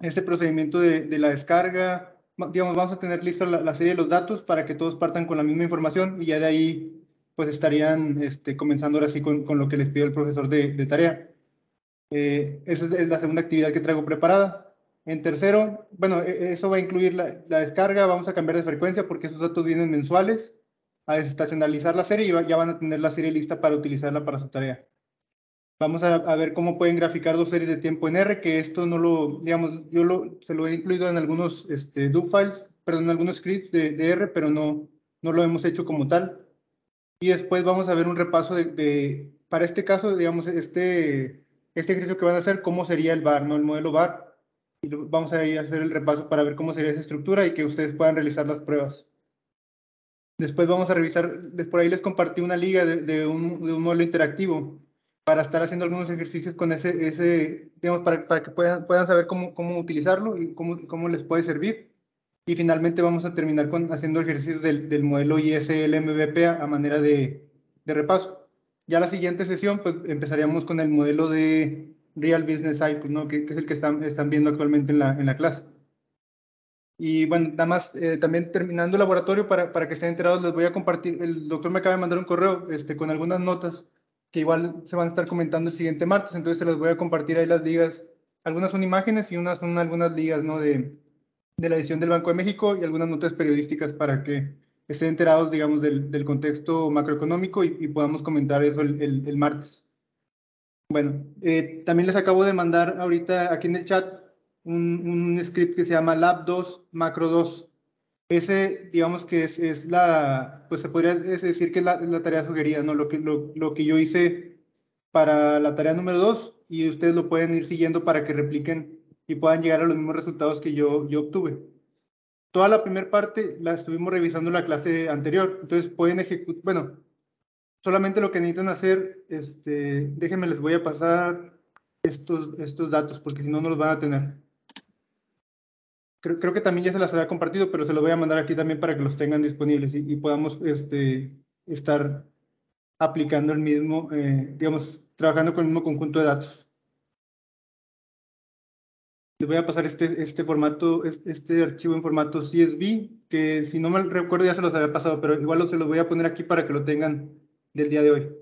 este procedimiento de, la descarga, digamos, vamos a tener lista la, serie de los datos para que todos partan con la misma información y ya de ahí pues estarían este, comenzando ahora sí con, con, lo que les pidió el profesor de, de tarea. Eh, esa es la segunda actividad que traigo preparada. En tercero, bueno, e, eso va a incluir la, la, descarga, vamos a cambiar de frecuencia porque esos datos vienen mensuales, a desestacionalizar la serie y ya van a tener la serie lista para utilizarla para su tarea. Vamos a, ver cómo pueden graficar dos series de tiempo en R, que esto no lo, digamos, yo lo, se lo he incluido en algunos este, do files, perdón, en algunos scripts de, R, pero no, no lo hemos hecho como tal. Y después vamos a ver un repaso de, para este caso, digamos, este, este ejercicio que van a hacer, cómo sería el bar, ¿no? El modelo bar. Y vamos a ir a hacer el repaso para ver cómo sería esa estructura y que ustedes puedan realizar las pruebas. Después vamos a revisar, por ahí les compartí una liga de un modelo interactivo para estar haciendo algunos ejercicios con ese, ese digamos, para, para que puedan, puedan saber cómo, cómo utilizarlo y cómo, cómo les puede servir. Y finalmente vamos a terminar con, haciendo ejercicios del, del modelo ISL MVP a, a manera de, de, repaso. Ya la siguiente sesión, pues empezaríamos con el modelo de Real Business Cycle, ¿no? que, que es el que están, están viendo actualmente en la, en la clase. Y bueno, nada más, eh, también terminando el laboratorio, para, para que estén enterados, les voy a compartir, el doctor me acaba de mandar un correo este, con algunas notas que igual se van a estar comentando el siguiente martes, entonces se las voy a compartir ahí las ligas. Algunas son imágenes y unas son algunas ligas ¿no? de, de la edición del Banco de México y algunas notas periodísticas para que estén enterados, digamos, del, del contexto macroeconómico y, podamos comentar eso el, el, el martes. Bueno, eh, también les acabo de mandar ahorita aquí en el chat un, un script que se llama Lab 2 Macro 2 ese, digamos que es, es, la, pues se podría decir que es la, la tarea sugerida, ¿no? Lo que, lo, lo, que yo hice para la tarea número 2 y ustedes lo pueden ir siguiendo para que repliquen y puedan llegar a los mismos resultados que yo, yo obtuve. Toda la primera parte la estuvimos revisando en la clase anterior, entonces pueden ejecutar, bueno, solamente lo que necesitan hacer, este, déjenme les voy a pasar estos, estos datos porque si no, no los van a tener. Creo, creo, que también ya se las había compartido, pero se los voy a mandar aquí también para que los tengan disponibles y, y podamos este, estar aplicando el mismo, eh, digamos, trabajando con el mismo conjunto de datos. Les voy a pasar este, este formato, este archivo en formato CSV, que si no mal recuerdo ya se los había pasado, pero igual se los voy a poner aquí para que lo tengan del día de hoy.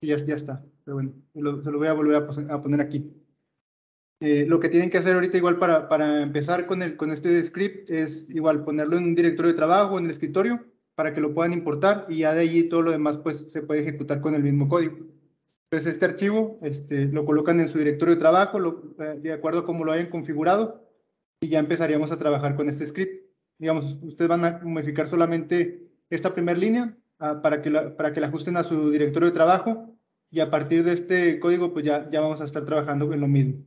Y ya, ya está, pero bueno, lo, se lo voy a volver a, a poner aquí. Eh, lo que tienen que hacer ahorita igual para, para empezar con, el, con este script es igual ponerlo en un directorio de trabajo, en el escritorio, para que lo puedan importar y ya de allí todo lo demás pues se puede ejecutar con el mismo código. Entonces este archivo este, lo colocan en su directorio de trabajo lo, eh, de acuerdo a cómo lo hayan configurado y ya empezaríamos a trabajar con este script. Digamos, ustedes van a modificar solamente esta primera línea uh, para, que la, para que la ajusten a su directorio de trabajo y a partir de este código pues ya, ya vamos a estar trabajando en lo mismo.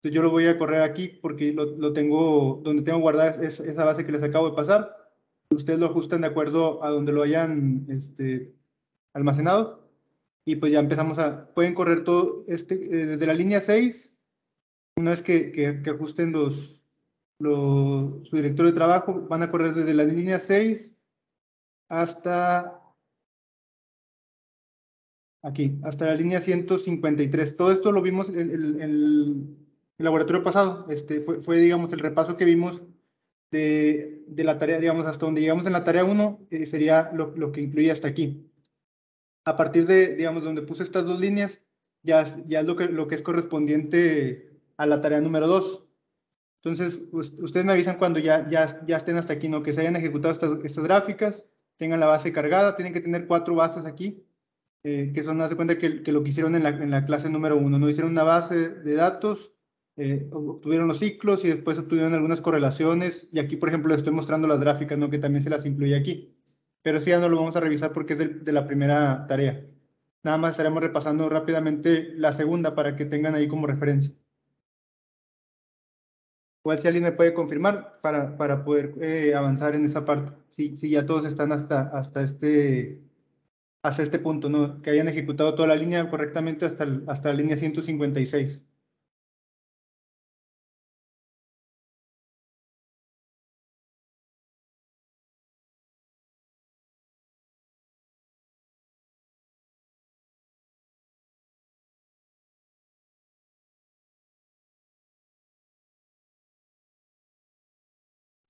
Entonces yo lo voy a correr aquí porque lo, lo tengo, donde tengo guardada es, esa base que les acabo de pasar. Ustedes lo ajustan de acuerdo a donde lo hayan este, almacenado. Y pues ya empezamos a, pueden correr todo este, eh, desde la línea 6, una vez que, que, que ajusten los, los, su directorio de trabajo, van a correr desde la línea 6 hasta aquí, hasta la línea 153. Todo esto lo vimos el, el el laboratorio pasado. Este fue, fue, digamos, el repaso que vimos de, de, la tarea, digamos, hasta donde llegamos en la tarea 1, eh, sería lo, lo, que incluía hasta aquí. A partir de, digamos, donde puse estas dos líneas, ya, ya es lo que, lo que es correspondiente a la tarea número 2. Entonces, ustedes me avisan cuando ya, ya, ya estén hasta aquí, ¿no? Que se hayan ejecutado estas, estas gráficas, tengan la base cargada, tienen que tener cuatro bases aquí, eh, que son, haz de cuenta que, que, lo que hicieron en la, en la clase número 1, ¿no? Hicieron una base de datos, eh, obtuvieron los ciclos y después obtuvieron algunas correlaciones. Y aquí, por ejemplo, les estoy mostrando las gráficas, ¿no? que también se las incluye aquí. Pero sí, ya no lo vamos a revisar porque es de, la primera tarea. Nada más estaremos repasando rápidamente la segunda para que tengan ahí como referencia. Igual si alguien me puede confirmar para, para poder eh, avanzar en esa parte. Si, ya todos están hasta, hasta, este, hasta este punto, ¿no? que hayan ejecutado toda la línea correctamente hasta, hasta la línea 156.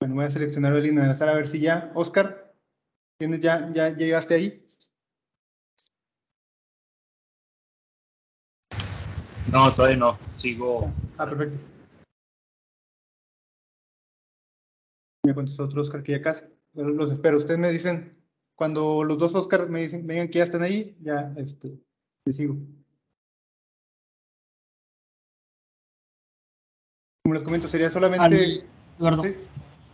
Bueno, voy a seleccionar el enlazar a ver si ya. Oscar, ¿tienes ya, ya llegaste ahí? No, todavía no. Sigo. Ah, perfecto. Me contestó otro Oscar que ya casi. Los espero. Ustedes me dicen, cuando los dos Oscar me dicen, vengan que ya están ahí, ya este, les sigo. Como les comento, sería solamente. Al, Eduardo, Sí.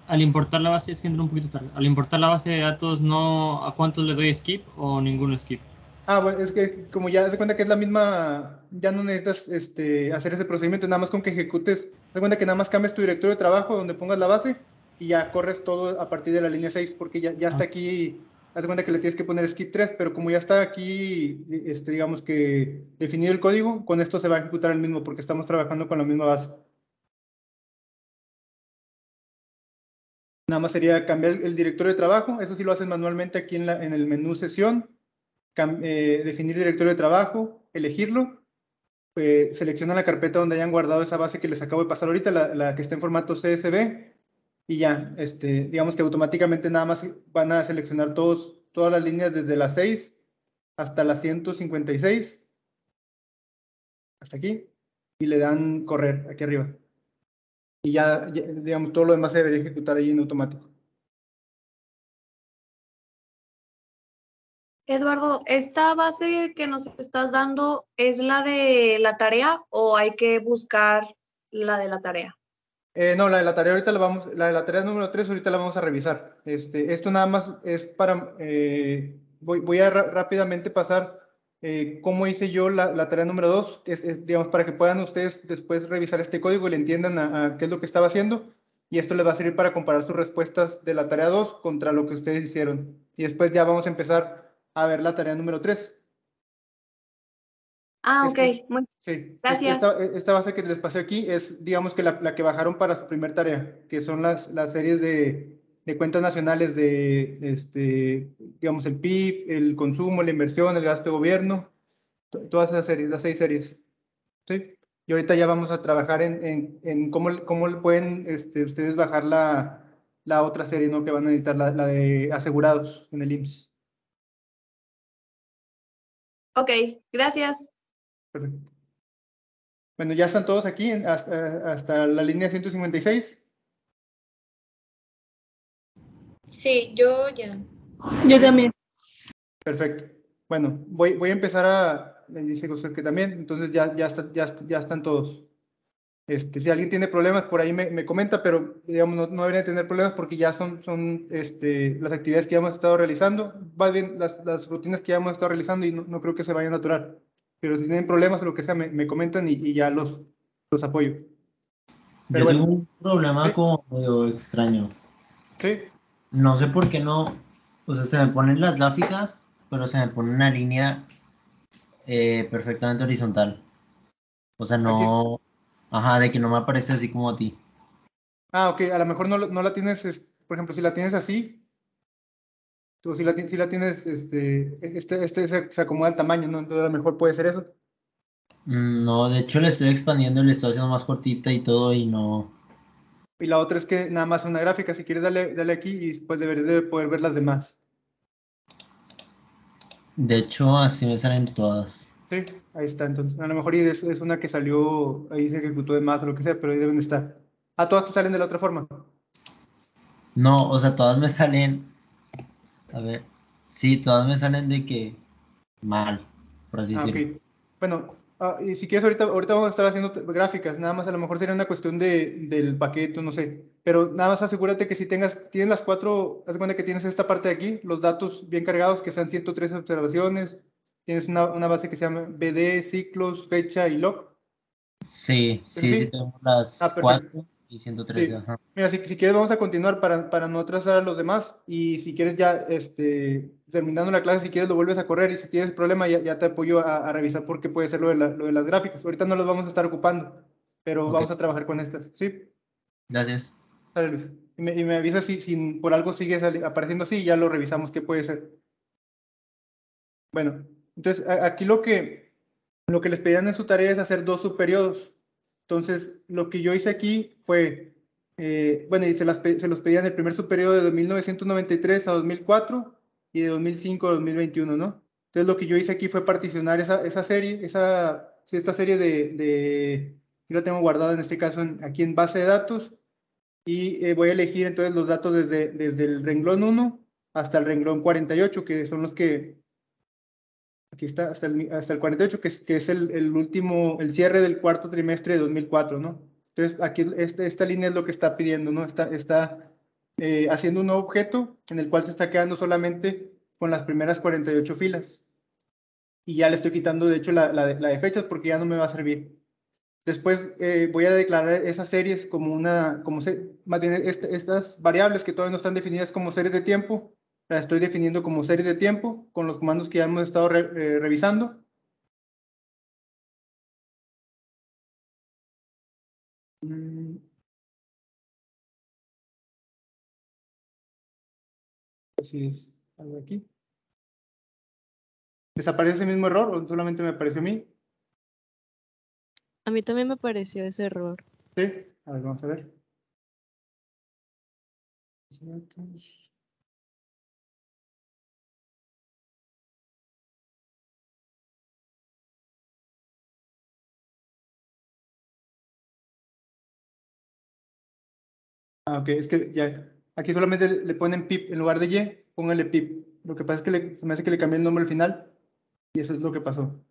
Al importar la base, es que entró un poquito tarde. Al importar la base de datos, no ¿a cuántos le doy skip o ninguno skip? Ah, bueno, es que como ya se cuenta que es la misma, ya no necesitas este, hacer ese procedimiento, nada más con que ejecutes, se cuenta que nada más cambias tu directorio de trabajo donde pongas la base y ya corres todo a partir de la línea 6, porque ya, ya está Ah. aquí, haz de cuenta que le tienes que poner skip 3, pero como ya está aquí, este, digamos que definido el código, con esto se va a ejecutar el mismo, porque estamos trabajando con la misma base. Nada más sería cambiar el, directorio de trabajo, eso sí lo haces manualmente aquí en, la, en el menú sesión, cam- eh, definir directorio de trabajo, elegirlo, eh, selecciona la carpeta donde hayan guardado esa base que les acabo de pasar ahorita, la, la que está en formato CSV, y ya, este, digamos que automáticamente nada más van a seleccionar todas las líneas desde la 6 hasta la 156, hasta aquí, y le dan correr aquí arriba. Y ya, ya, digamos, todo lo demás se debería ejecutar ahí en automático. Eduardo, ¿esta base que nos estás dando es la de la tarea o hay que buscar la de la tarea? Eh, no, la de la tarea ahorita la vamos, la de la tarea número 3 ahorita la vamos a revisar. Este, esto nada más es para, eh, voy, voy a rápidamente pasar eh, cómo hice yo la, la tarea número 2, que es, es, digamos, para que puedan ustedes después revisar este código y le entiendan a, a qué es lo que estaba haciendo. Y esto les va a servir para comparar sus respuestas de la tarea 2 contra lo que ustedes hicieron. Y después ya vamos a empezar a ver la tarea número 3. Ah, Este- ok. Muy, Sí, Gracias. Esta, esta base que les pasé aquí es, digamos que la, la que bajaron para su primer tarea, que son las, las series de, de cuentas nacionales de, este, digamos, el PIB, el consumo, la inversión, el gasto de gobierno, to- todas esas series, las seis series. ¿sí? Y ahorita ya vamos a trabajar en, en, en cómo, cómo pueden este, ustedes bajar la, la otra serie, ¿no? Que van a editar, la, la de asegurados en el IMSS. ok, gracias. Perfecto. Bueno, ya están todos aquí hasta, hasta la línea 156. Sí, yo ya. Yo también. Perfecto. Bueno, voy, voy a empezar a, me dice José que también, entonces ya, ya, está- ya, ya están todos. Este, si alguien tiene problemas, por ahí me, me comenta, pero digamos, no, no deberían tener problemas porque ya son, son este, las actividades que ya hemos estado realizando, va bien las, las rutinas que ya hemos estado realizando y no, no creo que se vayan a aturar. Pero si tienen problemas o lo que sea, me, me comentan y, y ya los, los apoyo. Pero Yo bueno. tengo un problema Sí. como medio extraño. ¿Sí? No sé por qué no. O sea, se me ponen las gráficas, pero se me pone una línea eh, perfectamente horizontal. O sea, no. Ajá, de que no me aparece así como a ti. Ah, ok, a lo mejor no, no la tienes, es- por ejemplo, si la tienes así, o si la, si la tienes, este, este, este se, se acomoda el tamaño, ¿no? Entonces a lo mejor puede ser eso. Mm, No, de hecho le estoy expandiendo, le estoy haciendo más cortita y todo y no. Y la otra es que nada más una gráfica, si quieres dale, dale aquí y después deberías de poder ver las demás. De hecho, así me salen todas. Sí, ahí está, entonces, a lo mejor es, es una que salió, ahí se ejecutó de más o lo que sea, pero ahí deben estar. Ah, todas te salen de la otra forma. No, o sea, todas me salen. A ver. Sí, todas me salen de que mal, por así Ah, decirlo. ok. Bueno, ah, y si quieres, ahorita, ahorita vamos a estar haciendo gráficas, nada más a lo mejor sería una cuestión de, del paquete, no sé. Pero nada más asegúrate que si tengas, tienes las cuatro, haz cuenta que tienes esta parte de aquí, los datos bien cargados, que sean 113 observaciones, tienes una, una base que se llama BD, ciclos, fecha y log. Sí, sí, Sí. tenemos las Ah, perfecto. 4 y 113. Sí. ajá. Mira, si, si quieres vamos a continuar para, para no atrasar a los demás y si quieres ya, este, terminando la clase, si quieres lo vuelves a correr y si tienes problema ya, ya te apoyo a, a revisar por qué puede ser lo de, la- lo de las gráficas. Ahorita no los vamos a estar ocupando, pero vamos a trabajar con estas, ¿sí? Gracias. Dale, Luis. Y me, y me avisas si, si por algo sigue apareciendo así y ya lo revisamos qué puede ser. Bueno, entonces a- aquí lo que, lo que les pedían en su tarea es hacer dos subperiodos. Entonces, lo que yo hice aquí fue Eh, bueno, y se, las, se los pedían el primer subperiodo de 1993 a 2004 y de 2005 a 2021, ¿no? Entonces lo que yo hice aquí fue particionar esa, esa serie, esa, esta serie de, de, yo la tengo guardada en este caso en- aquí en base de datos y eh, voy a elegir entonces los datos desde, desde el renglón 1 hasta el renglón 48, que son los que, aquí está, hasta el, hasta el 48, que es, que es el, el último, el cierre del cuarto trimestre de 2004, ¿no? Entonces, aquí este, esta línea es lo que está pidiendo, ¿no? Está, está eh, haciendo un nuevo objeto en el cual se está quedando solamente con las primeras 48 filas. Y ya le estoy quitando, de hecho, la, la, de- la de fechas porque ya no me va a servir. Después eh, voy a declarar esas series como una, como se, más bien este- estas variables que todavía no están definidas como series de tiempo, las estoy definiendo como series de tiempo con los comandos que ya hemos estado re- eh, revisando. Mm. Así es, algo aquí. ¿Desaparece ese mismo error o solamente me apareció a mí? A mí también me pareció ese error. Sí, a ver, vamos a ver. Ah, ok, es que ya, aquí solamente le ponen pip en lugar de y, póngale pip. Lo que pasa es que le- se me hace que le cambié el nombre al final y eso es lo que pasó.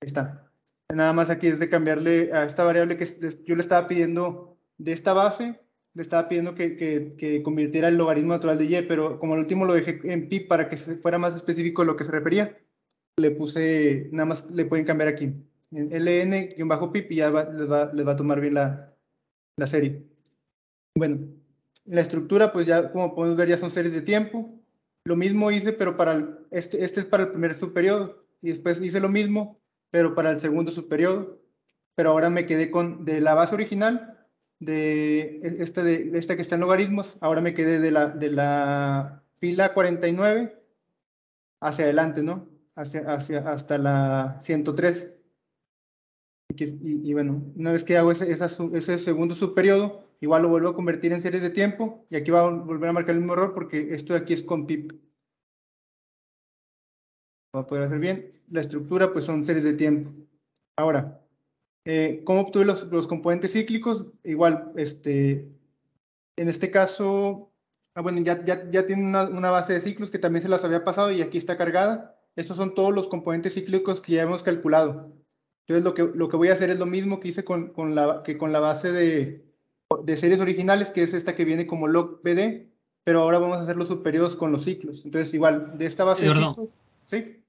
Ahí está. Nada más aquí es de cambiarle a esta variable que yo le estaba pidiendo de esta base, le estaba pidiendo que, que, que convirtiera el logaritmo natural de y, pero como el último lo dejé en pi para que fuera más específico de lo que se refería, le puse, nada más le pueden cambiar aquí, en ln-pip y ya va- les, va, les va a tomar bien la, la serie. Bueno, la estructura, pues ya como podemos ver, ya son series de tiempo. Lo mismo hice, pero para el, este, este es para el primer subperiodo. Y después hice lo mismo, pero para el segundo subperiodo. Pero ahora me quedé con de la base original, de esta, de, de esta que está en logaritmos, ahora me quedé de la, de la fila 49 hacia adelante, ¿no? Hacia, hacia, hasta la 103. Y, bueno, una vez que hago ese, segundo subperiodo, igual lo vuelvo a convertir en series de tiempo y aquí va a volver a marcar el mismo error porque esto de aquí es con pip. Va a poder hacer bien. La estructura pues son series de tiempo. Ahora, eh, ¿cómo obtuve los, componentes cíclicos? Igual, este, en este caso, ah, bueno, ya, tiene una base de ciclos que también se las había pasado y aquí está cargada. Estos son todos los componentes cíclicos que ya hemos calculado. Entonces, lo que, lo que voy a hacer es lo mismo que hice con, con la, que con la base de, de series originales, que es esta que viene como log BD, pero ahora vamos a hacer los superiores con los ciclos. Entonces, igual, de esta base de ciclos, ¿sí?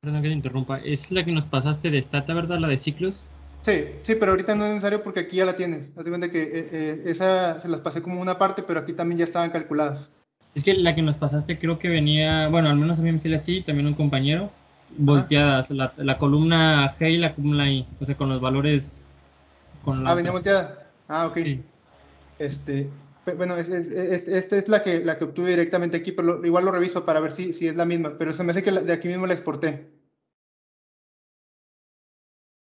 Perdón que te interrumpa. Es la que nos pasaste de Stata, ¿verdad? La de ciclos. Sí, sí, pero ahorita no es necesario porque aquí ya la tienes. Haz de cuenta que eh, eh, esa se las pasé como una parte, pero aquí también ya estaban calculadas. Es que la que nos pasaste creo que venía, bueno, al menos a mí me sale así, también un compañero, volteadas, la, la columna G y la columna I, o sea, con los valores... Con la Ah, venía volteada. Ah, ok. Sí. Este, bueno, es- es- es- esta es la que, la que obtuve directamente aquí, pero lo- igual lo reviso para ver si, si es la misma, pero se me hace que la- de aquí mismo la exporté.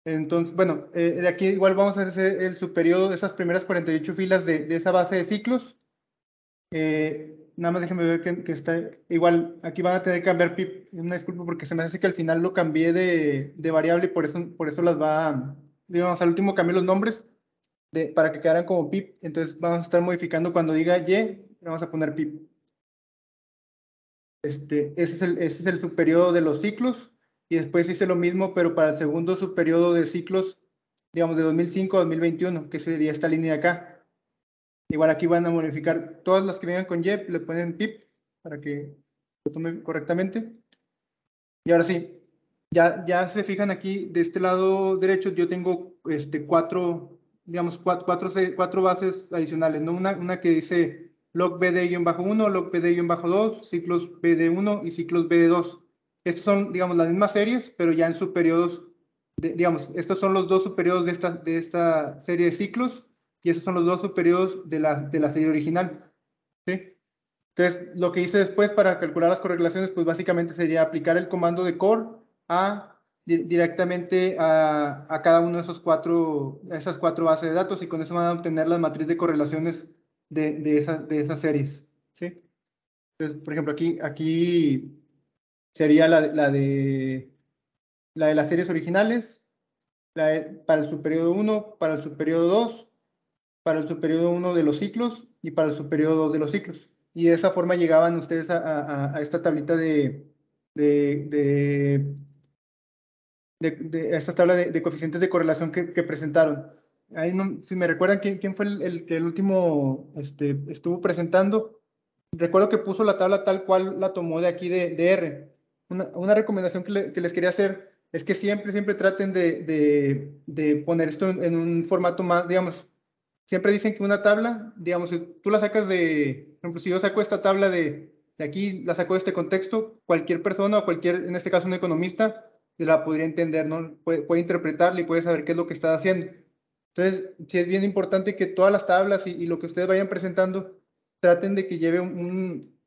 Entonces, bueno, eh, de aquí igual vamos a hacer el subperiodo de esas primeras 48 filas de, de esa base de ciclos. Eh, nada más déjenme ver que, que está, igual aquí van a tener que cambiar pip, una disculpa porque se me hace que al final lo cambié de, de variable y por eso, por eso las va, digamos, al último cambié los nombres de, para que quedaran como pip. Entonces vamos a estar modificando cuando diga y, vamos a poner pip. Este, ese, es el, ese es el subperiodo de los ciclos. Y después hice lo mismo, pero para el segundo subperiodo de ciclos, digamos, de 2005 a 2021, que sería esta línea de acá. Igual aquí van a modificar todas las que vengan con y, le ponen pip para que lo tome correctamente. Y ahora sí, ya, ya se fijan aquí, de este lado derecho, yo tengo este, cuatro, digamos, cuatro, cuatro, cuatro bases adicionales, ¿no? Una, una que dice log BD-1, log BD-2, ciclos BD1 y ciclos BD2. Estos son, digamos, las mismas series, pero ya en subperiodos, de- digamos, estos son los dos subperiodos de esta, de esta serie de ciclos y estos son los dos subperiodos de la, de la serie original. ¿sí? Entonces, lo que hice después para calcular las correlaciones, pues básicamente sería aplicar el comando de core a di- directamente a, a cada uno de esos cuatro, esas cuatro bases de datos y con eso van a obtener la matriz de correlaciones de, de, esas, de esas series. ¿sí? Entonces, por ejemplo, aquí, aquí sería la, la, de, la de las series originales, la de- para el subperiodo 1, para el subperiodo 2, para el subperiodo 1 de los ciclos y para el subperiodo 2 de los ciclos. Y de esa forma llegaban ustedes a, esta tablita de, de, de, de- de- a esta tabla de, coeficientes de correlación que, presentaron. Ahí no, si me recuerdan quién, fue el, el el último este, estuvo presentando, recuerdo que puso la tabla tal cual la tomó de aquí de, R. Una, recomendación que les quería hacer es que siempre, siempre traten de, de, de poner esto en, en un formato más, digamos, siempre dicen que una tabla, digamos, si tú la sacas de, por ejemplo, si yo saco esta tabla de, de aquí, la saco de este contexto, cualquier persona o cualquier, en este caso un economista, la podría entender, ¿no? Puede, puede interpretarla y puede saber qué es lo que está haciendo. Entonces, sí es bien importante que todas las tablas y, y lo que ustedes vayan presentando traten de que lleve un, un,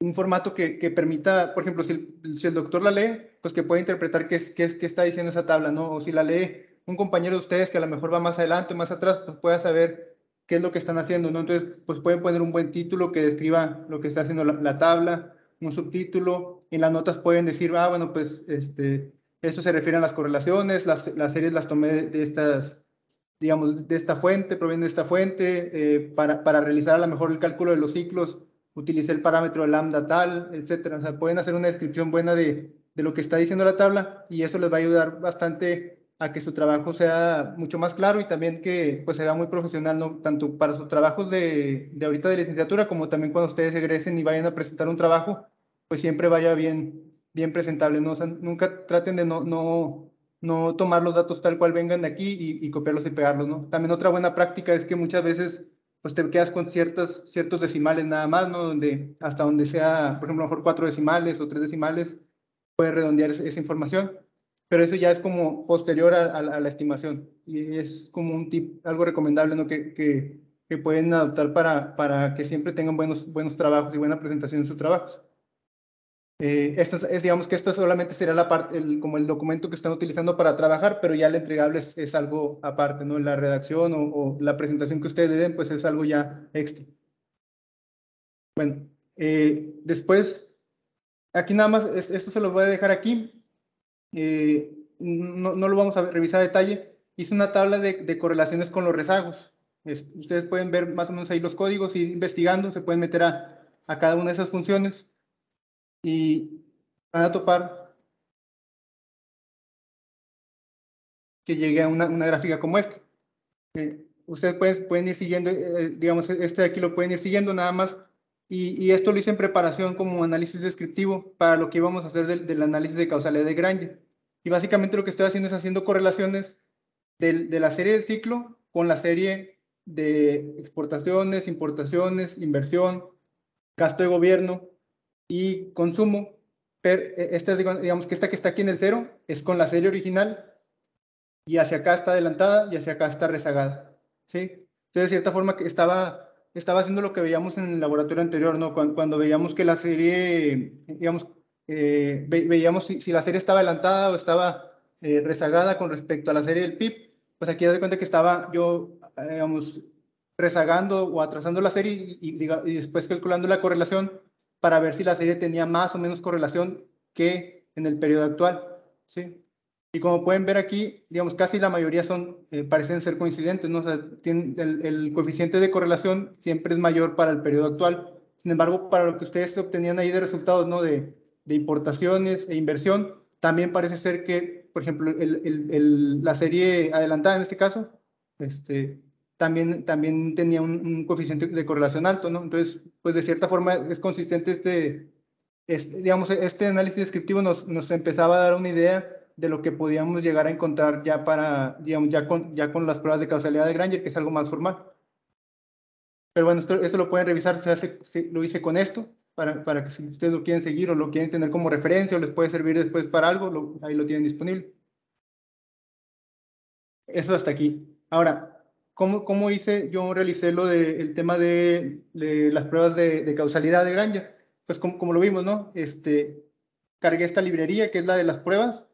un formato que, que, permita, por ejemplo, si el, si el, doctor la lee, pues que pueda interpretar qué, es, qué, es, qué está diciendo esa tabla, ¿no? O si la lee un compañero de ustedes que a lo mejor va más adelante, más atrás, pues pueda saber qué es lo que están haciendo, ¿no? Entonces, pues pueden poner un buen título que describa lo que está haciendo la, la tabla, un subtítulo, en las notas pueden decir, ah, bueno, pues este, esto se refiere a las correlaciones, las, series las tomé de, estas, digamos, de esta fuente, proviene de esta fuente, eh, para, para realizar a lo mejor el cálculo de los ciclos, utilicé el parámetro de lambda tal, etcétera. O sea, pueden hacer una descripción buena de, de lo que está diciendo la tabla y eso les va a ayudar bastante a que su trabajo sea mucho más claro y también que pues sea muy profesional, ¿no? tanto para sus trabajos de, de ahorita de licenciatura como también cuando ustedes egresen y vayan a presentar un trabajo, pues siempre vaya bien, bien presentable, ¿no? Nunca traten de no, no, no tomar los datos tal cual vengan de aquí y, copiarlos y pegarlos, ¿no? También otra buena práctica es que muchas veces pues te quedas con ciertas, ciertos decimales nada más, ¿no? Donde, hasta donde sea, por ejemplo, a lo mejor cuatro decimales o tres decimales, puedes redondear esa información pero eso ya es como posterior a, a, a, la estimación y es como un tip, algo recomendable ¿no? que, que, que, pueden adoptar para, para que siempre tengan buenos, buenos trabajos y buena presentación en sus trabajos. Eh, esto es, digamos que esto solamente será la parte, el, como el documento que están utilizando para trabajar, pero ya el entregable es, es algo aparte, ¿no? La redacción o, la presentación que ustedes den, pues es algo ya extra. Bueno, eh, después, aquí nada más, es, esto se lo voy a dejar aquí. Eh, no, no, lo vamos a revisar a detalle, hice una tabla de, correlaciones con los rezagos. Es, ustedes pueden ver más o menos ahí los códigos, ir investigando, se pueden meter a, a cada una de esas funciones y van a topar que llegue a una, una gráfica como esta. Eh, ustedes pueden, pueden ir siguiendo, eh, digamos, este de aquí lo pueden ir siguiendo nada más y, esto lo hice en preparación como análisis descriptivo para lo que íbamos a hacer del, análisis de causalidad de Granger. Y básicamente lo que estoy haciendo es haciendo correlaciones de la serie del ciclo con la serie de exportaciones, importaciones, inversión, gasto de gobierno y consumo. Pero esta es, digamos que esta que está aquí en el cero es con la serie original y hacia acá está adelantada y hacia acá está rezagada. ¿sí? Entonces, de cierta forma, estaba estaba haciendo lo que veíamos en el laboratorio anterior, ¿no? Cuando, cuando veíamos que la serie, digamos, eh, ve, veíamos si, si, la serie estaba adelantada o estaba eh, rezagada con respecto a la serie del PIB, pues aquí de cuenta que estaba yo, digamos, rezagando o atrasando la serie y, y, y, después calculando la correlación para ver si la serie tenía más o menos correlación que en el periodo actual, ¿sí? Y como pueden ver aquí, digamos, casi la mayoría son, eh, parecen ser coincidentes, ¿no? O sea, tienen el, el, coeficiente de correlación siempre es mayor para el periodo actual. Sin embargo, para lo que ustedes obtenían ahí de resultados, ¿no? De, de importaciones e inversión, también parece ser que, por ejemplo, el, el, la serie adelantada en este caso, este, también, también tenía un, un, coeficiente de correlación alto, ¿no? Entonces, pues de cierta forma es consistente este, este digamos, este análisis descriptivo nos, nos empezaba a dar una idea de lo que podíamos llegar a encontrar ya para, digamos, ya con, ya con las pruebas de causalidad de Granger, que es algo más formal. Pero bueno, esto, esto lo pueden revisar, se hace, lo hice con esto, para, para que si ustedes lo quieren seguir o lo quieren tener como referencia o les puede servir después para algo, lo, ahí lo tienen disponible. Eso hasta aquí. Ahora, ¿cómo, cómo hice? Yo realicé lo del de, tema de, de, las pruebas de, de, causalidad de Granger. Pues como, como lo vimos, ¿no? Este, cargué esta librería que es la de las pruebas,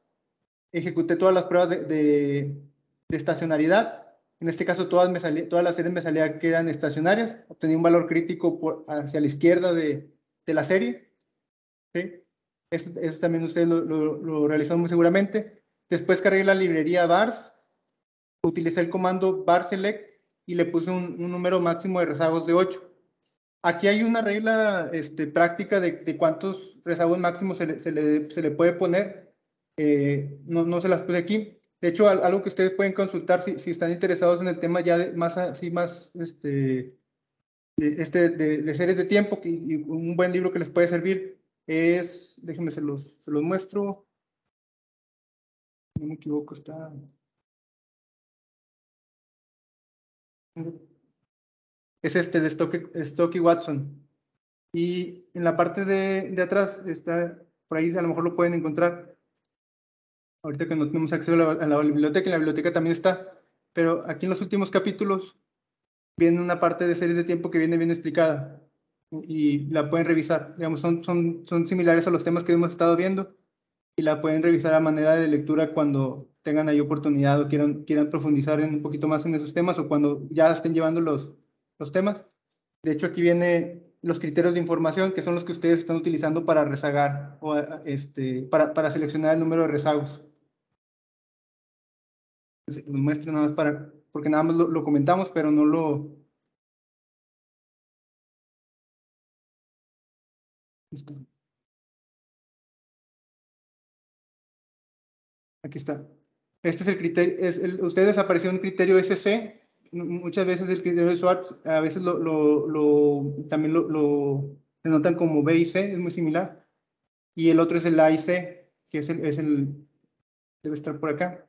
ejecuté todas las pruebas de, de, estacionalidad. En este caso, todas, me salía, todas las series me salían que eran estacionarias. Obtenía un valor crítico por, hacia la izquierda de, la serie. ¿sí? Eso, eso, también ustedes lo, lo, lo, realizaron muy seguramente. Después cargué la librería vars, utilicé el comando var select y le puse un, número máximo de rezagos de 8. Aquí hay una regla este, práctica de, cuántos rezagos máximos se se le, se le puede poner. Eh, no, no se las puse aquí. De hecho, algo que ustedes pueden consultar si, si están interesados en el tema ya de, más así, más este, de, este, de, series de tiempo, y un buen libro que les puede servir es, déjenme se los, se los muestro. No me equivoco, está. Es este de Stocky, Stocky Watson. Y en la parte de, de, atrás está, por ahí a lo mejor lo pueden encontrar. Ahorita que no tenemos acceso a la, a la biblioteca, en la biblioteca también está. Pero aquí en los últimos capítulos viene una parte de series de tiempo que viene bien explicada y la pueden revisar. Digamos, son, son, son similares a los temas que hemos estado viendo y la pueden revisar a manera de lectura cuando tengan ahí oportunidad o quieran, quieran profundizar en un poquito más en esos temas o cuando ya estén llevando los, los temas. De hecho, aquí viene los criterios de información, que son los que ustedes están utilizando para rezagar o este, para, para seleccionar el número de rezagos. Les muestro nada más para, porque nada más lo, lo comentamos, pero no lo, Aquí está. Este es el criterio, es el, ustedes apareció un criterio SC, muchas veces el criterio de Schwartz, a veces lo, lo, lo también lo, lo denotan como B y C, es muy similar. Y el otro es el A y C, que es el, es el debe estar por acá.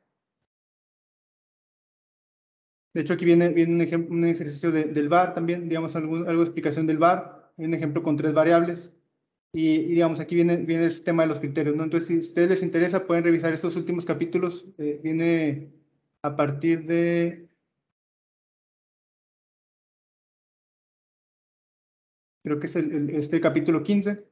De hecho, aquí viene, viene un, un ejercicio de, del VAR también, digamos, algún, algo de explicación del VAR, un ejemplo con tres variables. Y, y, digamos, aquí viene, viene este tema de los criterios, ¿no? Entonces, si a ustedes les interesa, pueden revisar estos últimos capítulos. Eh, viene a partir de... Creo que es el, el, este capítulo 15.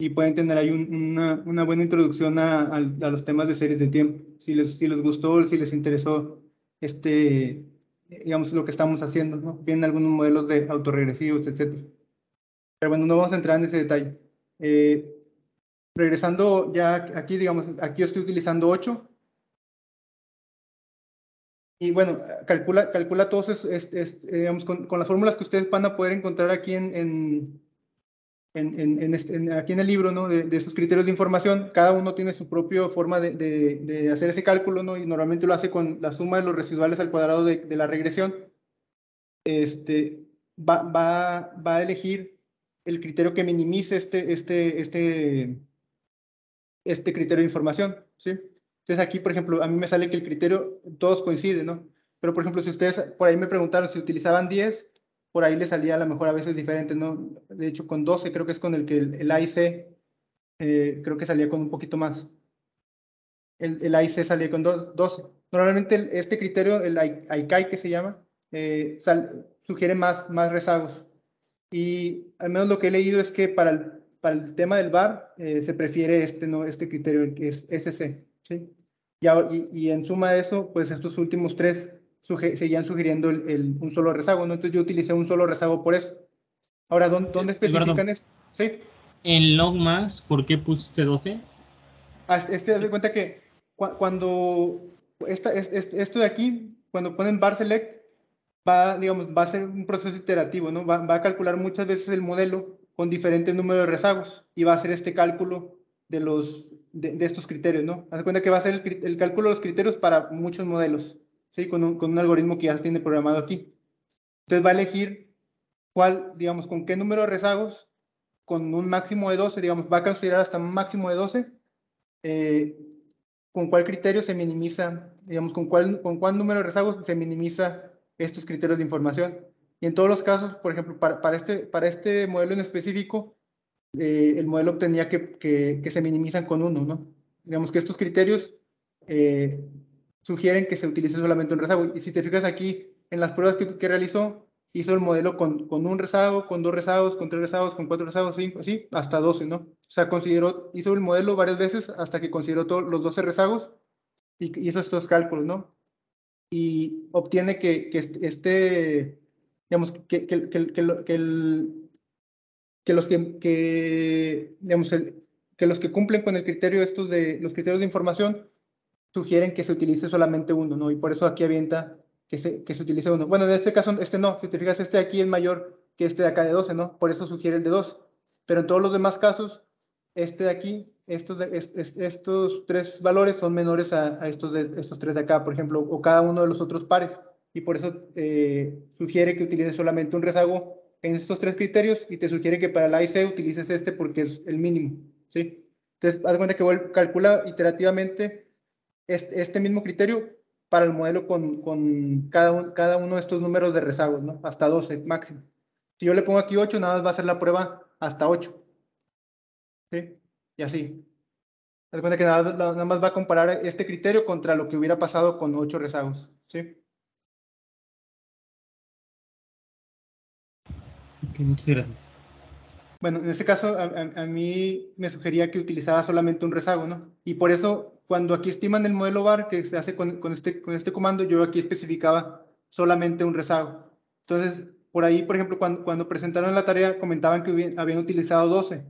Y pueden tener ahí un, una, una, buena introducción a, a, a, los temas de series de tiempo. Si les, si les gustó, si les interesó este, digamos, lo que estamos haciendo, ¿no? Vienen algunos modelos de autorregresivos, etcétera. Pero bueno, no vamos a entrar en ese detalle. Eh, regresando ya aquí, digamos, aquí yo estoy utilizando 8. Y bueno, calcula, calcula todos, es, es, es, digamos, con, con, las fórmulas que ustedes van a poder encontrar aquí en, en, en, en este, aquí en el libro, ¿no? De, de, esos criterios de información. Cada uno tiene su propia forma de, de, hacer ese cálculo, ¿no? Y normalmente lo hace con la suma de los residuales al cuadrado de, la regresión. Este, va, va, va a elegir el criterio que minimice este, este, este, este criterio de información, ¿sí? Entonces aquí, por ejemplo, a mí me sale que el criterio, todos coinciden, ¿no? Pero, por ejemplo, si ustedes por ahí me preguntaron si utilizaban 10, por ahí les salía a lo mejor a veces diferente, ¿no? De hecho, con 12 creo que es con el que el, el AIC, eh, creo que salía con un poquito más. El, el AIC salía con 12. Normalmente este criterio, el AICAI que se llama, eh, sugiere más, más rezagos. Y al menos lo que he leído es que para el, para el tema del VAR eh, se prefiere este, ¿no? este criterio que es SC. ¿sí? Ya, y, y, en suma de eso, pues estos últimos tres suge seguían sugiriendo el, el, un solo rezago. ¿no? Entonces yo utilicé un solo rezago por eso. Ahora, ¿dónde, dónde especifican esto? ¿Sí? En logmas, ¿por qué pusiste 12? Ah, este, este de cuenta que cu cuando esta, es, esto de aquí, cuando ponen bar select, va, digamos, va a ser un proceso iterativo, ¿no? Va, va, a calcular muchas veces el modelo con diferentes números de rezagos y va a hacer este cálculo de, los, de, de estos criterios, ¿no? Haz cuenta que va a hacer el, el, cálculo de los criterios para muchos modelos, ¿sí? Con un, con un algoritmo que ya se tiene programado aquí. Entonces va a elegir cuál, digamos, con qué número de rezagos, con un máximo de 12, digamos, va a considerar hasta un máximo de 12, eh, con cuál criterio se minimiza, digamos, con cuál, con cuál número de rezagos se minimiza estos criterios de información. Y en todos los casos, por ejemplo, para, para, este, para este modelo en específico, eh, el modelo obtenía que, que, que, se minimizan con uno, ¿no? Digamos que estos criterios eh, sugieren que se utilice solamente un rezago. Y si te fijas aquí, en las pruebas que, que realizó, hizo el modelo con, con, un rezago, con dos rezagos, con tres rezagos, con cuatro rezagos, cinco, así, hasta 12, ¿no? O sea, consideró, hizo el modelo varias veces hasta que consideró todos los 12 rezagos y, hizo estos cálculos, ¿no? Y obtiene que, que este- digamos, que, que, que, lo- el- los que, que, digamos, el- que los que cumplen con el criterio estos de los criterios de información sugieren que se utilice solamente uno, ¿no? Y por eso aquí avienta que se, que se utilice uno. Bueno, en este caso, este no, si te fijas, este aquí es mayor que este de acá de 12, ¿no? Por eso sugiere el de 2. Pero en todos los demás casos, este de aquí, estos, estos tres valores son menores a, estos, de, estos tres de acá, por ejemplo, o cada uno de los otros pares. Y por eso eh, sugiere que utilices solamente un rezago en estos tres criterios y te sugiere que para el A y C utilices este porque es el mínimo, ¿sí? Entonces, haz cuenta que calcula iterativamente este, este mismo criterio para el modelo con, con cada, un- cada uno de estos números de rezagos, ¿no? Hasta 12 máximo. Si yo le pongo aquí 8, nada más va a ser la prueba hasta 8. ¿Sí? Y así. Haz cuenta que nada, nada más va a comparar este criterio contra lo que hubiera pasado con 8 rezagos. ¿Sí? Ok, muchas gracias. Bueno, en este caso, a, a- a mí me sugería que utilizara solamente un rezago, ¿no? Y por eso, cuando aquí estiman el modelo VAR que se hace con, con este, con este comando, yo aquí especificaba solamente un rezago. Entonces, por ahí, por ejemplo, cuando, cuando presentaron la tarea, comentaban que hubi- habían utilizado 12,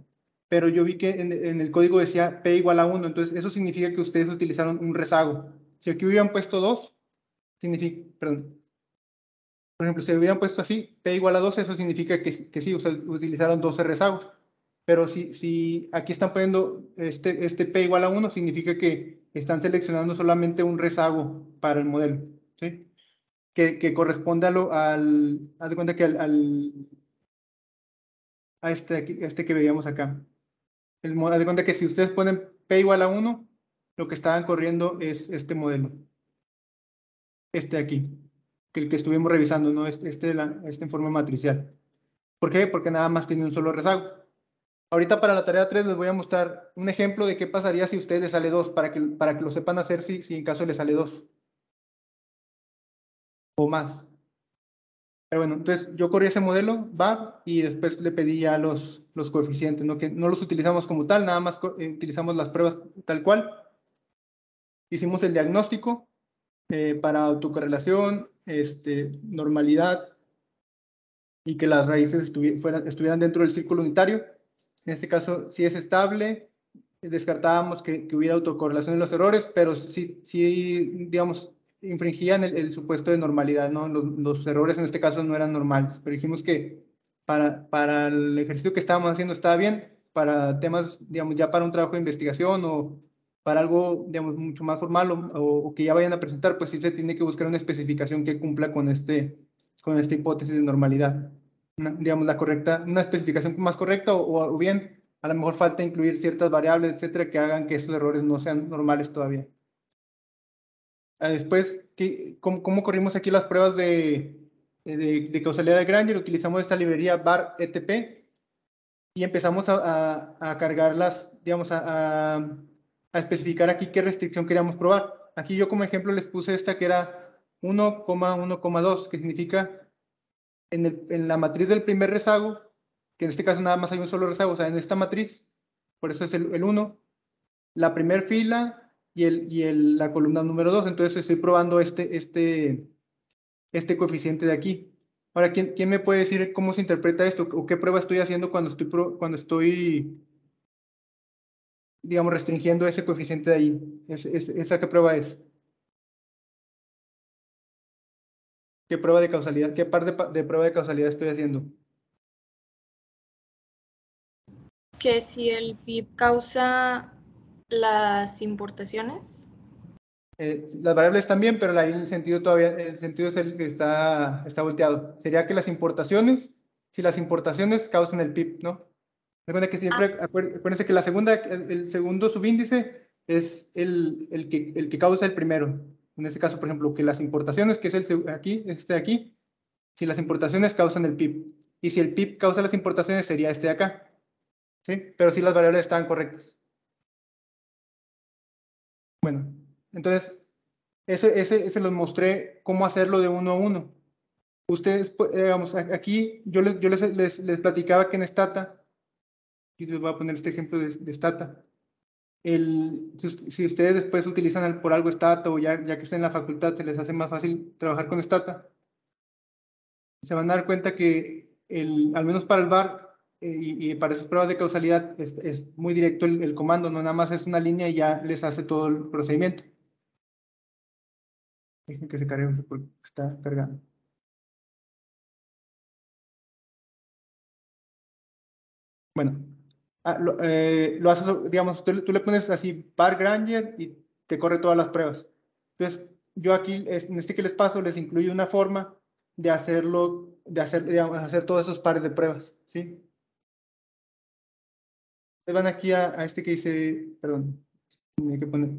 pero yo vi que en, en el código decía P igual a 1, entonces eso significa que ustedes utilizaron un rezago. Si aquí hubieran puesto 2, significa, perdón, por ejemplo, si hubieran puesto así, P igual a 12, eso significa que, que sí, sea, utilizaron 12 rezagos. Pero si, si aquí están poniendo este, este P igual a 1, significa que están seleccionando solamente un rezago para el modelo, ¿sí? Que, que corresponde a lo, al, haz de cuenta que al, al- a este, aquí- este que veíamos acá. El, haz de cuenta que si ustedes ponen P igual a 1, lo que estaban corriendo es este modelo. Este de aquí que el que estuvimos revisando, ¿no? Este, este, la- este en forma matricial. ¿Por qué? Porque nada más tiene un solo rezago. Ahorita para la tarea 3 les voy a mostrar un ejemplo de qué pasaría si a ustedes les sale 2, para que, para que lo sepan hacer si, si en caso les sale 2. O más. Pero bueno, entonces yo corrí ese modelo, va, y después le pedí ya los, los coeficientes, ¿no? Que no los utilizamos como tal, nada más eh, utilizamos las pruebas tal cual. Hicimos el diagnóstico, eh, para autocorrelación, este, normalidad y que las raíces estuvi- estuvieran dentro del círculo unitario. En este caso, si es estable, descartábamos que, que hubiera autocorrelación en los errores, pero sí, sí digamos, infringían el, el supuesto de normalidad, ¿no? Los, los errores en este caso no eran normales, pero dijimos que para, para el ejercicio que estábamos haciendo estaba bien, para temas, digamos, ya para un trabajo de investigación o para algo, digamos, mucho más formal o, o- o que ya vayan a presentar, pues sí se tiene que buscar una especificación que cumpla con, este, con esta hipótesis de normalidad. Digamos, la correcta, una especificación más correcta o, o bien a lo mejor falta incluir ciertas variables, etcétera, que hagan que esos errores no sean normales todavía. Ah, Después, ¿qué- cómo, cómo corrimos aquí las pruebas de, de, de causalidad de Granger? Utilizamos esta librería var etp y empezamos a, a, a cargarlas, digamos, a, a especificar aquí qué restricción queríamos probar. Aquí yo como ejemplo les puse esta que era 1,1,2, que significa en, la matriz del primer rezago, que en este caso nada más hay un solo rezago, o sea, en esta matriz, por eso es el, el 1, la primer fila y, la columna número 2. Entonces estoy probando este, este, este coeficiente de aquí. Ahora, ¿quién, quién me puede decir cómo se interpreta esto o qué prueba estoy haciendo cuando estoy, cuando estoy digamos, restringiendo ese coeficiente de ahí? Es, es- ¿Esa qué prueba es? ¿Qué prueba de causalidad? ¿Qué par de, prueba de causalidad estoy haciendo? Que si el PIB causa las importaciones. Eh, las variables también, pero ahí el sentido todavía, el sentido es el que está, está volteado. Sería que las importaciones, si las importaciones causan el PIB, ¿no? Que siempre, acuér- acuérdense que la segunda, el, el segundo subíndice es el, el, que, el que causa el primero. En este caso, por ejemplo, que las importaciones, que es el aquí, este de aquí, si las importaciones causan el PIB. Y si el PIB causa las importaciones, sería este de acá. ¿Sí? Pero si las variables están correctas. Bueno, entonces, ese, ese, ese los mostré cómo hacerlo de uno a uno. Ustedes, pues, eh, digamos, aquí yo les, yo les, les, platicaba que en Stata, y les voy a poner este ejemplo de Stata, el, si, ustedes después utilizan por algo Stata o ya, ya que estén en la facultad se les hace más fácil trabajar con Stata, se van a dar cuenta que el, al menos para el VAR eh, y, y para esas pruebas de causalidad es, es muy directo el, el comando, no nada más es una línea y ya les hace todo el procedimiento. Dejen que se cargue porque está cargando. Bueno, ah, lo, eh, lo haces, digamos, tú, tú le pones así par Granger y te corre todas las pruebas. Entonces, yo aquí, en este que les paso, les incluyo una forma de hacerlo, de hacer, digamos, hacer todos esos pares de pruebas, ¿sí? Ustedes van aquí a, a este que dice, perdón, tenía que poner.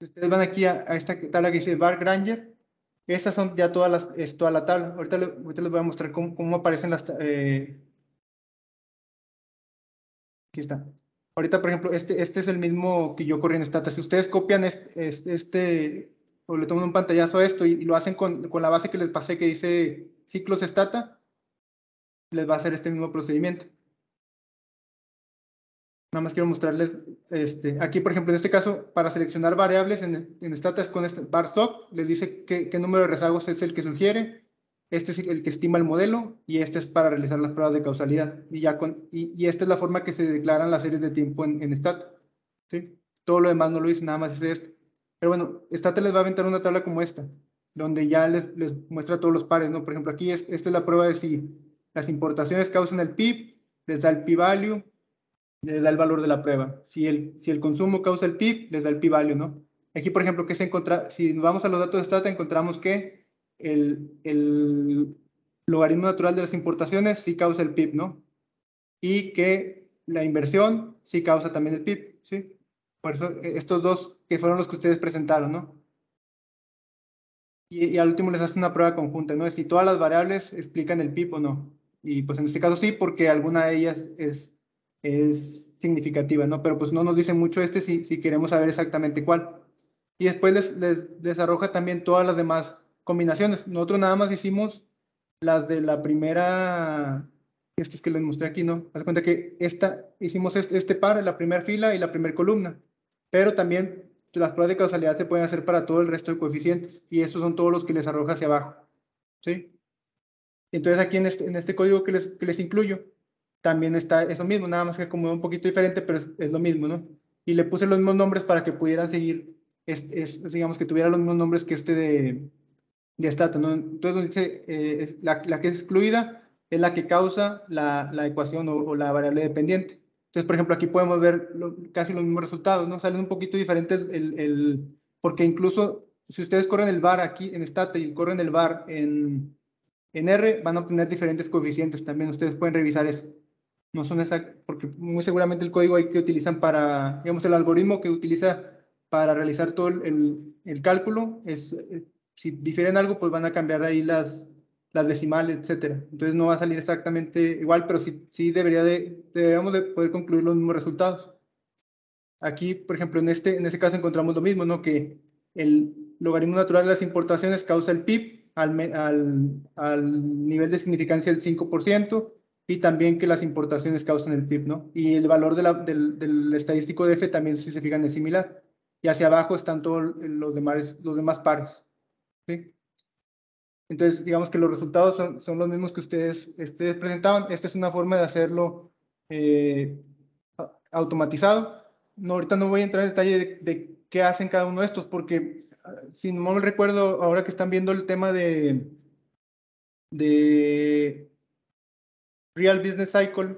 Ustedes van aquí a, a esta tabla que dice Bar Granger. Estas son ya todas las, es toda la tabla. Ahorita, le- ahorita les voy a mostrar cómo, cómo aparecen las, eh, aquí está. Ahorita, por ejemplo, este, este es el mismo que yo corrí en Stata. Si ustedes copian este, o le toman un pantallazo a esto y, lo hacen con, la base que les pasé que dice ciclos Stata, les va a hacer este mismo procedimiento. Nada más quiero mostrarles, este, aquí por ejemplo en este caso, para seleccionar variables en, en Stata es con este bar stock, les dice qué número de rezagos es el que sugiere, este es el que estima el modelo y este es para realizar las pruebas de causalidad. Y, ya con, y, y esta es la forma que se declaran las series de tiempo en, en Stata. ¿sí? Todo lo demás no lo dice, nada más es esto. Pero bueno, Stata les va a aventar una tabla como esta, donde ya les, les muestra todos los pares, ¿no? Por ejemplo, aquí es, esta es la prueba de si las importaciones causan el PIB, les da el p-value, les da el valor de la prueba. Si el, si el consumo causa el PIB, les da el p-value, ¿no? Aquí, por ejemplo, que se encuentra, si vamos a los datos de Stata, encontramos que el, el logaritmo natural de las importaciones sí causa el PIB, ¿no? Y que la inversión sí causa también el PIB, ¿sí? Por eso eh, estos dos que fueron los que ustedes presentaron, ¿no? Y, al último les hace una prueba conjunta, ¿no? De si todas las variables explican el PIB o no. Y pues en este caso sí, porque alguna de ellas es, es significativa, ¿no? Pero pues no nos dice mucho este si, si queremos saber exactamente cuál. Y después les, les, les arroja también todas las demás combinaciones. Nosotros nada más hicimos las de la primera, estas que les mostré aquí, ¿no? Haz cuenta que esta, hicimos este, este par, la primera fila y la primera columna, pero también las pruebas de causalidad se pueden hacer para todo el resto de coeficientes y esos son todos los que les arroja hacia abajo, ¿sí? Entonces aquí en este, en este código que les, que les incluyo, también está eso mismo, nada más que como un poquito diferente, pero es, lo mismo, ¿no? Y le puse los mismos nombres para que pudieran seguir, es, es, digamos que tuviera los mismos nombres que este de, de Stata, ¿no? Entonces dice, eh, la, la, que es excluida es la que causa la, la ecuación o, o, la variable dependiente. Entonces, por ejemplo, aquí podemos ver lo, casi los mismos resultados, ¿no? Salen un poquito diferentes el, el, porque incluso si ustedes corren el bar aquí en Stata y corren el bar en, en R, van a obtener diferentes coeficientes también. Ustedes pueden revisar eso. No son exactos, porque muy seguramente el código que utilizan para, digamos, el algoritmo que utiliza para realizar todo el, el, el cálculo es, si difieren algo, pues van a cambiar ahí las, las decimales, etcétera. Entonces no va a salir exactamente igual, pero sí, sí debería de, deberíamos de poder concluir los mismos resultados. Aquí, por ejemplo, en este, en este caso encontramos lo mismo, ¿no? Que el logaritmo natural de las importaciones causa el PIB al, al, al nivel de significancia del 5% y también que las importaciones causan el PIB, ¿no? Y el valor de la, del, del, estadístico de F también, si se fijan, es similar. Y hacia abajo están todos los demás, los demás pares. ¿Sí? Entonces, digamos que los resultados son, son los mismos que ustedes, ustedes, presentaban. Esta es una forma de hacerlo eh, automatizado. No, ahorita no voy a entrar en detalle de, qué hacen cada uno de estos, porque si no me recuerdo, ahora que están viendo el tema de, de Real Business Cycle,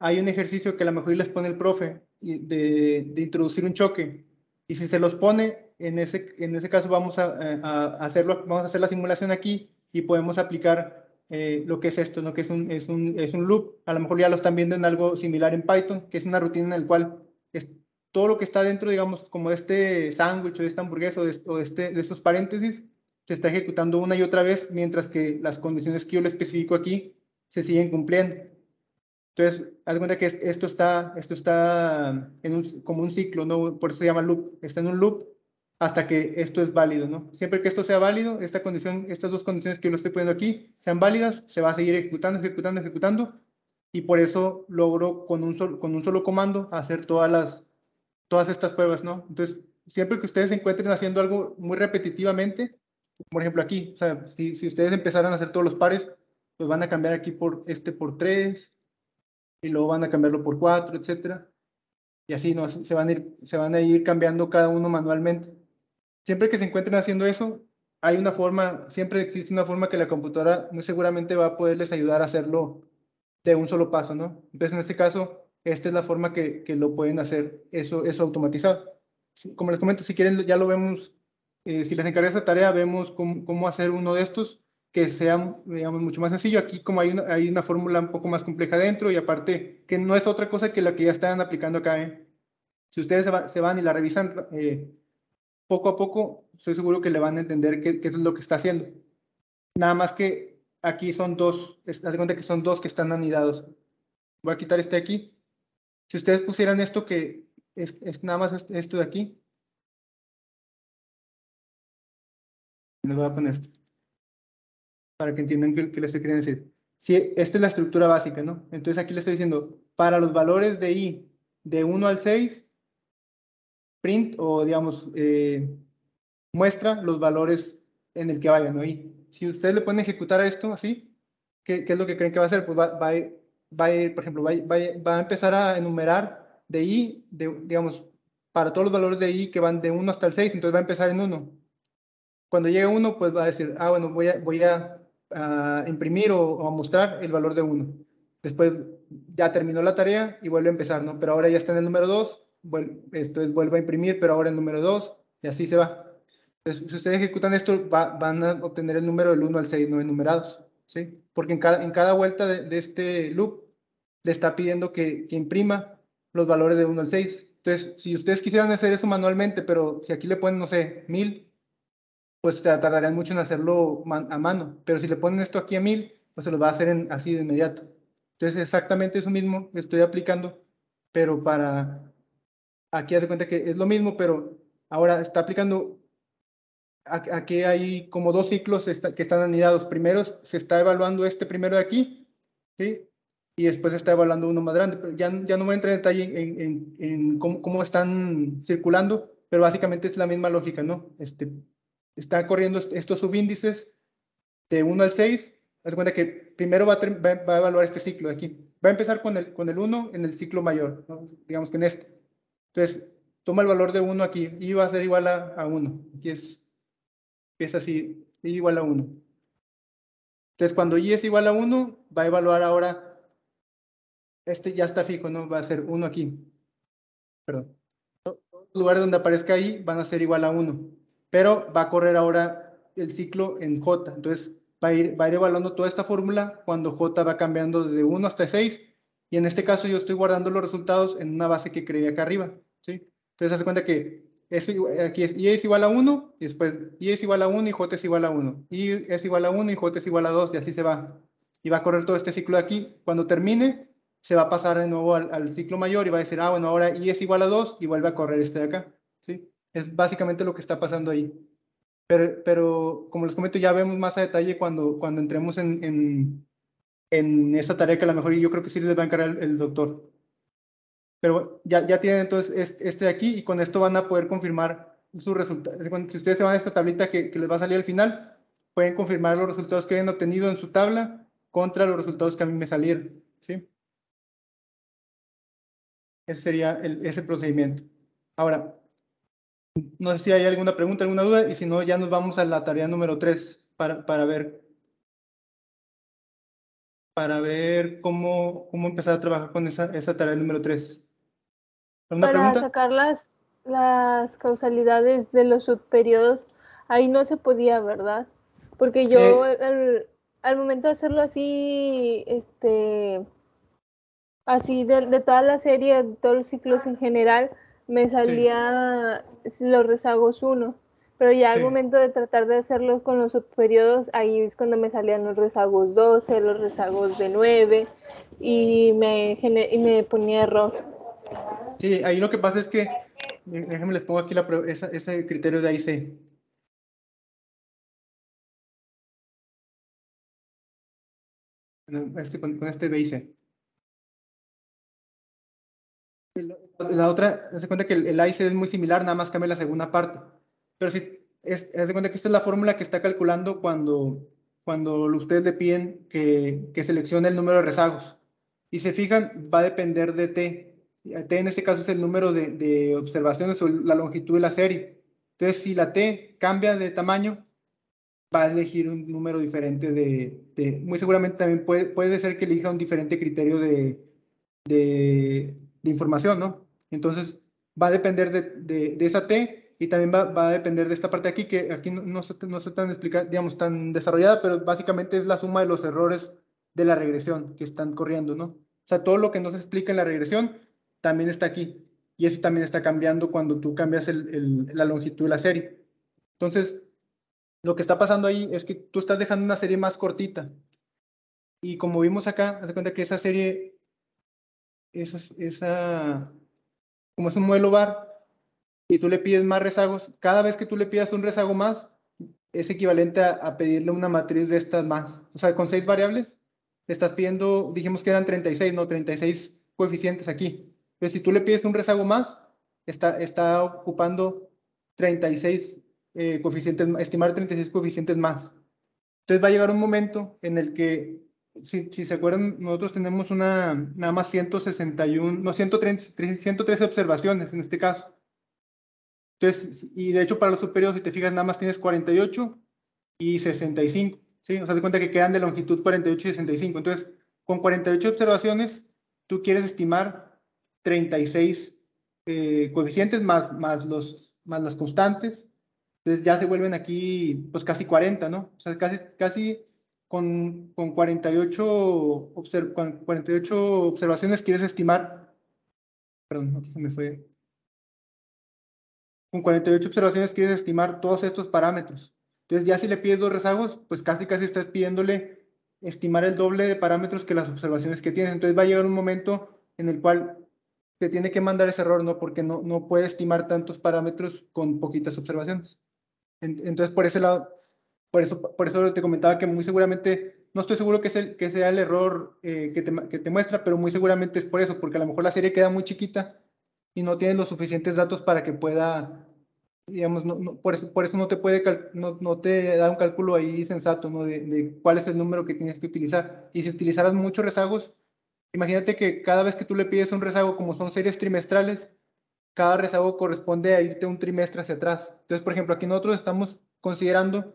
hay un ejercicio que a lo mejor les pone el profe de, de introducir un choque. Y si se los pone, en ese, en ese caso vamos a, a, hacerlo, vamos a hacer la simulación aquí y podemos aplicar eh, lo que es esto, ¿no? que es un, es, un, es un loop. A lo mejor ya lo están viendo en algo similar en Python, que es una rutina en la cual es, todo lo que está dentro, digamos, como de este sándwich o de esta hamburguesa o, de, o de, este, de estos paréntesis, se está ejecutando una y otra vez, mientras que las condiciones que yo le especifico aquí se siguen cumpliendo. Entonces, haz cuenta que esto está, esto está en un, como un ciclo, ¿no? Por eso se llama loop. Está en un loop hasta que esto es válido, ¿no? Siempre que esto sea válido, esta condición, estas dos condiciones que yo lo estoy poniendo aquí, sean válidas, se va a seguir ejecutando, ejecutando, ejecutando, y por eso logro con un, solo, con un solo comando hacer todas, las, todas estas pruebas, ¿no? Entonces, siempre que ustedes se encuentren haciendo algo muy repetitivamente, por ejemplo aquí, o sea, si, si ustedes empezaran a hacer todos los pares, pues van a cambiar aquí por este por 3, y luego van a cambiarlo por 4, etcétera. Y así ¿no? se, van a ir, se van a ir cambiando cada uno manualmente. Siempre que se encuentren haciendo eso, hay una forma, siempre existe una forma que la computadora muy seguramente va a poderles ayudar a hacerlo de un solo paso, ¿no? Entonces, en este caso, esta es la forma que, que lo pueden hacer, eso, eso automatizado. Como les comento, si quieren, ya lo vemos, eh, si les encarga esa tarea, vemos cómo, hacer uno de estos que sea, digamos, mucho más sencillo. Aquí como hay una, hay una fórmula un poco más compleja dentro y aparte que no es otra cosa que la que ya están aplicando acá. ¿eh? Si ustedes se, van y la revisan eh, poco a poco, estoy seguro que le van a entender qué, qué, es lo que está haciendo. Nada más que aquí son dos, haz cuenta que son dos que están anidados. Voy a quitar este aquí. Si ustedes pusieran esto que es, nada más esto de aquí, les voy a poner esto para que entiendan qué, qué les estoy queriendo decir. Si esta es la estructura básica, ¿no? Entonces aquí le estoy diciendo, para los valores de i de 1 al 6, print o digamos, eh, muestra los valores en el que vayan, ¿no? Y si ustedes le pueden ejecutar esto así, ¿qué, ¿qué, es lo que creen que va a hacer? Pues va, va, a, ir, va a ir, por ejemplo, va, va, a empezar a enumerar de i, de, digamos, para todos los valores de i que van de 1 hasta el 6, entonces va a empezar en 1. Cuando llegue 1, pues va a decir, ah, bueno, voy a, voy a a imprimir o, a mostrar el valor de 1. Después ya terminó la tarea y vuelve a empezar, ¿no? Pero ahora ya está en el número 2, esto es, vuelve a imprimir, pero ahora el número 2, y así se va. Entonces, si ustedes ejecutan esto, van a obtener el número del 1 al 6, no enumerados, ¿sí? Porque en cada, en cada vuelta de, de este loop le está pidiendo que, que, imprima los valores de 1 al 6. Entonces, si ustedes quisieran hacer eso manualmente, pero si aquí le ponen, no sé, 1000, pues tardarían mucho en hacerlo a mano. Pero si le ponen esto aquí a 1000, pues se lo va a hacer en, así de inmediato. Entonces, exactamente eso mismo estoy aplicando, pero para... Aquí hace cuenta que es lo mismo, pero ahora está aplicando... Aquí hay como dos ciclos que están anidados. Primero se está evaluando este primero de aquí, ¿sí? Y después se está evaluando uno más grande. Pero ya, ya no voy a entrar en detalle en, en, en cómo, cómo, están circulando, pero básicamente es la misma lógica, ¿no? Este, está corriendo estos subíndices de 1 al 6. Haz cuenta que primero va a, va a, evaluar este ciclo de aquí. Va a empezar con el, con el 1 en el ciclo mayor, ¿no? digamos que en este. Entonces, toma el valor de 1 aquí y va a ser igual a, a 1. Aquí es, es así, y igual a 1. Entonces, cuando y es igual a 1, va a evaluar ahora, este ya está fijo, ¿no? Va a ser 1 aquí. Perdón. Todos los lugares donde aparezca ahí van a ser igual a 1 pero va a correr ahora el ciclo en J. Entonces va a ir, va a ir evaluando toda esta fórmula cuando J va cambiando desde 1 hasta 6. Y en este caso yo estoy guardando los resultados en una base que creé acá arriba. ¿sí? Entonces hace cuenta que eso, aquí es Y es igual a 1, y después Y es igual a 1 y J es igual a 1. Y es igual a 1 y J es igual a 2 y así se va. Y va a correr todo este ciclo de aquí. Cuando termine, se va a pasar de nuevo al, ciclo mayor y va a decir, ah, bueno, ahora Y es igual a 2 y vuelve a correr este de acá. ¿sí? Es básicamente lo que está pasando ahí. Pero, como les comento, ya vemos más a detalle cuando, cuando entremos en, en, en esa tarea que a lo mejor yo creo que sí les va a encargar el, el doctor. Pero ya, ya tienen entonces este de aquí y con esto van a poder confirmar sus resultados. Si ustedes se van a esta tablita que, que les va a salir al final, pueden confirmar los resultados que hayan obtenido en su tabla contra los resultados que a mí me salieron. ¿sí? Ese sería el, ese procedimiento. Ahora, no sé si hay alguna pregunta, alguna duda, y si no, ya nos vamos a la tarea número 3 para, para ver para ver cómo, cómo empezar a trabajar con esa, esa tarea número 3. ¿Alguna para pregunta? sacar las, las causalidades de los subperiodos, ahí no se podía, ¿verdad? Porque yo eh, al, al, momento de hacerlo así, este, así de, de toda la serie, de todos los ciclos en general, me salía sí. los rezagos 1, pero ya sí. al momento de tratar de hacerlos con los subperiodos, ahí es cuando me salían los rezagos 12, los rezagos de 9 y me, y me ponía error. Sí, ahí lo que pasa es que, déjenme les pongo aquí la, esa, ese criterio de AIC. Este, con, con este BIC. La otra, se cuenta que el, el es muy similar, nada más cambia la segunda parte. Pero si, es, de cuenta que esta es la fórmula que está calculando cuando, cuando ustedes le piden que, que seleccione el número de rezagos. Y se fijan, va a depender de T. T en este caso es el número de, de observaciones o la longitud de la serie. Entonces, si la T cambia de tamaño, va a elegir un número diferente de, de muy seguramente también puede, puede ser que elija un diferente criterio de, de, de información, ¿no? Entonces, va a depender de, de, esa T y también va, va, a depender de esta parte aquí, que aquí no, no, está, no está tan explicada, digamos, tan desarrollada, pero básicamente es la suma de los errores de la regresión que están corriendo, ¿no? O sea, todo lo que no se explica en la regresión también está aquí. Y eso también está cambiando cuando tú cambias el, el, la longitud de la serie. Entonces, lo que está pasando ahí es que tú estás dejando una serie más cortita. Y como vimos acá, haz cuenta que esa serie, esa, esa, como es un modelo bar, y tú le pides más rezagos, cada vez que tú le pidas un rezago más, es equivalente a, pedirle una matriz de estas más. O sea, con seis variables, estás pidiendo, dijimos que eran 36, no, 36 coeficientes aquí. Pero si tú le pides un rezago más, está, está ocupando 36 eh, coeficientes, estimar 36 coeficientes más. Entonces va a llegar un momento en el que, si, si se acuerdan, nosotros tenemos una, nada más 161, no, 130, 113 observaciones en este caso. Entonces, y de hecho para los superiores, si te fijas, nada más tienes 48 y 65. ¿sí? O sea, se cuenta que quedan de longitud 48 y 65. Entonces, con 48 observaciones, tú quieres estimar 36 eh, coeficientes más, más, los, más las constantes entonces ya se vuelven aquí pues casi 40, ¿no? O sea, casi, casi con, con 48, 48 observaciones quieres estimar, perdón, aquí se me fue, con 48 observaciones quieres estimar todos estos parámetros. Entonces ya si le pides dos rezagos, pues casi casi estás pidiéndole estimar el doble de parámetros que las observaciones que tienes. Entonces va a llegar un momento en el cual te tiene que mandar ese error, ¿no? Porque no, no puede estimar tantos parámetros con poquitas observaciones. Entonces, por ese lado, por eso, por eso te comentaba que muy seguramente, no estoy seguro que, es el, que sea el error eh, que, te, que, te, muestra, pero muy seguramente es por eso, porque a lo mejor la serie queda muy chiquita y no tiene los suficientes datos para que pueda, digamos, por, eso, por eso no te puede, no, no, te da un cálculo ahí sensato, ¿no? De, de, cuál es el número que tienes que utilizar. Y si utilizaras muchos rezagos, imagínate que cada vez que tú le pides un rezago, como son series trimestrales, cada rezago corresponde a irte un trimestre hacia atrás. Entonces, por ejemplo, aquí nosotros estamos considerando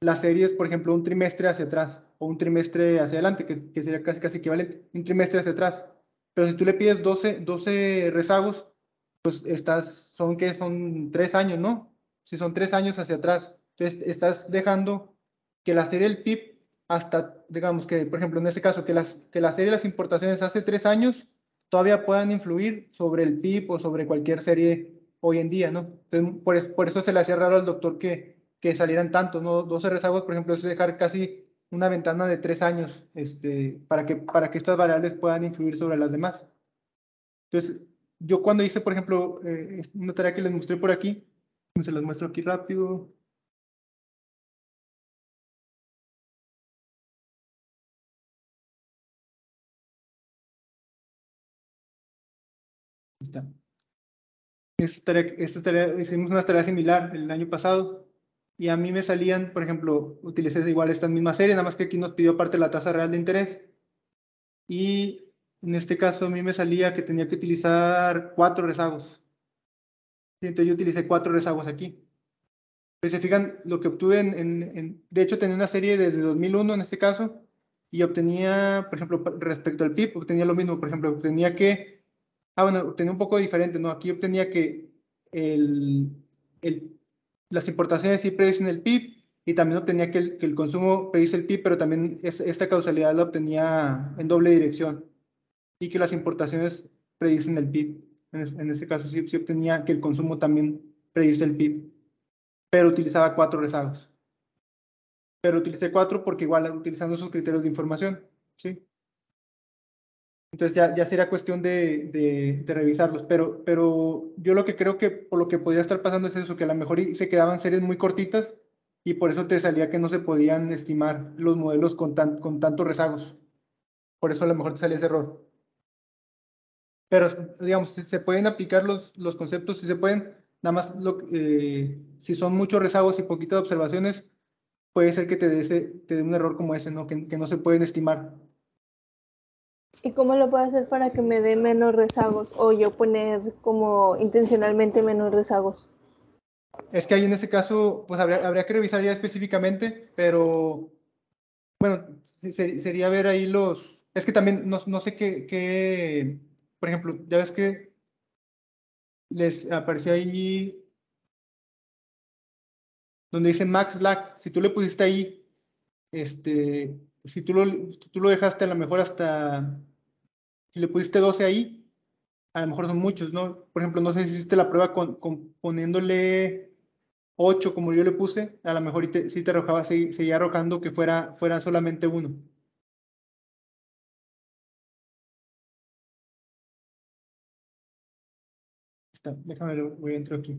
las series, por ejemplo, un trimestre hacia atrás o un trimestre hacia adelante, que, que sería casi, casi equivalente, un trimestre hacia atrás. Pero si tú le pides 12, 12 rezagos, pues estás, son que son tres años, ¿no? Si son tres años hacia atrás. Entonces, estás dejando que la serie del PIB hasta, digamos que, por ejemplo, en este caso, que, las, que la serie de las importaciones hace tres años todavía puedan influir sobre el PIB o sobre cualquier serie hoy en día, ¿no? Entonces, por, por eso se le hacía raro al doctor que, que salieran tantos, ¿no? 12 rezagos, por ejemplo, es dejar casi una ventana de tres años este, para, que, para que estas variables puedan influir sobre las demás. Entonces, yo cuando hice, por ejemplo, eh, una tarea que les mostré por aquí, se las muestro aquí rápido. Está. Esta tarea, esta tarea, hicimos una tarea similar el año pasado y a mí me salían, por ejemplo, utilicé igual esta misma serie, nada más que aquí nos pidió aparte la tasa real de interés. Y en este caso a mí me salía que tenía que utilizar cuatro rezagos. Entonces yo utilicé cuatro rezagos aquí. Entonces se fijan lo que obtuve en, en, en, de hecho tenía una serie desde 2001 en este caso y obtenía, por ejemplo, respecto al PIB, obtenía lo mismo, por ejemplo, obtenía que Ah, bueno, obtenía un poco diferente, ¿no? Aquí obtenía que el, el, las importaciones sí predicen el PIB y también obtenía que el, que el consumo predice el PIB, pero también es, esta causalidad la obtenía en doble dirección y que las importaciones predicen el PIB. En, en este caso sí, sí obtenía que el consumo también predice el PIB, pero utilizaba cuatro rezagos. Pero utilicé cuatro porque igual utilizando sus criterios de información, ¿sí? Entonces ya, ya sería cuestión de, de, de, revisarlos, pero, pero yo lo que creo que por lo que podría estar pasando es eso, que a lo mejor se quedaban series muy cortitas y por eso te salía que no se podían estimar los modelos con, tan, con tantos rezagos. Por eso a lo mejor te salía ese error. Pero digamos, si se pueden aplicar los, los conceptos, si se pueden, nada más lo, eh, si son muchos rezagos y poquitas observaciones, puede ser que te dé, un error como ese, ¿no? Que, que no se pueden estimar. ¿Y cómo lo puedo hacer para que me dé menos rezagos? O yo poner como intencionalmente menos rezagos. Es que ahí en ese caso, pues habría, habría que revisar ya específicamente, pero bueno, sería ver ahí los... Es que también no, no sé qué, qué, por ejemplo, ya ves que les aparecía ahí donde dice max lag, si tú le pusiste ahí, este, si tú lo, tú lo dejaste a lo mejor hasta, si le pusiste 12 ahí, a lo mejor son muchos, ¿no? Por ejemplo, no sé si hiciste la prueba con, poniéndole 8 como yo le puse, a lo mejor si te arrojaba, seguía arrojando que fuera, fuera solamente uno. Está, déjame, voy a entrar aquí.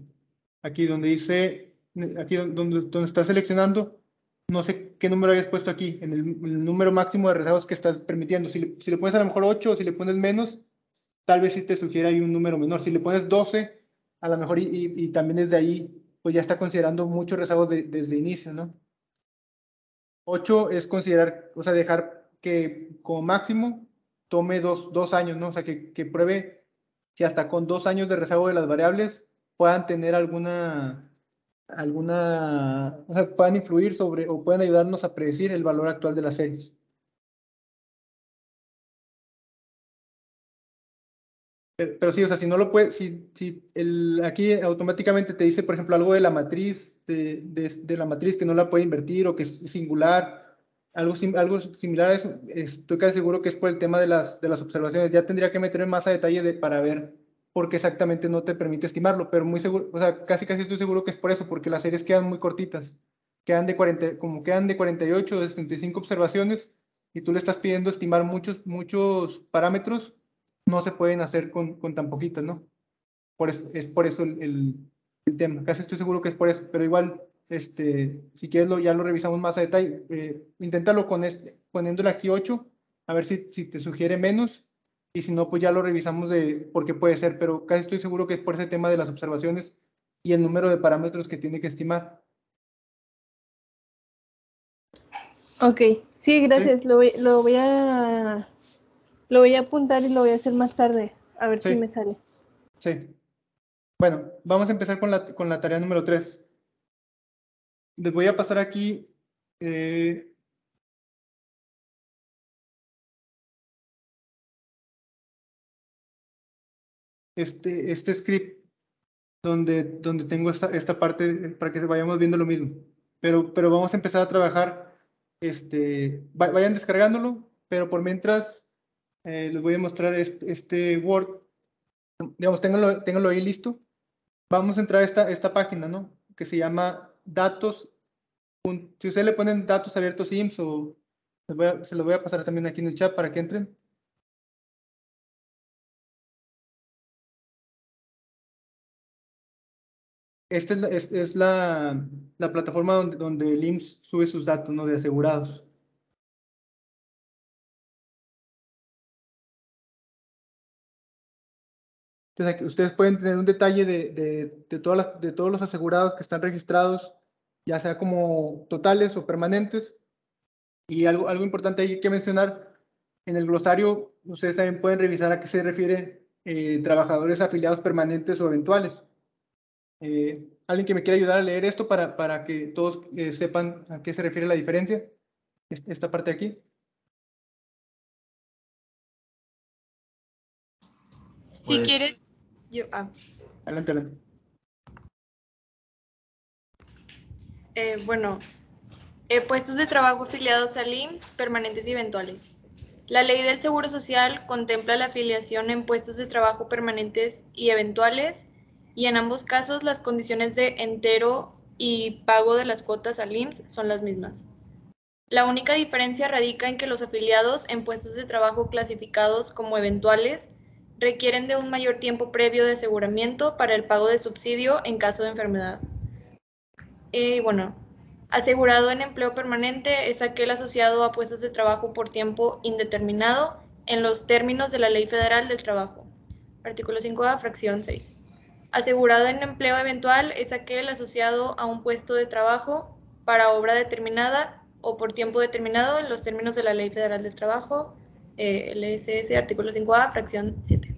Aquí donde dice, aquí donde, donde está seleccionando, no sé qué número habías puesto aquí, en el, número máximo de rezagos que estás permitiendo. Si le, si le, pones a lo mejor 8 o si le pones menos, tal vez sí te sugiera ahí un número menor. Si le pones 12, a lo mejor y, y, también desde ahí, pues ya está considerando muchos rezagos desde inicio, ¿no? 8 es considerar, o sea, dejar que como máximo tome dos, dos años, ¿no? O sea, que, que pruebe si hasta con dos años de rezago de las variables puedan tener alguna alguna, o sea, puedan influir sobre o pueden ayudarnos a predecir el valor actual de las series. Pero, sí, o sea, si no lo puede, si, si el, aquí automáticamente te dice, por ejemplo, algo de la matriz, de, de, la matriz que no la puede invertir o que es singular, algo, algo similar a eso, estoy casi seguro que es por el tema de las, de las observaciones. Ya tendría que meter más a detalle de, para ver porque exactamente no te permite estimarlo, pero muy seguro, o sea, casi casi estoy seguro que es por eso, porque las series quedan muy cortitas, quedan de 40, como quedan de 48 o de 65 observaciones y tú le estás pidiendo estimar muchos, muchos parámetros, no se pueden hacer con, con tan poquitas, ¿no? Por eso, es por eso el, el, tema, casi estoy seguro que es por eso, pero igual, este, si quieres lo, ya lo revisamos más a detalle, eh, inténtalo con este, poniéndole aquí 8, a ver si, si te sugiere menos y si no, pues ya lo revisamos de por qué puede ser, pero casi estoy seguro que es por ese tema de las observaciones y el número de parámetros que tiene que estimar. Ok, sí, gracias. Lo, voy, lo, voy a lo voy a apuntar y lo voy a hacer más tarde, a ver si me sale. Sí. Bueno, vamos a empezar con la, con la tarea número 3. Les voy a pasar aquí eh, este, este script donde, donde tengo esta, esta parte para que vayamos viendo lo mismo. Pero, pero vamos a empezar a trabajar, este, vayan descargándolo, pero por mientras eh, les voy a mostrar este, Word. Digamos, ténganlo, ahí listo. Vamos a entrar a esta, esta página, ¿no? Que se llama datos. Si ustedes le ponen datos abiertos IMSS o se lo voy a pasar también aquí en el chat para que entren. Esta es la, plataforma donde, donde el IMSS sube sus datos de asegurados. Entonces, ustedes pueden tener un detalle de, todas de todos los asegurados que están registrados, ya sea como totales o permanentes. Y algo, algo importante hay que mencionar, en el glosario ustedes también pueden revisar a qué se refiere eh, trabajadores afiliados permanentes o eventuales. Eh, ¿Alguien que me quiera ayudar a leer esto para, para que todos eh, sepan a qué se refiere la diferencia? Esta parte de aquí. Si pues quieres, yo... Ah. Adelante, adelante. Eh, bueno, puestos de trabajo afiliados al IMSS, permanentes y eventuales. La ley del Seguro Social contempla la afiliación en puestos de trabajo permanentes y eventuales y en ambos casos las condiciones de entero y pago de las cuotas al IMSS son las mismas. La única diferencia radica en que los afiliados en puestos de trabajo clasificados como eventuales requieren de un mayor tiempo previo de aseguramiento para el pago de subsidio en caso de enfermedad. Y bueno, asegurado en empleo permanente es aquel asociado a puestos de trabajo por tiempo indeterminado en los términos de la Ley Federal del Trabajo Artículo 5A, fracción 6. Asegurado en empleo eventual es aquel asociado a un puesto de trabajo para obra determinada o por tiempo determinado en los términos de la Ley Federal del Trabajo, eh, LSS, artículo 5A, fracción 7.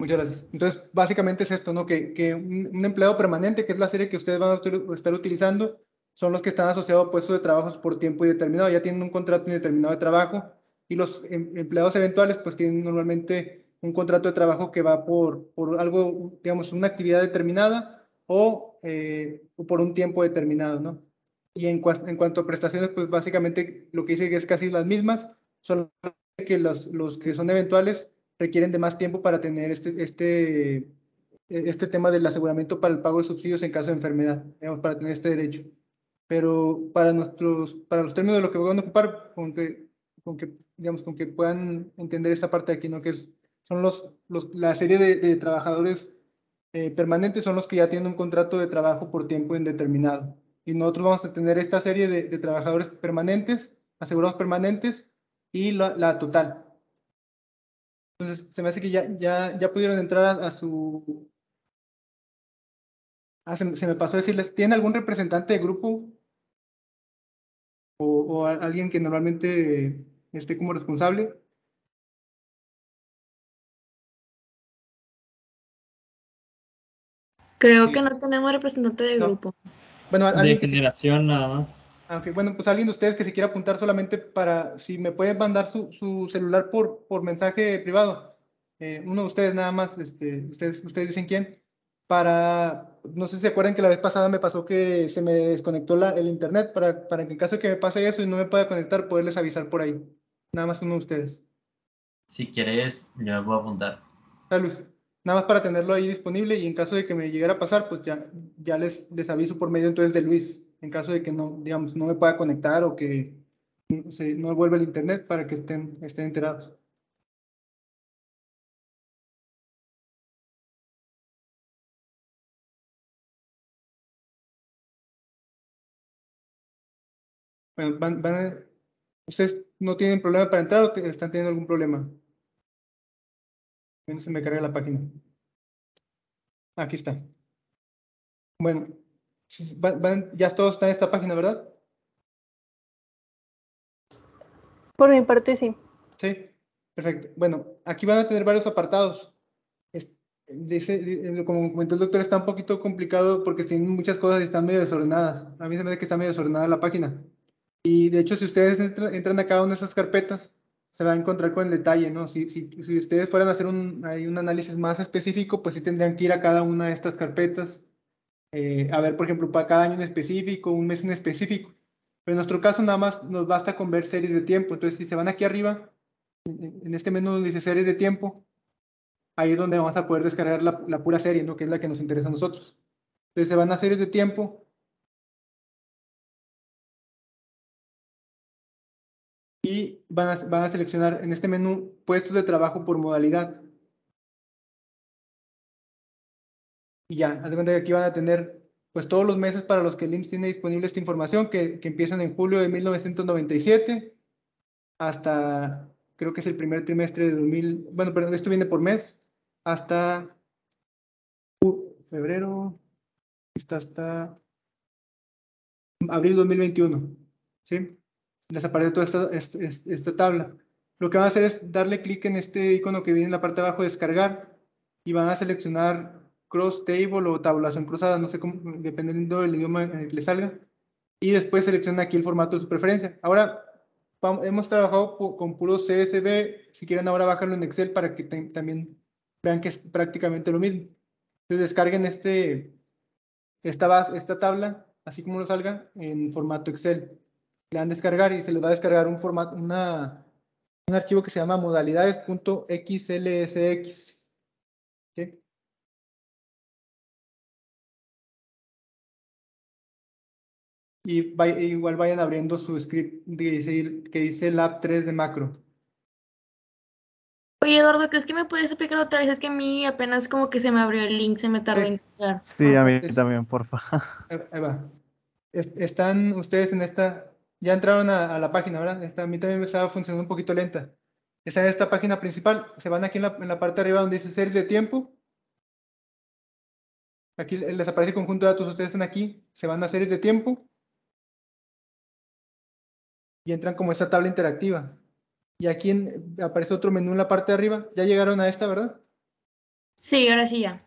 Muchas gracias. Entonces, básicamente es esto, ¿no? Que, que un, empleado permanente, que es la serie que ustedes van a estar utilizando, son los que están asociados a puestos de trabajo por tiempo indeterminado, ya tienen un contrato indeterminado de trabajo, y los em, empleados eventuales, pues tienen normalmente un contrato de trabajo que va por, por algo, digamos, una actividad determinada o, eh, por un tiempo determinado, ¿no? Y en, cuanto a prestaciones, pues básicamente lo que dice es casi las mismas, son que los, los que son eventuales requieren de más tiempo para tener este, este, este tema del aseguramiento para el pago de subsidios en caso de enfermedad, digamos, para tener este derecho. Pero para, nuestros, para los términos de lo que van a ocupar, con que, con que, digamos, con que puedan entender esta parte de aquí, ¿no? que es, son los, los, la serie de, de trabajadores eh, permanentes, son los que ya tienen un contrato de trabajo por tiempo indeterminado. Y nosotros vamos a tener esta serie de, de trabajadores permanentes, asegurados permanentes, y la, la total, entonces, se me hace que ya, ya, ya pudieron entrar a, a su... Ah, se, se, me pasó a decirles, ¿tiene algún representante de grupo? O, o a, alguien que normalmente esté como responsable. Creo sí. que no tenemos representante de no. grupo. Bueno, de generación nada más. Aunque, bueno, pues alguien de ustedes que se quiera apuntar solamente para, si me pueden mandar su, su celular por, por mensaje privado, eh, uno de ustedes nada más, este, ustedes, ustedes dicen quién, para, no sé si se acuerdan que la vez pasada me pasó que se me desconectó la, el internet, para, para que en caso de que me pase eso y no me pueda conectar, poderles avisar por ahí. Nada más uno de ustedes. Si quieres, yo me puedo apuntar. Salud. Nada más para tenerlo ahí disponible y en caso de que me llegara a pasar, pues ya, ya les, les aviso por medio entonces de Luis en caso de que no, digamos, no me pueda conectar o que se, no vuelva el internet para que estén, estén enterados. Bueno, van, a, ¿Ustedes no tienen problema para entrar o están teniendo algún problema? Se me carga la página. Aquí está. Bueno, Van, van, ya todos están en esta página, ¿verdad? Por mi parte, sí. Sí, perfecto. Bueno, aquí van a tener varios apartados. Es, dice, como comentó el doctor, está un poquito complicado porque tienen muchas cosas y están medio desordenadas. A mí se me hace que está medio desordenada la página. Y de hecho, si ustedes entran, entran a cada una de esas carpetas, se van a encontrar con el detalle, ¿no? Si, si, si ustedes fueran a hacer un, un análisis más específico, pues sí tendrían que ir a cada una de estas carpetas eh, a ver, por ejemplo, para cada año en específico, un mes en específico. Pero en nuestro caso nada más nos basta con ver series de tiempo. Entonces, si se van aquí arriba, en este menú donde dice series de tiempo, ahí es donde vamos a poder descargar la, la pura serie, ¿no? que es la que nos interesa a nosotros. Entonces, se van a series de tiempo. Y van a, van a seleccionar en este menú puestos de trabajo por modalidad. Y ya, haz de cuenta que aquí van a tener pues todos los meses para los que el IMSS tiene disponible esta información, que, que empiezan en julio de 1997 hasta, creo que es el primer trimestre de 2000, bueno, perdón, esto viene por mes, hasta febrero, está hasta abril 2021, ¿sí? Les aparece toda esta, esta, esta tabla. Lo que van a hacer es darle clic en este icono que viene en la parte de abajo, descargar, y van a seleccionar cross table o tabulación cruzada, no sé cómo, dependiendo del idioma en el que le salga. Y después selecciona aquí el formato de su preferencia. Ahora, vamos, hemos trabajado con puro CSV. Si quieren ahora bajarlo en Excel para que también vean que es prácticamente lo mismo. Entonces descarguen este, esta, base, esta tabla, así como lo salga, en formato Excel. Le dan descargar y se les va a descargar un formato, una, un archivo que se llama modalidades.xlsx. y vaya, igual vayan abriendo su script que dice, que dice lab 3 de macro. Oye, Eduardo, ¿crees que me puedes explicar otra vez? Es que a mí apenas como que se me abrió el link, se me tardó sí. en entrar. Sí, a mí es, también, porfa. Ahí va. Están ustedes en esta, ya entraron a, a la página, ¿verdad? Esta, a mí también me estaba funcionando un poquito lenta. Esa es esta página principal. Se van aquí en la, en la parte de arriba donde dice series de tiempo. Aquí les aparece el conjunto de datos. Ustedes están aquí. Se van a series de tiempo. Y entran como esta tabla interactiva. Y aquí en- aparece otro menú en la parte de arriba. Ya llegaron a esta, ¿verdad? Sí, ahora sí ya.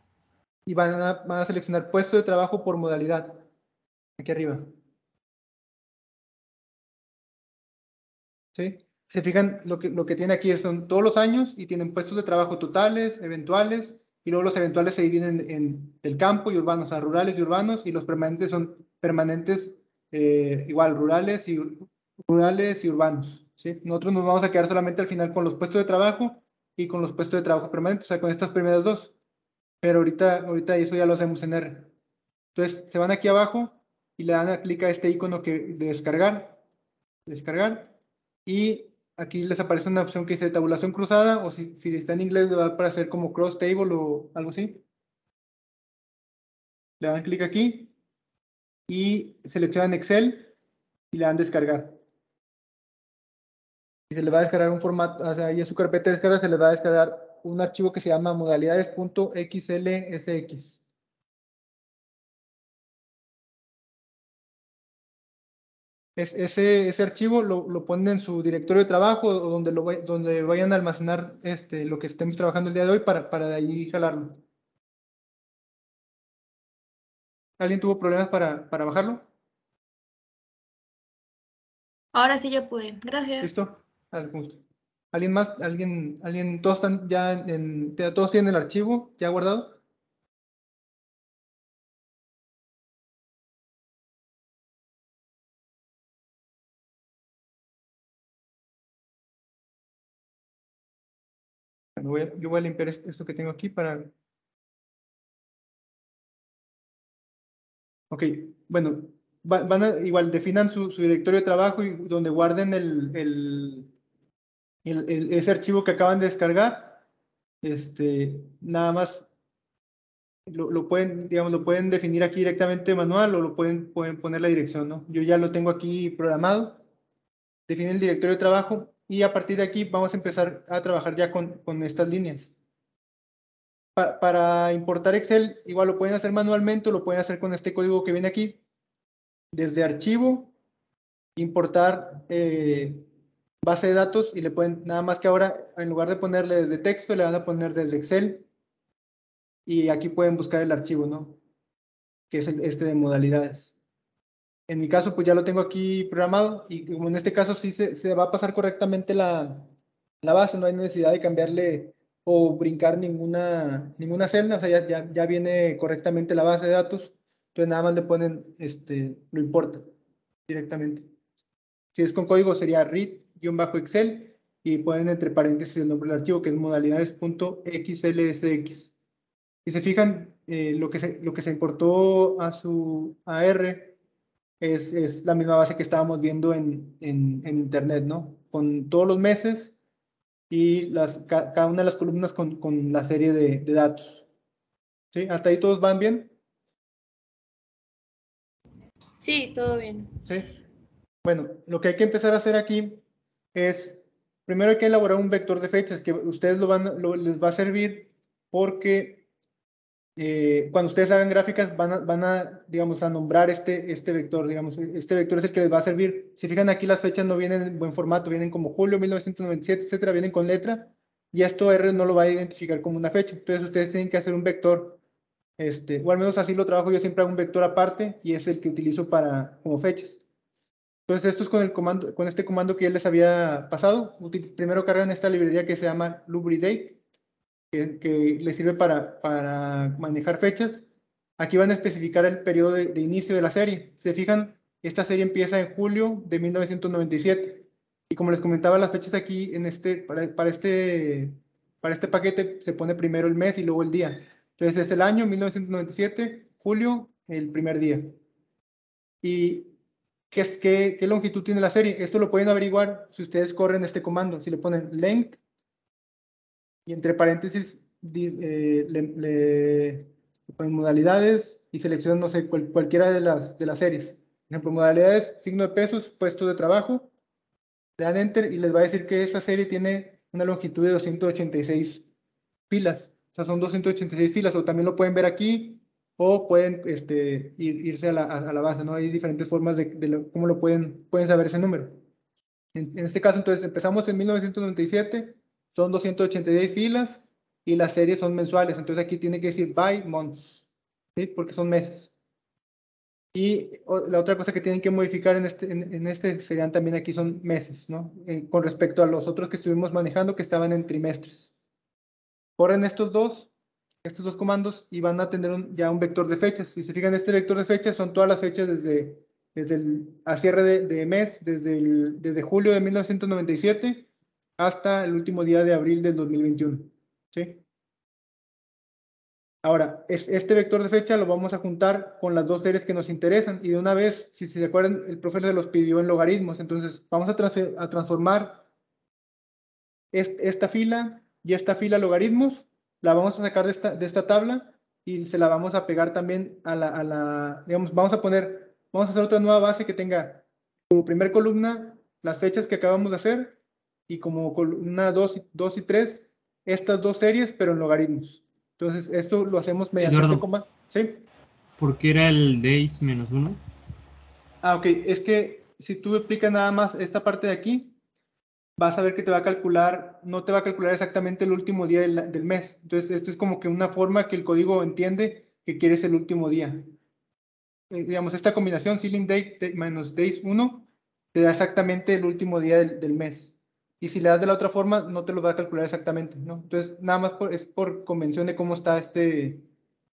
Y van a, van a seleccionar puesto de trabajo por modalidad. Aquí arriba. ¿Sí? Se fijan, lo que, lo que tiene aquí son todos los años y tienen puestos de trabajo totales, eventuales, y luego los eventuales se dividen en, del campo y urbanos, o sea, rurales y urbanos, y los permanentes son permanentes eh, igual, rurales y, rurales y urbanos. ¿sí? Nosotros nos vamos a quedar solamente al final con los puestos de trabajo y con los puestos de trabajo permanentes, o sea, con estas primeras dos. Pero ahorita, ahorita eso ya lo hacemos en R. Entonces, se van aquí abajo y le dan clic a este icono que, de descargar, descargar, y aquí les aparece una opción que dice tabulación cruzada, o si, si está en inglés le va a aparecer como cross table o algo así. Le dan clic aquí y seleccionan Excel y le dan descargar. Y se le va a descargar un formato, o sea, ahí en su carpeta de descarga se le va a descargar un archivo que se llama modalidades.xlsx. Es, ese, ese archivo lo, lo ponen en su directorio de trabajo o donde, lo, vay- donde vayan a almacenar este, lo que estemos trabajando el día de hoy para, para de ahí jalarlo. ¿Alguien tuvo problemas para, para bajarlo? Ahora sí ya pude. Gracias. ¿Listo? ¿Alguien más? ¿Alguien? ¿Alguien? ¿Todos están ya en, todos tienen el archivo ya guardado? Yo voy a limpiar es- esto que tengo aquí para... Ok, bueno, va- van a, igual definan su, directorio de trabajo y donde guarden el, el- ese archivo que acaban de descargar, este, nada más lo, lo pueden, digamos, lo pueden definir aquí directamente manual o lo pueden, pueden poner la dirección, ¿no? Yo ya lo tengo aquí programado. Definen el directorio de trabajo y a partir de aquí vamos a empezar a trabajar ya con, con estas líneas. Pa- para importar Excel, igual lo pueden hacer manualmente o lo pueden hacer con este código que viene aquí. Desde archivo, importar eh, base de datos y le pueden, nada más que ahora, en lugar de ponerle desde texto, le van a poner desde Excel. Y aquí pueden buscar el archivo, ¿no? Que es este de modalidades. En mi caso, pues ya lo tengo aquí programado y como en este caso sí se, se va a pasar correctamente la, la base, no hay necesidad de cambiarle o brincar ninguna, ninguna celda, o sea, ya, ya, ya viene correctamente la base de datos, entonces nada más le ponen, este, lo importa directamente. Si es con código sería read-excel y ponen entre paréntesis el nombre del archivo que es modalidades.xlsx. Si se fijan, eh, lo, que se, lo que se importó a su AR es, es la misma base que estábamos viendo en, en, en internet, ¿no? Con todos los meses y las, ca- cada una de las columnas con, con la serie de, de datos. ¿Sí? ¿Hasta ahí todos van bien? Sí, todo bien. Sí. Bueno, lo que hay que empezar a hacer aquí es, primero hay que elaborar un vector de fechas que ustedes lo les va a servir porque eh, cuando ustedes hagan gráficas van a, van a, digamos, a nombrar este, este vector, digamos, este vector es el que les va a servir. Si fijan aquí las fechas no vienen en buen formato, vienen como julio 1997, etcétera, vienen con letra y esto R no lo va a identificar como una fecha. Entonces ustedes tienen que hacer un vector este, o al menos así lo trabajo, yo siempre hago un vector aparte y es el que utilizo para como fechas. Entonces esto es con, el comando, con este comando que ya les había pasado. Util- primero cargan esta librería que se llama lubridate, que, que les sirve para, para manejar fechas. Aquí van a especificar el periodo de, de inicio de la serie. Se fijan, esta serie empieza en julio de 1997. Y como les comentaba, las fechas aquí en este, para, para este, para este paquete se pone primero el mes y luego el día. Entonces es el año 1997, julio, el primer día. ¿Y qué, qué, longitud tiene la serie? Esto lo pueden averiguar si ustedes corren este comando. Si le ponen length y entre paréntesis eh, le ponen modalidades y seleccionan, no sé, cual- cualquiera de las, de las series. Por ejemplo, modalidades, signo de pesos, puesto de trabajo. Le dan enter y les va a decir que esa serie tiene una longitud de 286 filas. O sea, son 286 filas, o también lo pueden ver aquí, o pueden este, irse a la, a la, base, ¿no? Hay diferentes formas de, de cómo lo pueden, pueden saber ese número. En, en, este caso, entonces, empezamos en 1997, son 286 filas, y las series son mensuales, entonces aquí tiene que decir by months, ¿sí? Porque son meses. Y la otra cosa que tienen que modificar en este, en, este serían también aquí son meses, ¿no? Eh, con respecto a los otros que estuvimos manejando que estaban en trimestres. Corren estos dos, estos dos comandos y van a tener ya un vector de fechas. Si se fijan, este vector de fechas son todas las fechas desde, desde el a cierre de, de mes, desde, el, desde julio de 1997 hasta el último día de abril del 2021. ¿sí? Ahora, este vector de fecha lo vamos a juntar con las dos series que nos interesan y de una vez, si se acuerdan, el profe se los pidió en logaritmos, entonces vamos a, a transformar esta fila y esta fila logaritmos, la vamos a sacar de esta, de esta tabla y se la vamos a pegar también a la, a la, digamos, vamos a poner, vamos a hacer otra nueva base que tenga como primer columna las fechas que acabamos de hacer y como columna 2 y 3 estas dos series, pero en logaritmos. Entonces, esto lo hacemos mediante este comando. ¿Sí? ¿Por qué era el days menos uno? Ah, ok. Es que si tú explicas nada más esta parte de aquí, vas a ver que te va a calcular, no te va a calcular exactamente el último día del, mes. Entonces, esto es como que una forma que el código entiende que quieres el último día. Eh, digamos, esta combinación, ceiling date menos days 1, te da exactamente el último día del, del mes y si le das de la otra forma, no te lo va a calcular exactamente, ¿no? Entonces, nada más es por convención de cómo está este,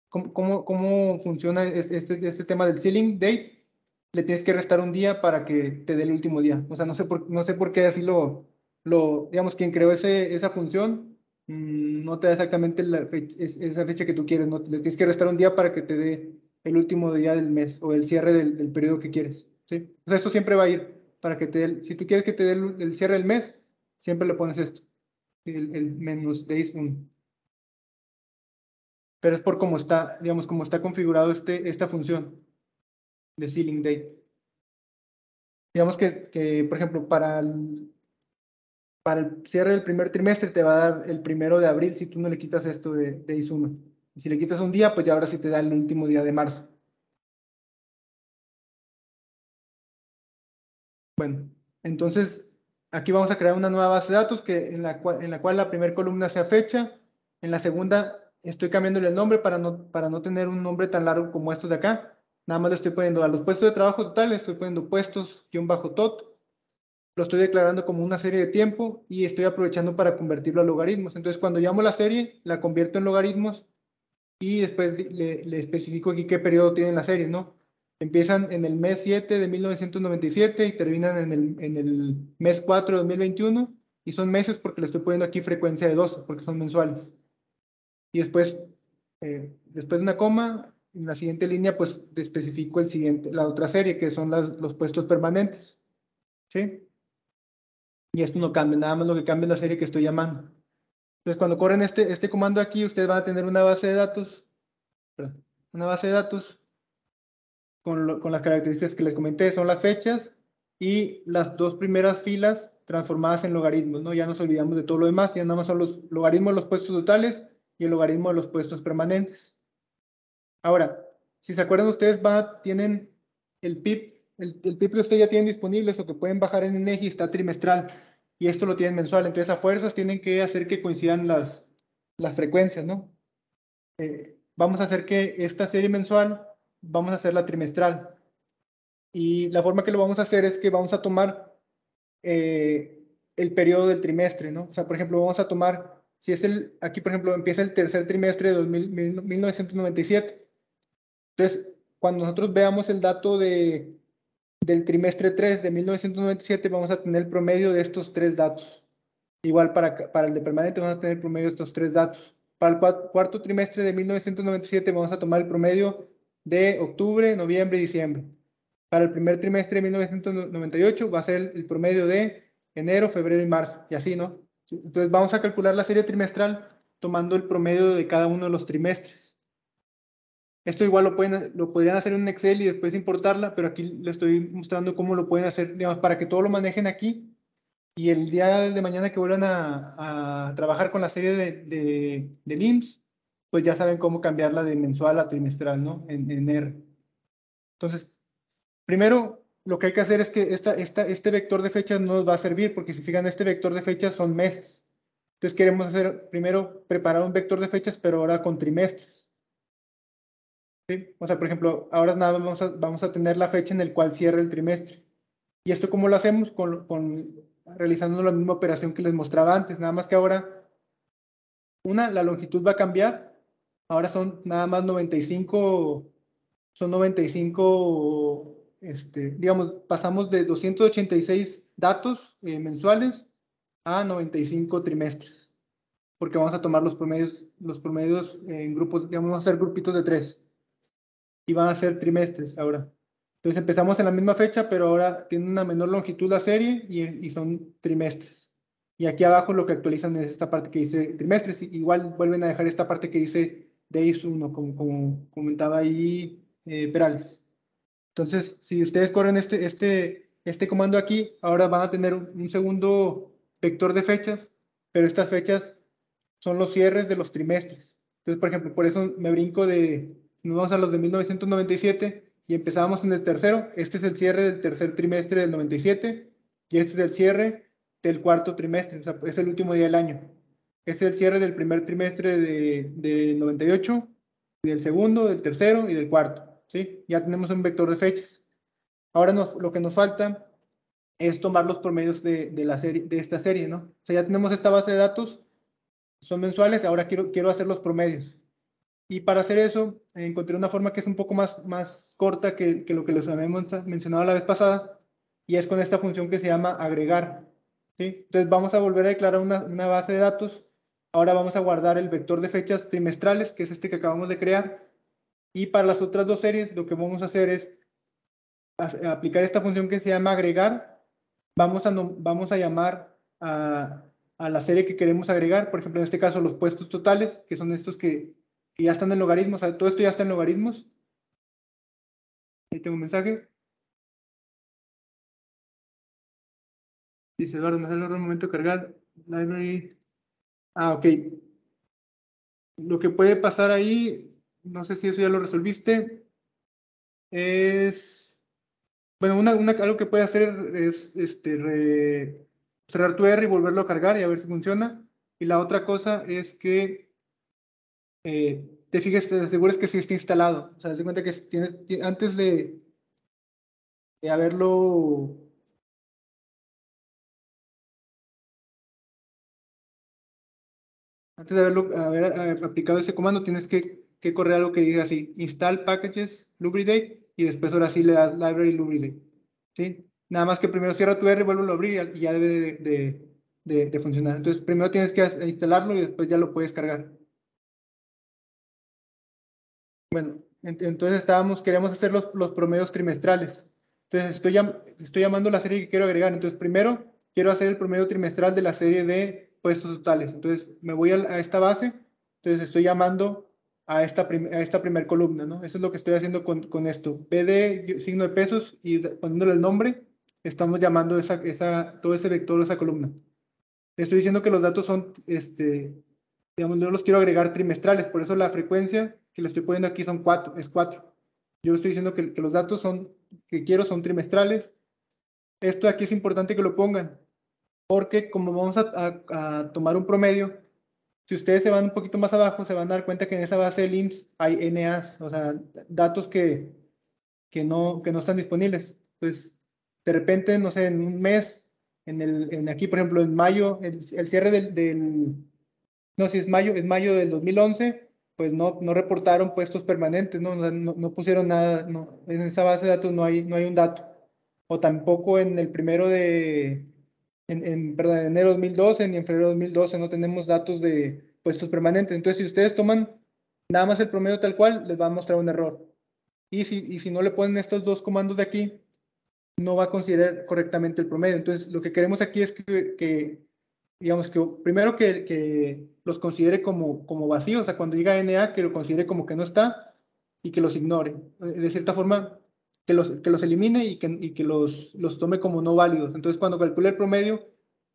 cómo, cómo, cómo funciona este, este, tema del ceiling date, le tienes que restar un día para que te dé el último día. O sea, no sé por, no sé por qué así lo, lo digamos, quien creó ese, esa función mmm, no te da exactamente la fecha, esa fecha que tú quieres, ¿no? Le tienes que restar un día para que te dé el último día del mes o el cierre del, periodo que quieres, ¿sí? Esto siempre va a ir para que te dé, si tú quieres que te dé el, el cierre del mes, siempre le pones esto, el, menos days 1. Pero es por cómo está, digamos, cómo está configurado este, esta función de ceiling date. Digamos que, que, por ejemplo, para el, para el cierre del primer trimestre te va a dar el primero de abril si tú no le quitas esto de days 1. Y si le quitas un día, pues ya ahora sí te da el último día de marzo. Bueno, entonces Aquí vamos a crear una nueva base de datos que, en, la cual, en la cual la primera columna sea fecha. En la segunda estoy cambiándole el nombre para no, para no tener un nombre tan largo como estos de acá. Nada más le estoy poniendo a los puestos de trabajo total, le estoy poniendo puestos-tot. Lo estoy declarando como una serie de tiempo y estoy aprovechando para convertirlo a logaritmos. Entonces, cuando llamo la serie, la convierto en logaritmos y después le, le especifico aquí qué periodo tiene la serie, ¿no? Empiezan en el mes 7 de 1997 y terminan en el, en el mes 4 de 2021. Y son meses porque le estoy poniendo aquí frecuencia de 12, porque son mensuales. Y después, eh, después de una coma, en la siguiente línea, pues especifico el siguiente, la otra serie, que son las, los puestos permanentes. ¿Sí? Y esto no cambia, nada más lo que cambia es la serie que estoy llamando. Entonces, cuando corren este, este comando aquí, ustedes van a tener una base de datos, perdón, una base de datos con, con, las características que les comenté, son las fechas y las dos primeras filas transformadas en logaritmos, ¿no? Ya nos olvidamos de todo lo demás, ya nada más son los logaritmos de los puestos totales y el logaritmo de los puestos permanentes. Ahora, si se acuerdan ustedes, va, tienen el PIB, el, el PIB que ustedes ya tienen disponible, o que pueden bajar en INEGI, está trimestral, y esto lo tienen mensual, entonces a fuerzas tienen que hacer que coincidan las, las frecuencias, ¿no? Eh, vamos a hacer que esta serie mensual vamos a hacer la trimestral. Y la forma que lo vamos a hacer es que vamos a tomar eh, el periodo del trimestre, ¿no? O sea, por ejemplo, vamos a tomar, si es el, aquí por ejemplo empieza el tercer trimestre de 2000, 1997. Entonces, cuando nosotros veamos el dato de, del trimestre 3 de 1997, vamos a tener el promedio de estos tres datos. Igual para, para el de permanente vamos a tener el promedio de estos tres datos. Para el cuarto trimestre de 1997 vamos a tomar el promedio de octubre, noviembre y diciembre. Para el primer trimestre de 1998 va a ser el, promedio de enero, febrero y marzo, y así, ¿no? Entonces vamos a calcular la serie trimestral tomando el promedio de cada uno de los trimestres. Esto igual lo, pueden, lo podrían hacer en Excel y después importarla, pero aquí les estoy mostrando cómo lo pueden hacer, digamos, para que todo lo manejen aquí y el día de mañana que vuelvan a, a trabajar con la serie de, de, de LIMS, pues ya saben cómo cambiarla de mensual a trimestral, ¿no? En, en R. Entonces, primero, lo que hay que hacer es que esta, esta, este vector de fechas no nos va a servir, porque si fijan, este vector de fechas son meses. Entonces queremos hacer, primero, preparar un vector de fechas, pero ahora con trimestres. ¿Sí? O sea, por ejemplo, ahora nada vamos a, vamos a tener la fecha en el cual cierra el trimestre. ¿Y esto cómo lo hacemos? Con, con, realizando la misma operación que les mostraba antes, nada más que ahora, una, la longitud va a cambiar, ahora son nada más 95, son 95, este, digamos, pasamos de 286 datos eh, mensuales a 95 trimestres, porque vamos a tomar los promedios, los promedios en grupos, digamos, vamos a hacer grupitos de tres, y van a ser trimestres ahora. Entonces empezamos en la misma fecha, pero ahora tiene una menor longitud la serie y, y, son trimestres. Y aquí abajo lo que actualizan es esta parte que dice trimestres. Igual vuelven a dejar esta parte que dice days 1, como, como comentaba ahí eh, Perales. Entonces, si ustedes corren este, este, este comando aquí, ahora van a tener un, un segundo vector de fechas, pero estas fechas son los cierres de los trimestres. Entonces, por ejemplo, por eso me brinco de, nos vamos a los de 1997 y empezábamos en el tercero. Este es el cierre del tercer trimestre del 97 y este es el cierre del cuarto trimestre, o sea, es el último día del año. Este es el cierre del primer trimestre de, de 98, del segundo, del tercero y del cuarto. ¿sí? Ya tenemos un vector de fechas. Ahora nos, lo que nos falta es tomar los promedios de, de, la serie, de esta serie, ¿no? O sea, ya tenemos esta base de datos, son mensuales, ahora quiero, quiero hacer los promedios. Y para hacer eso, encontré una forma que es un poco más, más corta que, que lo que les habíamos mencionado la vez pasada, y es con esta función que se llama agregar. ¿sí? Entonces vamos a volver a declarar una, una base de datos. Ahora vamos a guardar el vector de fechas trimestrales, que es este que acabamos de crear. Y para las otras dos series, lo que vamos a hacer es aplicar esta función que se llama agregar. Vamos a, vamos a llamar a, a la serie que queremos agregar, por ejemplo, en este caso los puestos totales, que son estos que, y ya están en logaritmos, todo esto ya está en logaritmos. Ahí tengo un mensaje. Dice Eduardo, me sale un momento de cargar. Library. Ah, ok. Lo que puede pasar ahí, no sé si eso ya lo resolviste, es, bueno, una, una, algo que puede hacer es este, cerrar tu y volverlo a cargar y a ver si funciona. Y la otra cosa es que eh, te fijas, te asegures que sí esté instalado. O sea, se cuenta que antes de, haberlo antes de haber aplicado ese comando, tienes que, que, correr algo que diga así, install packages lubridate, y después ahora sí le das library lubridate. ¿sí? Nada más que primero cierra tu R, vuelve a abrir y ya debe de, de, de, de, funcionar. Entonces, primero tienes que instalarlo y después ya lo puedes cargar. Bueno, entonces estábamos, queríamos hacer los, los promedios trimestrales. Entonces estoy, estoy llamando la serie que quiero agregar. Entonces primero quiero hacer el promedio trimestral de la serie de puestos totales. Entonces me voy a, a esta base. Entonces estoy llamando a esta, a esta primer columna, ¿no? Eso es lo que estoy haciendo con, con esto. BD, signo de pesos y poniéndole el nombre, estamos llamando esa, esa, todo ese vector, esa columna. Estoy diciendo que los datos son, este, digamos, yo los quiero agregar trimestrales, por eso la frecuencia que le estoy poniendo aquí son cuatro, es cuatro. Yo le estoy diciendo que, que, los datos son, que quiero son trimestrales. Esto aquí es importante que lo pongan, porque como vamos a, a, a, tomar un promedio, si ustedes se van un poquito más abajo, se van a dar cuenta que en esa base del IMSS hay NAs, o sea, datos que, que, no, que no están disponibles. Entonces, de repente, no sé, en un mes, en, el, en aquí, por ejemplo, en mayo, el, el cierre del, del, no, si es mayo, es mayo del 2011, pues no, no reportaron puestos permanentes, ¿no? No, pusieron nada, no, en esa base de datos no hay, no hay un dato. O tampoco en el primero de, en, en, perdón, en enero de 2012 ni en febrero de 2012 no tenemos datos de puestos permanentes. Entonces, si ustedes toman nada más el promedio tal cual, les va a mostrar un error. Y si, y si no le ponen estos dos comandos de aquí, no va a considerar correctamente el promedio. Entonces, lo que queremos aquí es que digamos que primero que, los considere como, como vacíos, o sea, cuando diga NA, que lo considere como que no está y que los ignore. De cierta forma, que los, que los elimine y que, y que los, los tome como no válidos. Entonces, cuando calcule el promedio,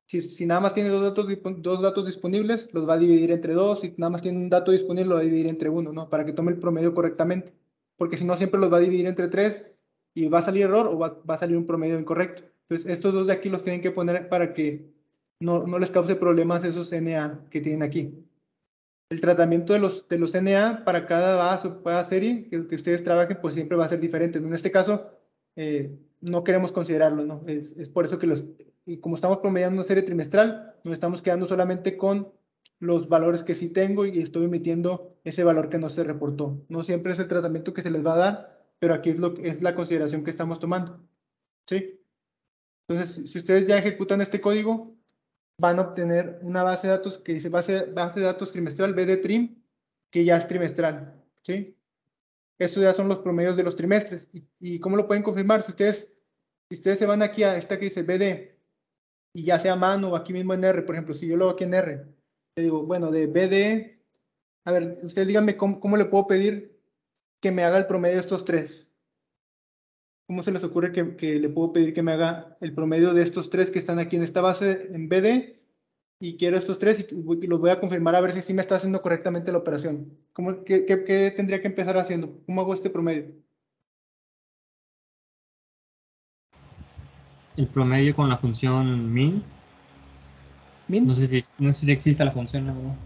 Si, si nada más tiene dos datos, dos datos disponibles, los va a dividir entre dos. Si nada más tiene un dato disponible, lo va a dividir entre uno, ¿no? Para que tome el promedio correctamente. Porque si no, siempre los va a dividir entre tres y va a salir error o va, va a salir un promedio incorrecto. Entonces, estos dos de aquí los tienen que poner para que no, no les cause problemas esos NA que tienen aquí. El tratamiento de los, de los NA para cada base o cada serie que, que ustedes trabajen, pues siempre va a ser diferente. En este caso, eh, no queremos considerarlo, ¿no? Es, es, por eso que los, y como estamos promediando una serie trimestral, nos estamos quedando solamente con los valores que sí tengo y estoy emitiendo ese valor que no se reportó. No siempre es el tratamiento que se les va a dar, pero aquí es, lo, es la consideración que estamos tomando. ¿Sí? Entonces, si ustedes ya ejecutan este código, van a obtener una base de datos que dice base, base de datos trimestral BD trim, que ya es trimestral. ¿Sí? Estos ya son los promedios de los trimestres. ¿Y, cómo lo pueden confirmar? Si ustedes, si ustedes se van aquí a esta que dice BD, y ya sea mano o aquí mismo en R, por ejemplo, si yo lo hago aquí en R, le digo, bueno, de BD, a ver, ustedes díganme cómo, cómo le puedo pedir que me haga el promedio de estos tres. ¿Cómo se les ocurre que, que, le puedo pedir que me haga el promedio de estos tres que están aquí en esta base en BD? Y quiero estos tres y los voy a confirmar a ver si sí me está haciendo correctamente la operación. ¿Cómo, qué, qué, qué tendría que empezar haciendo? ¿Cómo hago este promedio? El promedio con la función min. ¿Min? No sé si, no sé si existe la función, ¿no?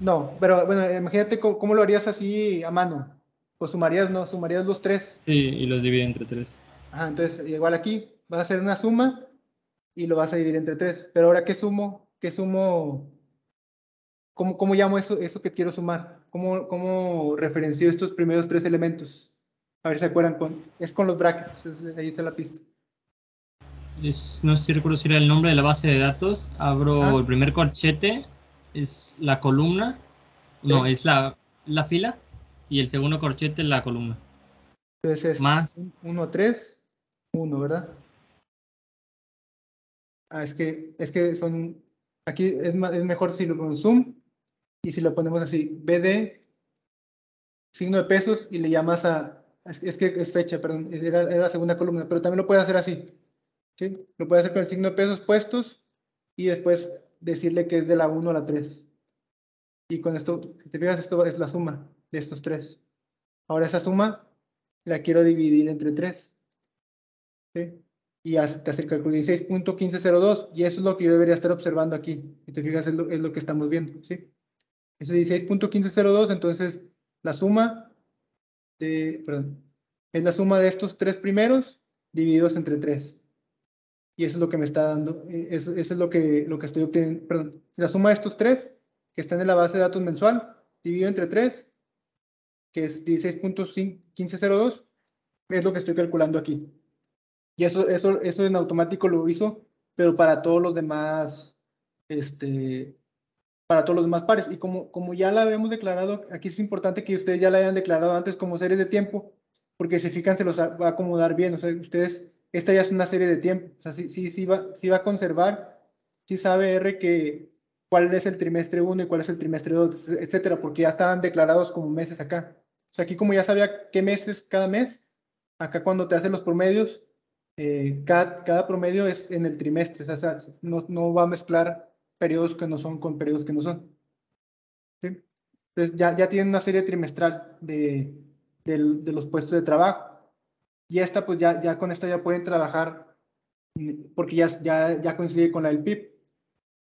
No, pero bueno, imagínate cómo, cómo, lo harías así a mano. Pues sumarías, no, sumarías los tres. Sí, y los divide entre tres. Ajá, entonces igual aquí vas a hacer una suma y lo vas a dividir entre tres. Pero ahora, ¿qué sumo? ¿Qué sumo? ¿Cómo, cómo llamo eso, eso que quiero sumar? ¿Cómo, ¿Cómo referencio estos primeros tres elementos? A ver si se acuerdan, con, es con los brackets, es, ahí está la pista. Es, no sé si recuerdo si era el nombre de la base de datos. Abro ah. el primer corchete, es la columna, no, ¿Sí? es la, la fila, y el segundo corchete es la columna. Entonces es más 1, 3, 1, ¿verdad? Ah, es que, es que son, aquí es, más, es mejor si lo ponemos zoom y si lo ponemos así, BD, signo de pesos y le llamas a, es, es que es fecha, perdón, era, era, la segunda columna, pero también lo puedes hacer así, ¿sí? Lo puedes hacer con el signo de pesos puestos y después decirle que es de la 1 a la 3. Y con esto, si te fijas, esto es la suma de estos tres. Ahora esa suma la quiero dividir entre 3. ¿sí? Y te hace el cálculo 16.1502 y eso es lo que yo debería estar observando aquí. Si te fijas, es lo, es lo que estamos viendo. ¿sí? Eso es 16.1502, entonces la suma de, perdón, es la suma de estos tres primeros divididos entre 3. Y eso es lo que me está dando, eso, eso es lo que, lo que estoy obteniendo, perdón, la suma de estos tres que están en la base de datos mensual, dividido entre 3, que es 16.1502, es lo que estoy calculando aquí. Y eso, eso, eso en automático lo hizo, pero para todos los demás, este, para todos los demás pares. Y como, como ya la habíamos declarado, aquí es importante que ustedes ya la hayan declarado antes como series de tiempo, porque si fijan se los va a acomodar bien. O sea, ustedes, esta ya es una serie de tiempo. O sea, sí, sí, sí, va, sí va a conservar, sí sabe R que cuál es el trimestre 1 y cuál es el trimestre 2, etcétera, porque ya estaban declarados como meses acá. Sea, aquí como ya sabía qué meses cada mes, acá cuando te hacen los promedios, eh, cada, cada, promedio es en el trimestre, o sea, no, no, va a mezclar periodos que no son con periodos que no son. ¿sí? Entonces ya, ya tienen una serie trimestral de, de, de, los puestos de trabajo. Y esta, pues ya, ya con esta ya pueden trabajar porque ya, ya, ya coincide con la del PIB.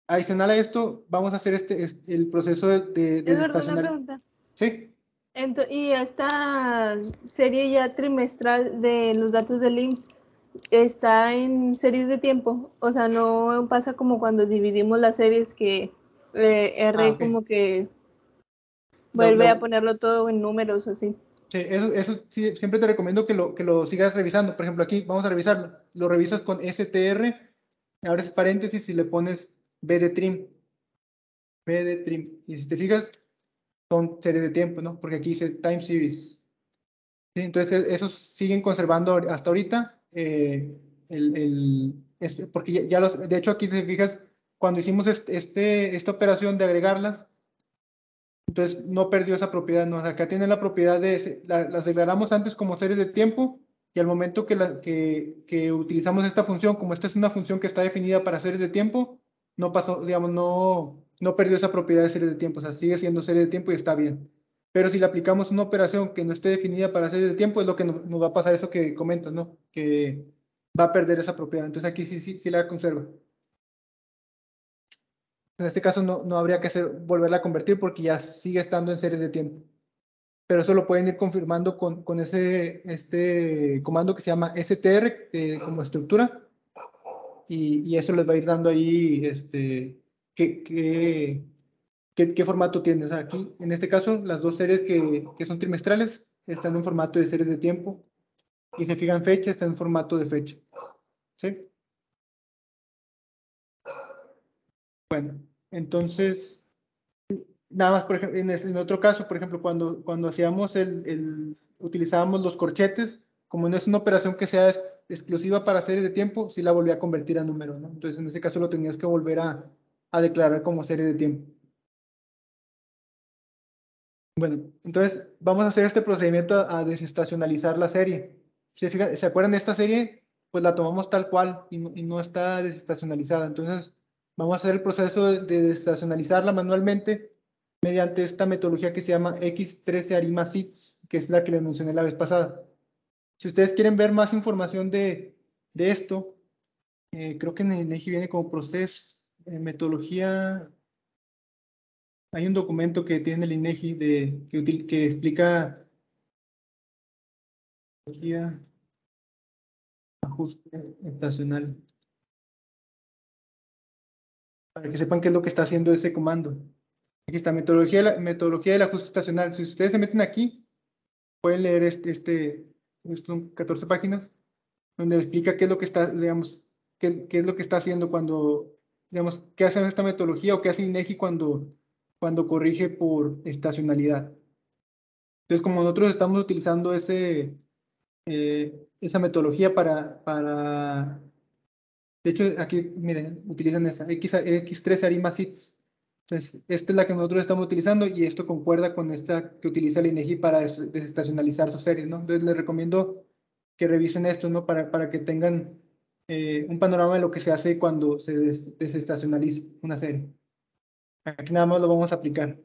Adicional a esto, vamos a hacer este, este el proceso de, de, de estacionar. Sí. Entonces, y esta serie ya trimestral de los datos del IMSS está en series de tiempo, o sea, no pasa como cuando dividimos las series que eh, R ah, okay. como que vuelve no, no. a ponerlo todo en números así. Sí, eso, eso sí, siempre te recomiendo que lo, que lo sigas revisando. Por ejemplo, aquí vamos a revisarlo. Lo revisas con STR, abres paréntesis y le pones B de trim. B de trim. Y si te fijas, son series de tiempo, ¿no? Porque aquí dice time series. ¿Sí? Entonces, esos siguen conservando hasta ahorita. Eh, el, el, es, porque ya, ya, los, de hecho, aquí te fijas, cuando hicimos este, este, esta operación de agregarlas, entonces no perdió esa propiedad. ¿no? O sea, acá tiene la propiedad de, la, las declaramos antes como series de tiempo y al momento que, la, que, que, utilizamos esta función, como esta es una función que está definida para series de tiempo, no pasó, digamos, no, no perdió esa propiedad de series de tiempo, o sea, sigue siendo serie de tiempo y está bien. Pero si le aplicamos una operación que no esté definida para series de tiempo, es lo que nos, va a pasar eso que comentas, ¿no? Que va a perder esa propiedad. Entonces aquí sí, sí, sí la conserva. En este caso no, no habría que hacer, volverla a convertir porque ya sigue estando en series de tiempo pero eso lo pueden ir confirmando con, con ese este comando que se llama str eh, como estructura y, y, eso les va a ir dando ahí este qué, qué, qué, formato tiene. O sea, aquí en este caso las dos series que, que, son trimestrales están en formato de series de tiempo y se fijan fecha están en formato de fecha. ¿Sí? Bueno, entonces Nada más, por ejemplo, en, otro caso, por ejemplo, cuando, cuando hacíamos el, el, utilizábamos los corchetes, como no es una operación que sea exclusiva para serie de tiempo, sí la volví a convertir a números, ¿no? Entonces, en ese caso lo tenías que volver a, a declarar como serie de tiempo. Bueno, entonces vamos a hacer este procedimiento a desestacionalizar la serie. ¿Se, ¿Se acuerdan de esta serie? Pues la tomamos tal cual y no, está desestacionalizada. Entonces, vamos a hacer el proceso de, de desestacionalizarla manualmente mediante esta metodología que se llama X13 Arima SITS, que es la que les mencioné la vez pasada. Si ustedes quieren ver más información de, esto, eh, creo que en el viene como proceso, eh, metodología, hay un documento que tiene el INEGI de, que, explica ajuste estacional. Para que sepan qué es lo que está haciendo ese comando. Aquí está, metodología, metodología del ajuste estacional. Si ustedes se meten aquí, pueden leer este, este, son 14 páginas, donde explica qué es lo que está, digamos, qué, qué, es lo que está haciendo cuando, digamos, qué hace esta metodología o qué hace INEGI cuando, cuando corrige por estacionalidad. Entonces, como nosotros estamos utilizando ese, eh, esa metodología para, para, de hecho, aquí, miren, utilizan esa, X, X3 Arima SITS entonces, esta es la que nosotros estamos utilizando y esto concuerda con esta que utiliza el INEGI para desestacionalizar sus series, ¿no? Entonces, les recomiendo que revisen esto, ¿no? Para, para que tengan eh, un panorama de lo que se hace cuando se desestacionaliza una serie. Aquí nada más lo vamos a aplicar.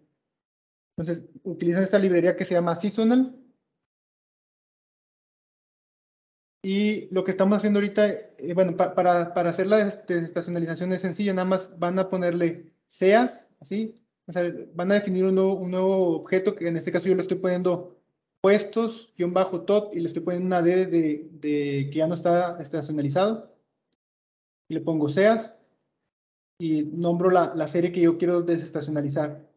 Entonces, utilizan esta librería que se llama Seasonal. Y lo que estamos haciendo ahorita, eh, bueno, para, para hacer la desestacionalización es sencillo, nada más van a ponerle seas, así, o sea, van a definir un nuevo, objeto, que en este caso yo le estoy poniendo puestos, guion bajo top, y le estoy poniendo una D de, de, que ya no está estacionalizado. Y le pongo seas, y nombro la, la, serie que yo quiero desestacionalizar.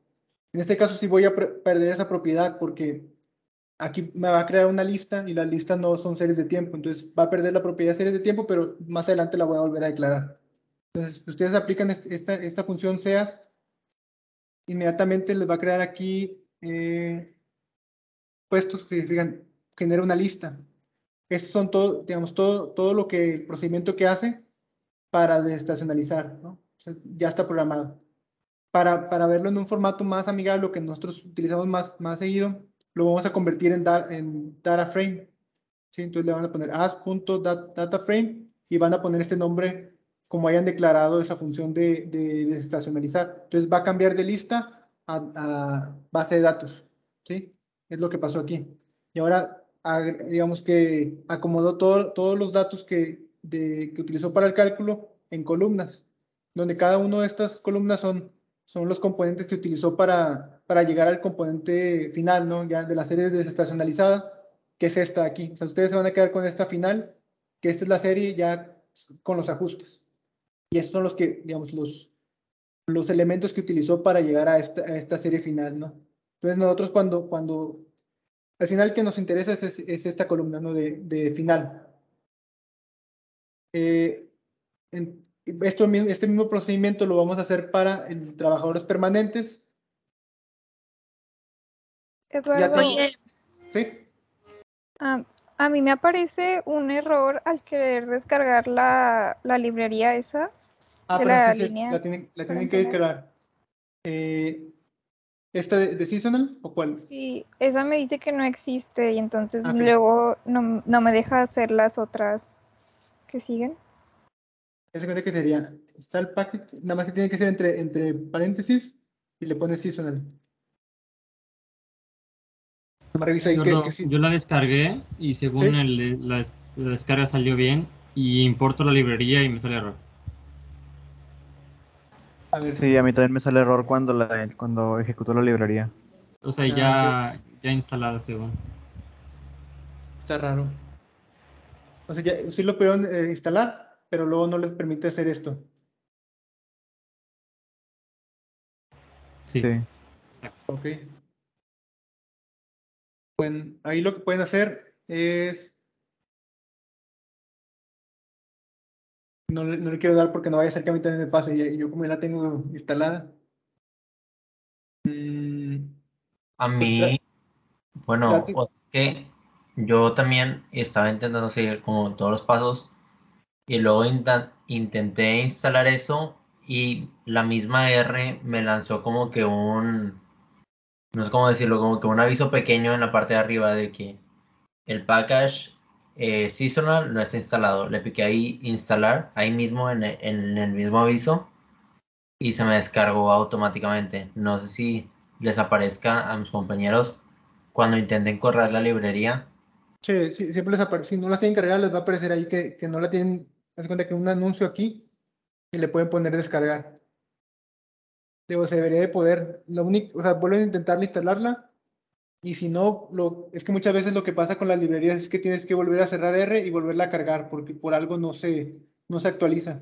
En este caso sí voy a perder esa propiedad porque aquí me va a crear una lista y las listas no son series de tiempo, entonces va a perder la propiedad series de tiempo, pero más adelante la voy a volver a declarar. Entonces, ustedes aplican esta, esta función seas, inmediatamente les va a crear aquí eh, puestos que fijan, genera una lista. Estos son todo, digamos, todo, todo lo que el procedimiento que hace para desestacionalizar, ¿no? ya está programado. Para, para, verlo en un formato más amigable, lo que nosotros utilizamos más, más seguido, lo vamos a convertir en, en data frame. ¿sí? Entonces le van a poner as.dataframe y van a poner este nombre como hayan declarado esa función de, de desestacionalizar. Entonces va a cambiar de lista a, base de datos. ¿sí? Es lo que pasó aquí. Y ahora, digamos que acomodó todo, todos los datos que, que utilizó para el cálculo en columnas, donde cada una de estas columnas son, son los componentes que utilizó para, para llegar al componente final, ¿no? Ya de la serie desestacionalizada, que es esta aquí. O sea, ustedes se van a quedar con esta final, que esta es la serie ya con los ajustes. Y estos son los que, digamos, los, los elementos que utilizó para llegar a esta, a esta serie final, ¿no? Entonces nosotros cuando, cuando, al final que nos interesa es, es esta columna, ¿no? De, de final. Eh, en, esto, este mismo procedimiento lo vamos a hacer para el, trabajadores permanentes. ¿Sí? Ah, a mí me aparece un error al querer descargar la, la librería esa. Ah, de la, línea. la tienen, la tienen que descargar. Eh, ¿Esta de, de Seasonal o cuál? Sí, esa me dice que no existe y entonces Ah, ok. luego no, no me deja hacer las otras que siguen. Se cuenta que sería, está el packet, nada más que tiene que ser entre, entre paréntesis y le pones seasonal. Nada más revisa ahí Yo, que, lo- que sí. yo la descargué y según ¿Sí? el- las- la descarga salió bien y importo la librería y me sale error. A ver, Sí, a mí también me sale error cuando, la, cuando ejecuto la librería. O sea, ya, ya instalada según. está raro. O sea, ya sí lo pudieron eh, instalar, pero luego no les permite hacer esto. Sí. Sí. Ok. Bueno, ahí lo que pueden hacer es. No, le- no le quiero dar porque no vaya a ser que a mí también me pase. Y y yo como ya la tengo instalada. Mm, A mí, bueno, pues es que yo también estaba intentando seguir como todos los pasos y luego intenté instalar eso y la misma R me lanzó como que un, no sé cómo decirlo, como que un aviso pequeño en la parte de arriba de que el package eh, seasonal no está instalado. Le piqué ahí instalar, ahí mismo en el mismo aviso y se me descargó automáticamente. No sé si les aparezca a mis compañeros cuando intenten correr la librería. Sí, sí, siempre les aparece, si no las tienen cargadas, les va a aparecer ahí que, que no la tienen, haz cuenta que un anuncio aquí y le pueden poner descargar. Digo, se debería de poder, lo único, o sea, vuelven a intentar instalarla y si no, lo, es que muchas veces lo que pasa con las librerías es que tienes que volver a cerrar R y volverla a cargar porque por algo no se, no se actualiza.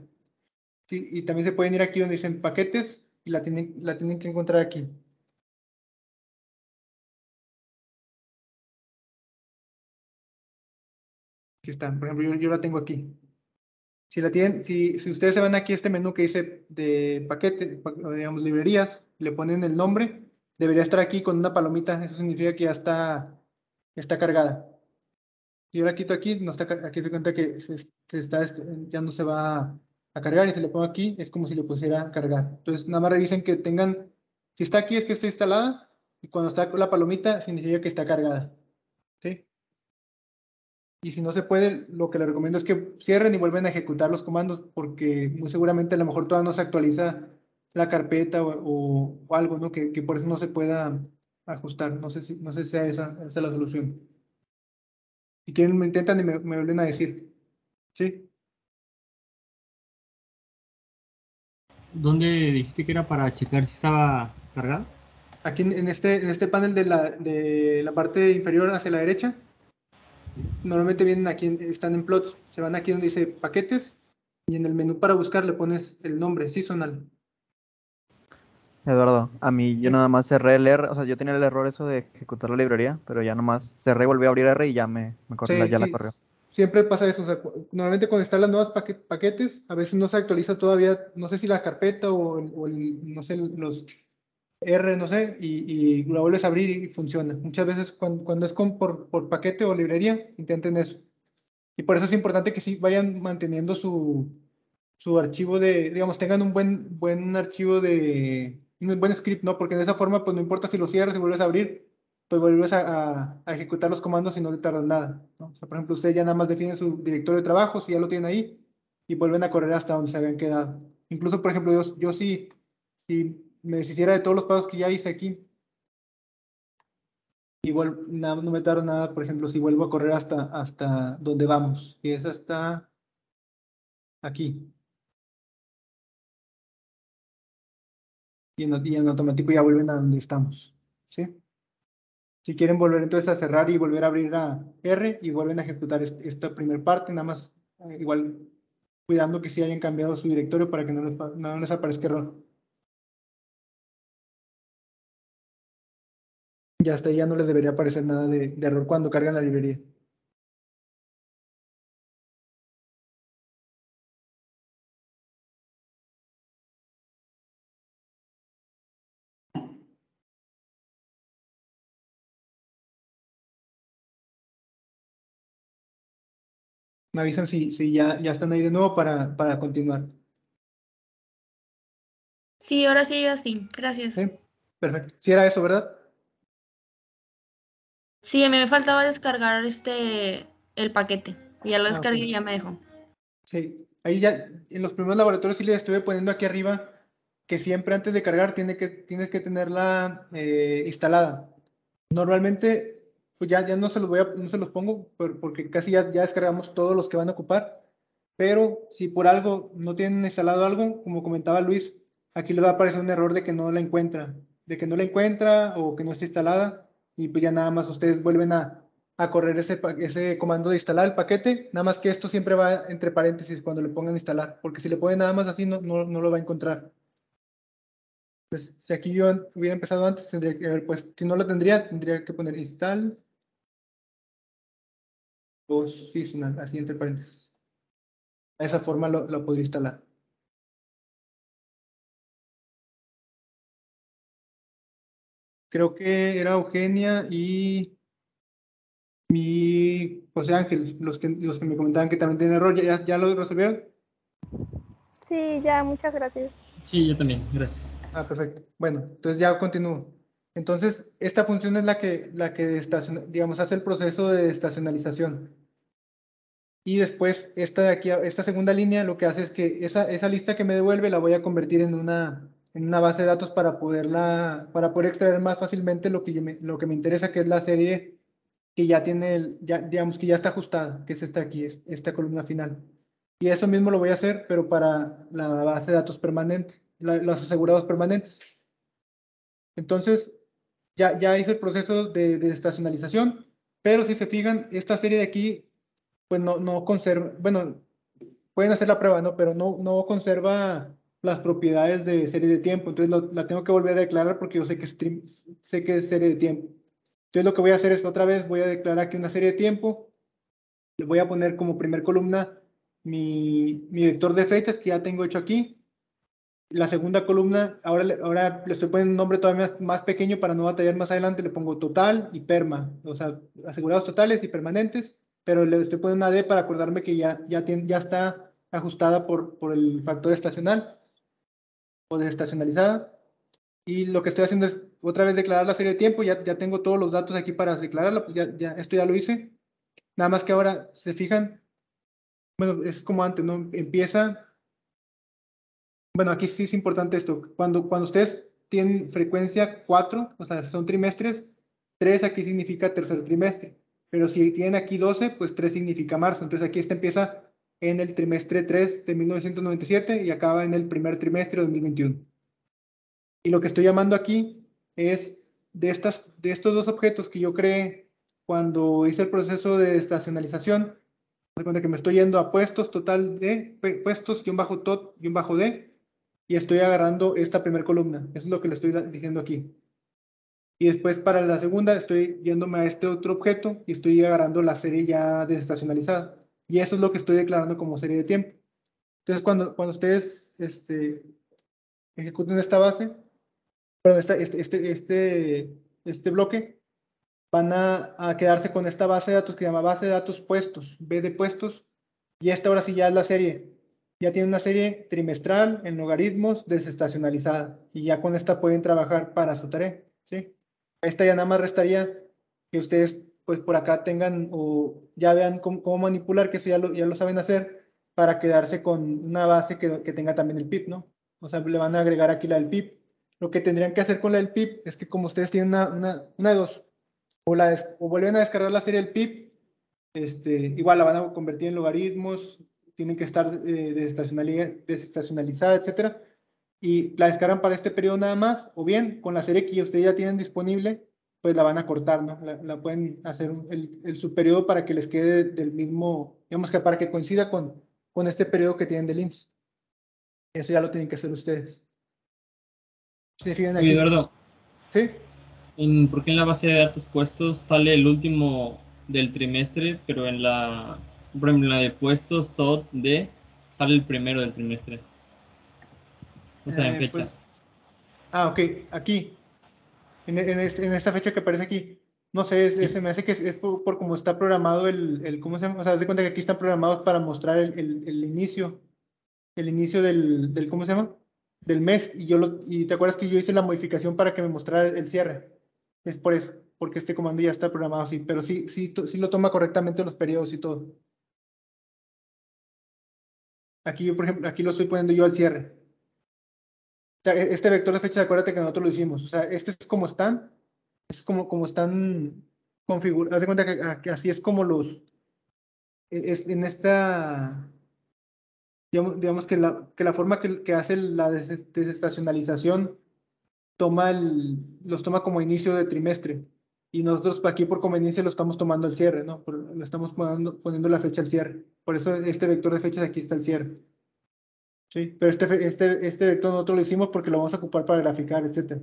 Sí, y también se pueden ir aquí donde dicen paquetes y la tienen, la tienen que encontrar aquí. Aquí están, por ejemplo, yo, yo la tengo aquí. Si la tienen, si, si ustedes se van aquí a este menú que dice de paquete, digamos librerías, le ponen el nombre, debería estar aquí con una palomita, eso significa que ya está, está cargada. Si yo la quito aquí, no está, aquí se cuenta que se, está, ya no se va a cargar y se le pongo aquí, es como si le pusiera a cargar. Entonces, nada más revisen que tengan, si está aquí es que está instalada y cuando está con la palomita significa que está cargada. ¿Sí? Y si no se puede, lo que le recomiendo es que cierren y vuelven a ejecutar los comandos porque muy seguramente a lo mejor todavía no se actualiza la carpeta o, o- o algo, ¿no? Que, que por eso no se pueda ajustar. No sé si, no sé si sea esa, esa es la solución. Si quieren, me intentan y me, me vuelven a decir. ¿Sí? ¿Dónde dijiste que era para checar si estaba cargada? Aquí en, en este, en este panel de la, de la parte inferior hacia la derecha, normalmente vienen aquí, están en plots. Se van aquí donde dice paquetes y en el menú para buscar le pones el nombre, seasonal. Eduardo, a mí yo nada más cerré el R, o sea, yo tenía el error eso de ejecutar la librería, pero ya nomás cerré, volví a abrir R y ya me, me corrió, Sí, la- ya la corrió. Siempre pasa eso. o sea, normalmente cuando están las nuevas paque- paquetes, a veces no se actualiza todavía, no sé si la carpeta o, el, o el- no sé, los R, no sé, y, y la vuelves a abrir y funciona. Muchas veces cuando, cuando es con, por, por paquete o librería, intenten eso. Y por eso es importante que sí vayan manteniendo su, su archivo de, digamos, tengan un buen, buen archivo de, un buen script, ¿no? Porque de esa forma, pues no importa si lo cierras y vuelves a abrir, pues vuelves a, a- ejecutar los comandos y no te tardan nada, ¿no? O sea, por ejemplo, ustedes ya nada más definen su directorio de trabajo, si ya lo tienen ahí, y vuelven a correr hasta donde se habían quedado. Incluso, por ejemplo, yo, yo sí, si me deshiciera de todos los pasos que ya hice aquí, igual nada, no me tarda nada, por ejemplo, si vuelvo a correr hasta, hasta donde vamos, que es hasta aquí. Y en, automático ya vuelven a donde estamos, ¿sí? Si quieren volver entonces a cerrar y volver a abrir a R y vuelven a ejecutar est- esta primera parte, nada más eh, igual cuidando que sí hayan cambiado su directorio para que no les, no les aparezca error. Ya ahí ya no les debería aparecer nada de error cuando cargan la librería. Me avisan si, si ya, ya están ahí de nuevo para, para continuar. Sí, ahora sí, yo sí. Gracias. ¿sí? Perfecto. Si era eso, ¿verdad? Sí, a mí me faltaba descargar este el paquete. Ya lo Ah, descargué y ya me dejó. Sí, ahí ya en los primeros laboratorios sí les estuve poniendo aquí arriba que siempre antes de cargar tiene que, tienes que tenerla eh, instalada. Normalmente, pues ya, ya no se los voy a, no se los pongo por- porque casi ya, ya descargamos todos los que van a ocupar. Pero si por algo no tienen instalado algo, como comentaba Luis, aquí les va a aparecer un error de que no la encuentra, de que no la encuentra o que no está instalada y pues ya nada más ustedes vuelven a, a correr ese, ese comando de instalar el paquete, nada más que esto siempre va entre paréntesis cuando le pongan instalar, porque si le ponen nada más así no, no, no lo va a encontrar. Pues si aquí yo hubiera empezado antes, tendría que pues si no lo tendría, tendría que poner install. O sí, es una- así entre paréntesis. De esa forma lo, lo podría instalar. Creo que era Eugenia y mi José Ángel, los que, los que me comentaban que también tienen error, ¿ya, ya lo resolvieron? Sí, ya, muchas gracias. Sí, yo también, gracias. Ah, perfecto. Bueno, entonces ya continúo. Entonces, esta función es la que, la que estaciona- digamos, hace el proceso de estacionalización. Y después, esta de aquí, esta segunda línea, lo que hace es que esa, esa lista que me devuelve la voy a convertir en una, en una base de datos para poderla, para poder extraer más fácilmente lo que, me, lo que me interesa, que es la serie que ya tiene, el, ya, digamos, que ya está ajustada, que es esta aquí, es esta columna final. Y eso mismo lo voy a hacer, pero para la base de datos permanente, la- los asegurados permanentes. Entonces, ya, ya hice el proceso de, de estacionalización, pero si se fijan, esta serie de aquí, pues no, no conserva, bueno, pueden hacer la prueba, ¿no? Pero no, no conserva las propiedades de serie de tiempo. Entonces lo- la tengo que volver a declarar porque yo sé que, es trim- sé que es serie de tiempo. Entonces lo que voy a hacer es otra vez, voy a declarar aquí una serie de tiempo. Le voy a poner como primer columna mi, mi vector de fechas que ya tengo hecho aquí. La segunda columna, ahora, ahora le estoy poniendo un nombre todavía más, más pequeño para no batallar más adelante. Le pongo total y perma, o sea, asegurados totales y permanentes, pero le estoy poniendo una D para acordarme que ya, ya, ya está ajustada por, por el factor estacional o desestacionalizada. Y lo que estoy haciendo es otra vez declarar la serie de tiempo. Ya, ya tengo todos los datos aquí para declararla. pues Ya, ya, esto ya lo hice. Nada más que ahora se fijan. Bueno, es como antes, ¿no? Empieza. Bueno, aquí sí es importante esto. Cuando, cuando ustedes tienen frecuencia 4, o sea, son trimestres, 3 aquí significa tercer trimestre. Pero si tienen aquí 12, pues 3 significa marzo. Entonces aquí este empieza en el trimestre 3 de 1997 y acaba en el primer trimestre de 2021. Y lo que estoy llamando aquí es de, estas, de estos dos objetos que yo creé cuando hice el proceso de estacionalización. Cuenta que me estoy yendo a puestos total de pu- puestos y un bajo tot y un bajo d y estoy agarrando esta primera columna. Eso es lo que le estoy diciendo aquí. Y después para la segunda estoy yéndome a este otro objeto y estoy agarrando la serie ya desestacionalizada. Y eso es lo que estoy declarando como serie de tiempo. Entonces cuando, cuando ustedes este, ejecuten esta base, perdón, este, este, este, este bloque, van a, a quedarse con esta base de datos que se llama base de datos puestos, B de puestos, y esta ahora sí ya es la serie. Ya tiene una serie trimestral en logaritmos desestacionalizada, y ya con esta pueden trabajar para su tarea, ¿sí? Esta ya nada más restaría que ustedes pues por acá tengan o ya vean cómo, cómo manipular, que eso ya lo, ya lo saben hacer, para quedarse con una base que, que tenga también el PIB, ¿no? O sea, le van a agregar aquí la del PIB. Lo que tendrían que hacer con la del PIB es que como ustedes tienen una, una, de dos, o, la des- o vuelven a descargar la serie del PIB, este, igual la van a convertir en logaritmos, tienen que estar eh, desestacionali- desestacionalizada, etcétera, y la descargan para este periodo nada más, o bien con la serie que ustedes ya tienen disponible, pues la van a cortar, ¿no? La, la pueden hacer un- el, el subperiodo para que les quede del mismo, digamos que para que coincida con, con este periodo que tienen del IMSS. Eso ya lo tienen que hacer ustedes. ¿Se fijan aquí? Eduardo, ¿Sí? en- ¿por qué en la base de datos puestos sale el último del trimestre, pero en la, en la de puestos TOT D sale el primero del trimestre? O sea, en Eh, fecha. pues- ah, ok, aquí. En, en este- en esta fecha que aparece aquí. No sé, es- se me hace que es, es por, por cómo está programado el, el- ¿cómo se llama? O sea, haz de cuenta que aquí están programados para mostrar el, el- el inicio, el inicio del, del, ¿cómo se llama? del mes y yo lo, y te acuerdas que yo hice la modificación para que me mostrara el cierre. Es por eso, porque este comando ya está programado así, pero sí, sí, sí lo toma correctamente los periodos y todo. Aquí yo, por ejemplo, aquí lo estoy poniendo yo al cierre. E, este vector de fecha, acuérdate que nosotros lo hicimos. O sea, este es como están, es como, como están configurados. Haz de cuenta que, así es como los, e, es, en esta, digamos, que, la, que la forma que, que hace la desestacionalización toma el, los toma como inicio de trimestre. Y nosotros aquí por conveniencia lo estamos tomando al cierre, ¿no? le estamos poniendo, poniendo la fecha al cierre. Por eso este vector de fechas aquí está el cierre. Sí, pero este, este, este vector nosotros lo hicimos porque lo vamos a ocupar para graficar, etc.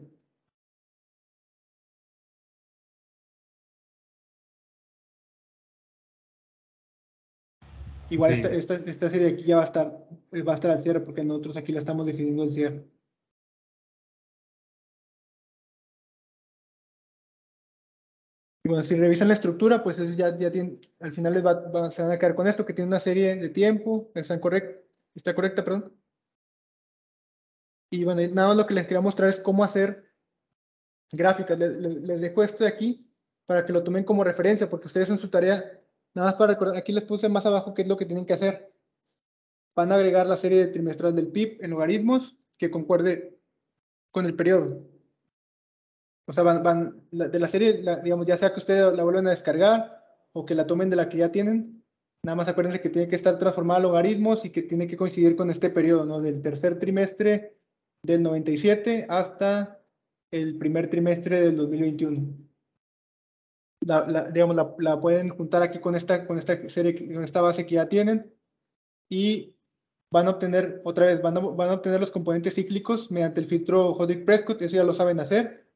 Igual esta, esta, esta, serie aquí ya va a estar, va a estar al cierre porque nosotros aquí la estamos definiendo al cierre. Y bueno, si revisan la estructura, pues ya, ya tiene, al final les va, se van a quedar con esto, que tiene una serie de tiempo, está, correcta, está correcta, perdón. Y bueno, nada más lo que les quería mostrar es cómo hacer gráficas. Les, dejo esto de aquí para que lo tomen como referencia, porque ustedes en su tarea, nada más para recordar, aquí les puse más abajo qué es lo que tienen que hacer. Van a agregar la serie de trimestral del PIB en logaritmos que concuerde con el periodo. O sea, van, de la serie, digamos, ya sea que ustedes la vuelvan a descargar o que la tomen de la que ya tienen, nada más acuérdense que tiene que estar transformada a logaritmos y que tiene que coincidir con este periodo, ¿no? Del tercer trimestre del 97 hasta el primer trimestre del 2021. La, digamos, la, pueden juntar aquí con esta, con esta serie, con esta base que ya tienen y van a obtener, otra vez, van a, van a obtener los componentes cíclicos mediante el filtro Hodrick-Prescott, eso ya lo saben hacer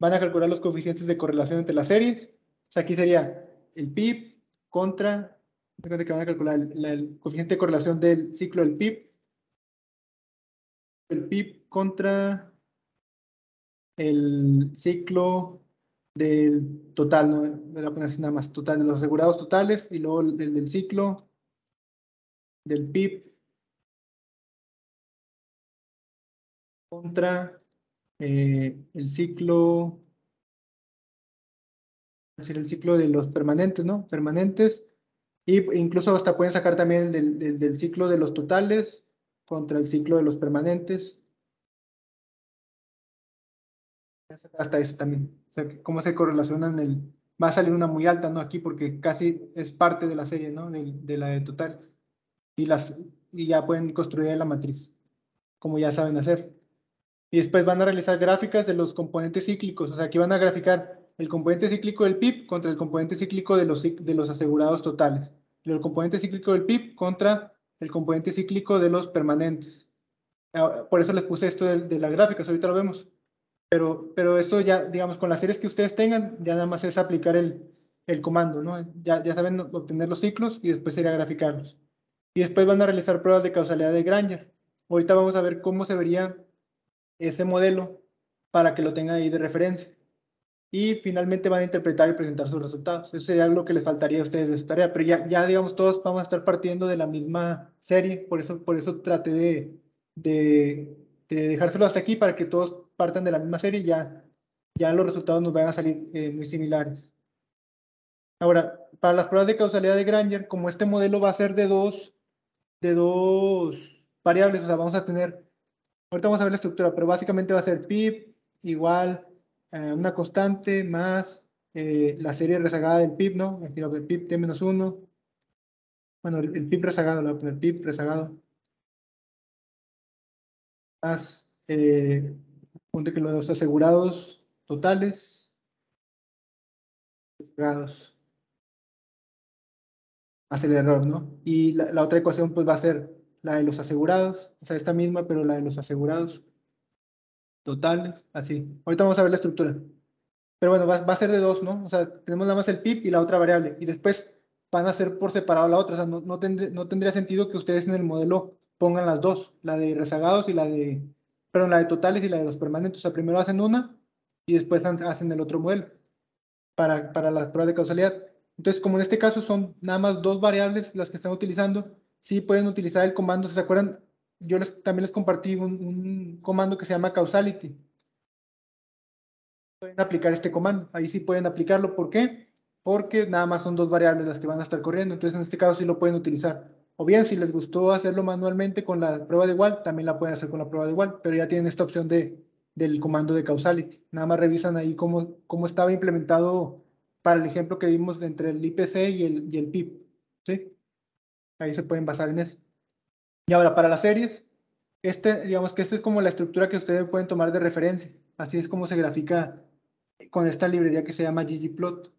van a calcular los coeficientes de correlación entre las series. O sea, aquí sería el PIB contra, fíjate que van a calcular el, coeficiente de correlación del ciclo del PIB. El PIB contra el ciclo del total, ¿no? Voy a poner así nada más, total, de los asegurados totales y luego el, del ciclo del PIB contra eh, el ciclo, es decir, el ciclo de los permanentes, ¿no? Permanentes, y incluso hasta pueden sacar también del, del, ciclo de los totales contra el ciclo de los permanentes. Hasta ese también. O sea, cómo se correlacionan el... Va a salir una muy alta, ¿no? Aquí porque casi es parte de la serie, ¿no? De, de la de totales. Y, las, y ya pueden construir la matriz, como ya saben hacer y después van a realizar gráficas de los componentes cíclicos. O sea, aquí van a graficar el componente cíclico del PIB contra el componente cíclico de los, de los asegurados totales. El componente cíclico del PIB contra el componente cíclico de los permanentes. Ah, por eso les puse esto de, las gráficas, ahorita lo vemos. Pero, pero esto ya, digamos, con las series que ustedes tengan, ya nada más es aplicar el, el comando, ¿no? Ya, ya saben obtener los ciclos y después sería graficarlos. Y después van a realizar pruebas de causalidad de Granger. Ahorita vamos a ver cómo se vería ese modelo para que lo tengan ahí de referencia. Y finalmente van a interpretar y presentar sus resultados. Eso sería lo que les faltaría a ustedes de su tarea. Pero ya, ya digamos, todos vamos a estar partiendo de la misma serie. Por eso, por eso traté de, de, dejárselo hasta aquí para que todos partan de la misma serie y ya, ya los resultados nos van a salir eh, muy similares. Ahora, para las pruebas de causalidad de Granger, como este modelo va a ser de dos, de dos variables, o sea, vamos a tener Ahorita vamos a ver la estructura, pero básicamente va a ser PIB igual a una constante más eh, la serie rezagada del PIB, ¿no? Aquí lo del PIB T-1. Bueno, el, PIB rezagado, lo voy a poner PIB rezagado. Más, eh, ponte que los asegurados totales. Rezagados. Hace el error, ¿no? Y la, la otra ecuación pues va a ser la de los asegurados, o sea, esta misma, pero la de los asegurados totales, así. Ahorita vamos a ver la estructura. Pero bueno, va, a ser de dos, ¿no? O sea, tenemos nada más el PIB y la otra variable, y después van a ser por separado la otra, o sea, no, no, no tendría sentido que ustedes en el modelo pongan las dos, la de rezagados y la de, perdón, la de totales y la de los permanentes, o sea, primero hacen una y después hacen el otro modelo para, para las pruebas de causalidad. Entonces, como en este caso son nada más dos variables las que están utilizando, sí pueden utilizar el comando, ¿se acuerdan? Yo les, también les compartí un, un comando que se llama causality. Pueden aplicar este comando, ahí sí pueden aplicarlo. ¿Por qué? Porque nada más son dos variables las que van a estar corriendo, entonces en este caso sí lo pueden utilizar. O bien, si les gustó hacerlo manualmente con la prueba de igual, también la pueden hacer con la prueba de igual, pero ya tienen esta opción de, del comando de causality. Nada más revisan ahí cómo, cómo estaba implementado para el ejemplo que vimos entre el IPC y el, y el PIB. ¿sí? Ahí se pueden basar en eso. Y ahora, para las series, este, digamos que esta es como la estructura que ustedes pueden tomar de referencia. Así es como se grafica con esta librería que se llama ggplot.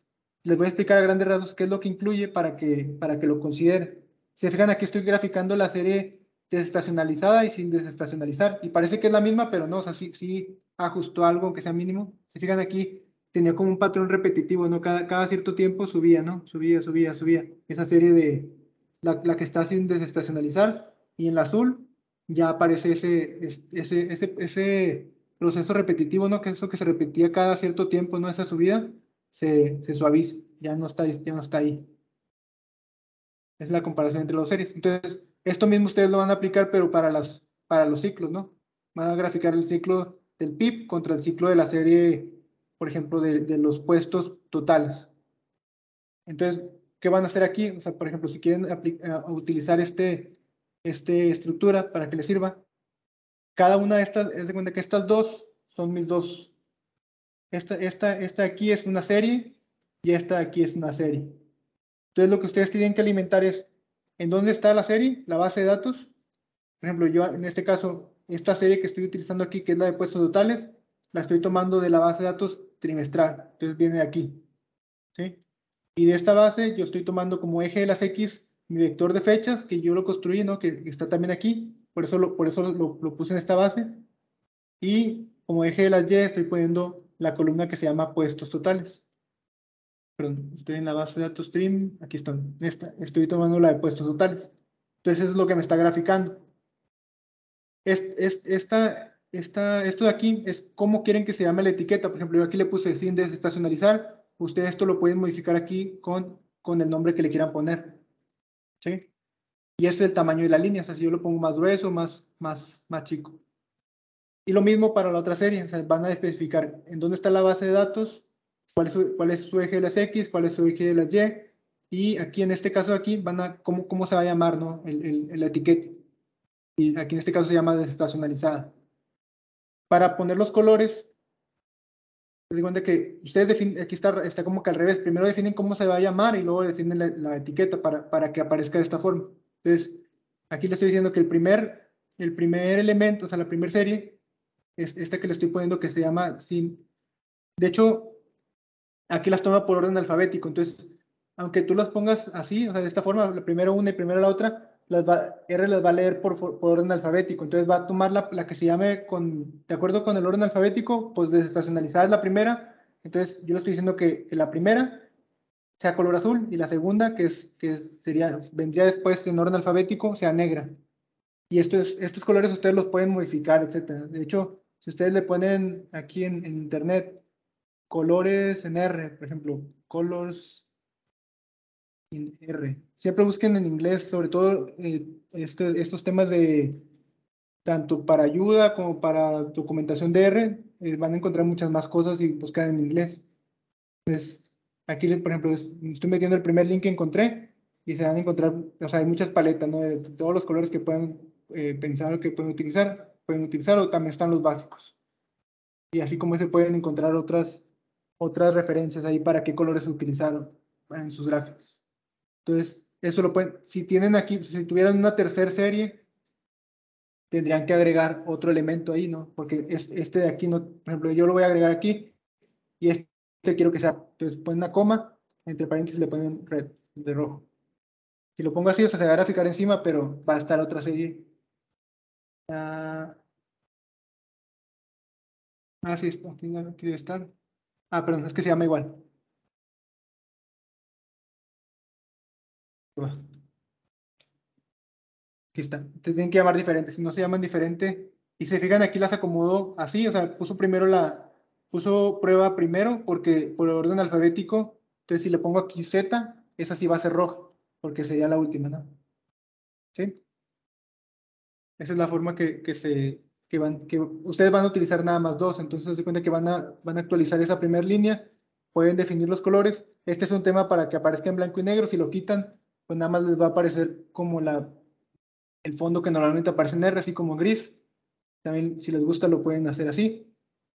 Les voy a explicar a grandes rasgos qué es lo que incluye para que, para que lo consideren. Si se fijan, aquí estoy graficando la serie desestacionalizada y sin desestacionalizar. Y parece que es la misma, pero no, o sea, sí, sí ajustó algo, aunque sea mínimo. Se fijan aquí, tenía como un patrón repetitivo, ¿no? Cada, cada cierto tiempo subía, ¿no? Subía, subía, subía. Esa serie de, la, la que está sin desestacionalizar. Y en la azul ya aparece ese, ese, ese, ese proceso repetitivo, ¿no? Que eso que se repetía cada cierto tiempo, ¿no? Esa subida se, se suaviza, ya no, está, ya no está ahí. Es la comparación entre las series. Entonces, esto mismo ustedes lo van a aplicar, pero para, las, para los ciclos, ¿no? Van a graficar el ciclo del PIB contra el ciclo de la serie, por ejemplo, de, de los puestos totales. Entonces, ¿qué van a hacer aquí? O sea, por ejemplo, si quieren utilizar este, este estructura para que les sirva, cada una de estas, es de cuenta que estas dos son mis dos. Esta, esta, esta aquí es una serie y esta aquí es una serie. Entonces, lo que ustedes tienen que alimentar es ¿En dónde está la serie? La base de datos. Por ejemplo, yo en este caso, esta serie que estoy utilizando aquí, que es la de puestos totales, la estoy tomando de la base de datos trimestral. Entonces viene de aquí. ¿sí? Y de esta base yo estoy tomando como eje de las X mi vector de fechas, que yo lo construí, ¿no? que, está también aquí. Por eso, lo, por eso lo, puse en esta base. Y como eje de las Y estoy poniendo la columna que se llama puestos totales perdón, estoy en la base de datos stream, aquí están, esta, estoy tomando la de puestos totales. Entonces eso es lo que me está graficando. esta, esta, esto de aquí es cómo quieren que se llame la etiqueta. Por ejemplo, yo aquí le puse sin desestacionalizar. Ustedes esto lo pueden modificar aquí con, con el nombre que le quieran poner. ¿Sí? Y este es el tamaño de la línea. O sea, si yo lo pongo más grueso, más, más, más chico. Y lo mismo para la otra serie. O sea, van a especificar en dónde está la base de datos, cuál es su, cuál es su eje de las X, cuál es su eje de las Y, y aquí en este caso aquí van a, cómo, cómo se va a llamar ¿no? el, el, la etiqueta. Y aquí en este caso se llama desestacionalizada. Para poner los colores, se cuenta que ustedes definen, aquí está, está como que al revés, primero definen cómo se va a llamar y luego definen la, la etiqueta para, para que aparezca de esta forma. Entonces, aquí le estoy diciendo que el primer, el primer elemento, o sea, la primera serie, es esta que le estoy poniendo que se llama sin. De hecho, aquí las toma por orden alfabético. Entonces, aunque tú las pongas así, o sea, de esta forma, la primera una y primero la otra, las va, R las va a leer por, por, orden alfabético. Entonces va a tomar la, la, que se llame con, de acuerdo con el orden alfabético, pues desestacionalizada es la primera. Entonces yo le estoy diciendo que, que, la primera sea color azul y la segunda, que, es, que sería, vendría después en orden alfabético, sea negra. Y estos, estos colores ustedes los pueden modificar, etcétera. De hecho, si ustedes le ponen aquí en, en internet colores en R, por ejemplo, colors en R. Siempre busquen en inglés, sobre todo eh, este, estos temas de tanto para ayuda como para documentación de R, eh, van a encontrar muchas más cosas y buscar en inglés. Entonces, aquí, por ejemplo, estoy metiendo el primer link que encontré y se van a encontrar, o sea, hay muchas paletas, ¿no? De todos los colores que puedan eh, pensar que pueden utilizar, pueden utilizar o también están los básicos. Y así como se pueden encontrar otras otras referencias ahí para qué colores utilizaron en sus gráficos. Entonces, eso lo pueden, si tienen aquí, si tuvieran una tercera serie, tendrían que agregar otro elemento ahí, ¿no? Porque este de aquí, no, por ejemplo, yo lo voy a agregar aquí y este quiero que sea, entonces ponen una coma, entre paréntesis le ponen red, de rojo. Si lo pongo así, o sea, se va a graficar encima, pero va a estar otra serie. Ah, ah sí, aquí debe estar. Ah, perdón, es que se llama igual. Aquí está. Te tienen que llamar diferente. Si no se llaman diferente, y se fijan aquí las acomodó así, o sea, puso primero la, puso prueba primero porque por orden alfabético. Entonces, si le pongo aquí Z, esa sí va a ser roja, porque sería la última, ¿no? ¿Sí? Esa es la forma que, que se, que van, que ustedes van a utilizar nada más dos, entonces se cuenta que van a, van a actualizar esa primera línea, pueden definir los colores. Este es un tema para que aparezca en blanco y negro, si lo quitan, pues nada más les va a aparecer como la, el fondo que normalmente aparece en R, así como gris. También si les gusta lo pueden hacer así.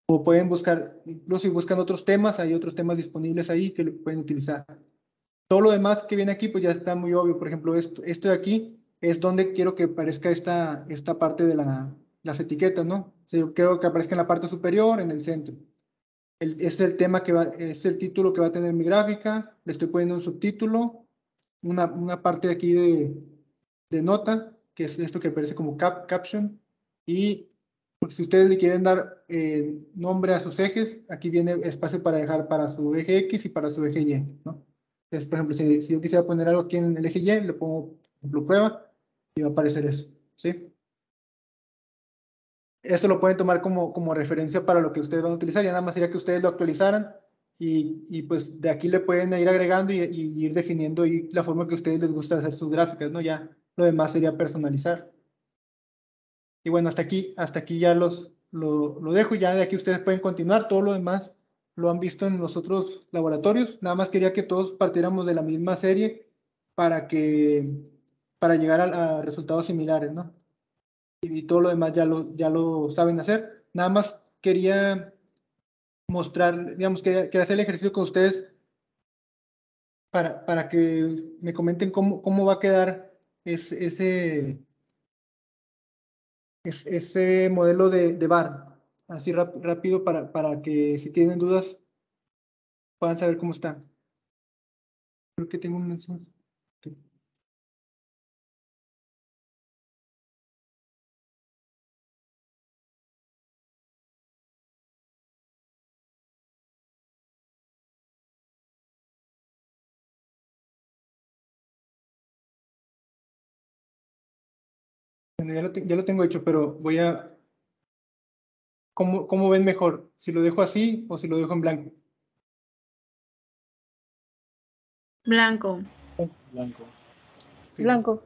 O pueden buscar, incluso si buscan otros temas, hay otros temas disponibles ahí que lo pueden utilizar. Todo lo demás que viene aquí, pues ya está muy obvio. Por ejemplo, esto, esto de aquí es donde quiero que aparezca esta, esta parte de la, las etiquetas, ¿no? O yo quiero que aparezca en la parte superior, en el centro. Es el tema que va, es el título que va a tener mi gráfica. Le estoy poniendo un subtítulo, una, una parte aquí de, de nota, que es esto que aparece como cap, caption. Y si ustedes le quieren dar eh, nombre a sus ejes, aquí viene espacio para dejar para su eje X y para su eje Y, ¿no? Entonces, por ejemplo, si, si yo quisiera poner algo aquí en el eje Y, le pongo, ejemplo, prueba y va a aparecer eso, ¿sí? Esto lo pueden tomar como, como referencia para lo que ustedes van a utilizar, ya nada más sería que ustedes lo actualizaran y, y pues de aquí le pueden ir agregando y, ir definiendo y la forma que a ustedes les gusta hacer sus gráficas, ¿no? Ya lo demás sería personalizar. Y bueno, hasta aquí, hasta aquí ya los, lo, lo dejo, ya de aquí ustedes pueden continuar, todo lo demás lo han visto en los otros laboratorios, nada más quería que todos partiéramos de la misma serie para que, para llegar a, a resultados similares, ¿no? Y, y, todo lo demás ya lo, ya lo saben hacer, nada más quería mostrar, digamos, quería, hacer el ejercicio con ustedes para, para que me comenten cómo, cómo va a quedar ese, ese es, ese modelo de, de bar, así rápido para, para que si tienen dudas puedan saber cómo está. Creo que tengo un mensaje. Bueno, ya lo, ya lo tengo hecho, pero voy a... ¿Cómo, ¿Cómo ven mejor? ¿Si lo dejo así o si lo dejo en blanco? Blanco. Blanco. Okay. Blanco.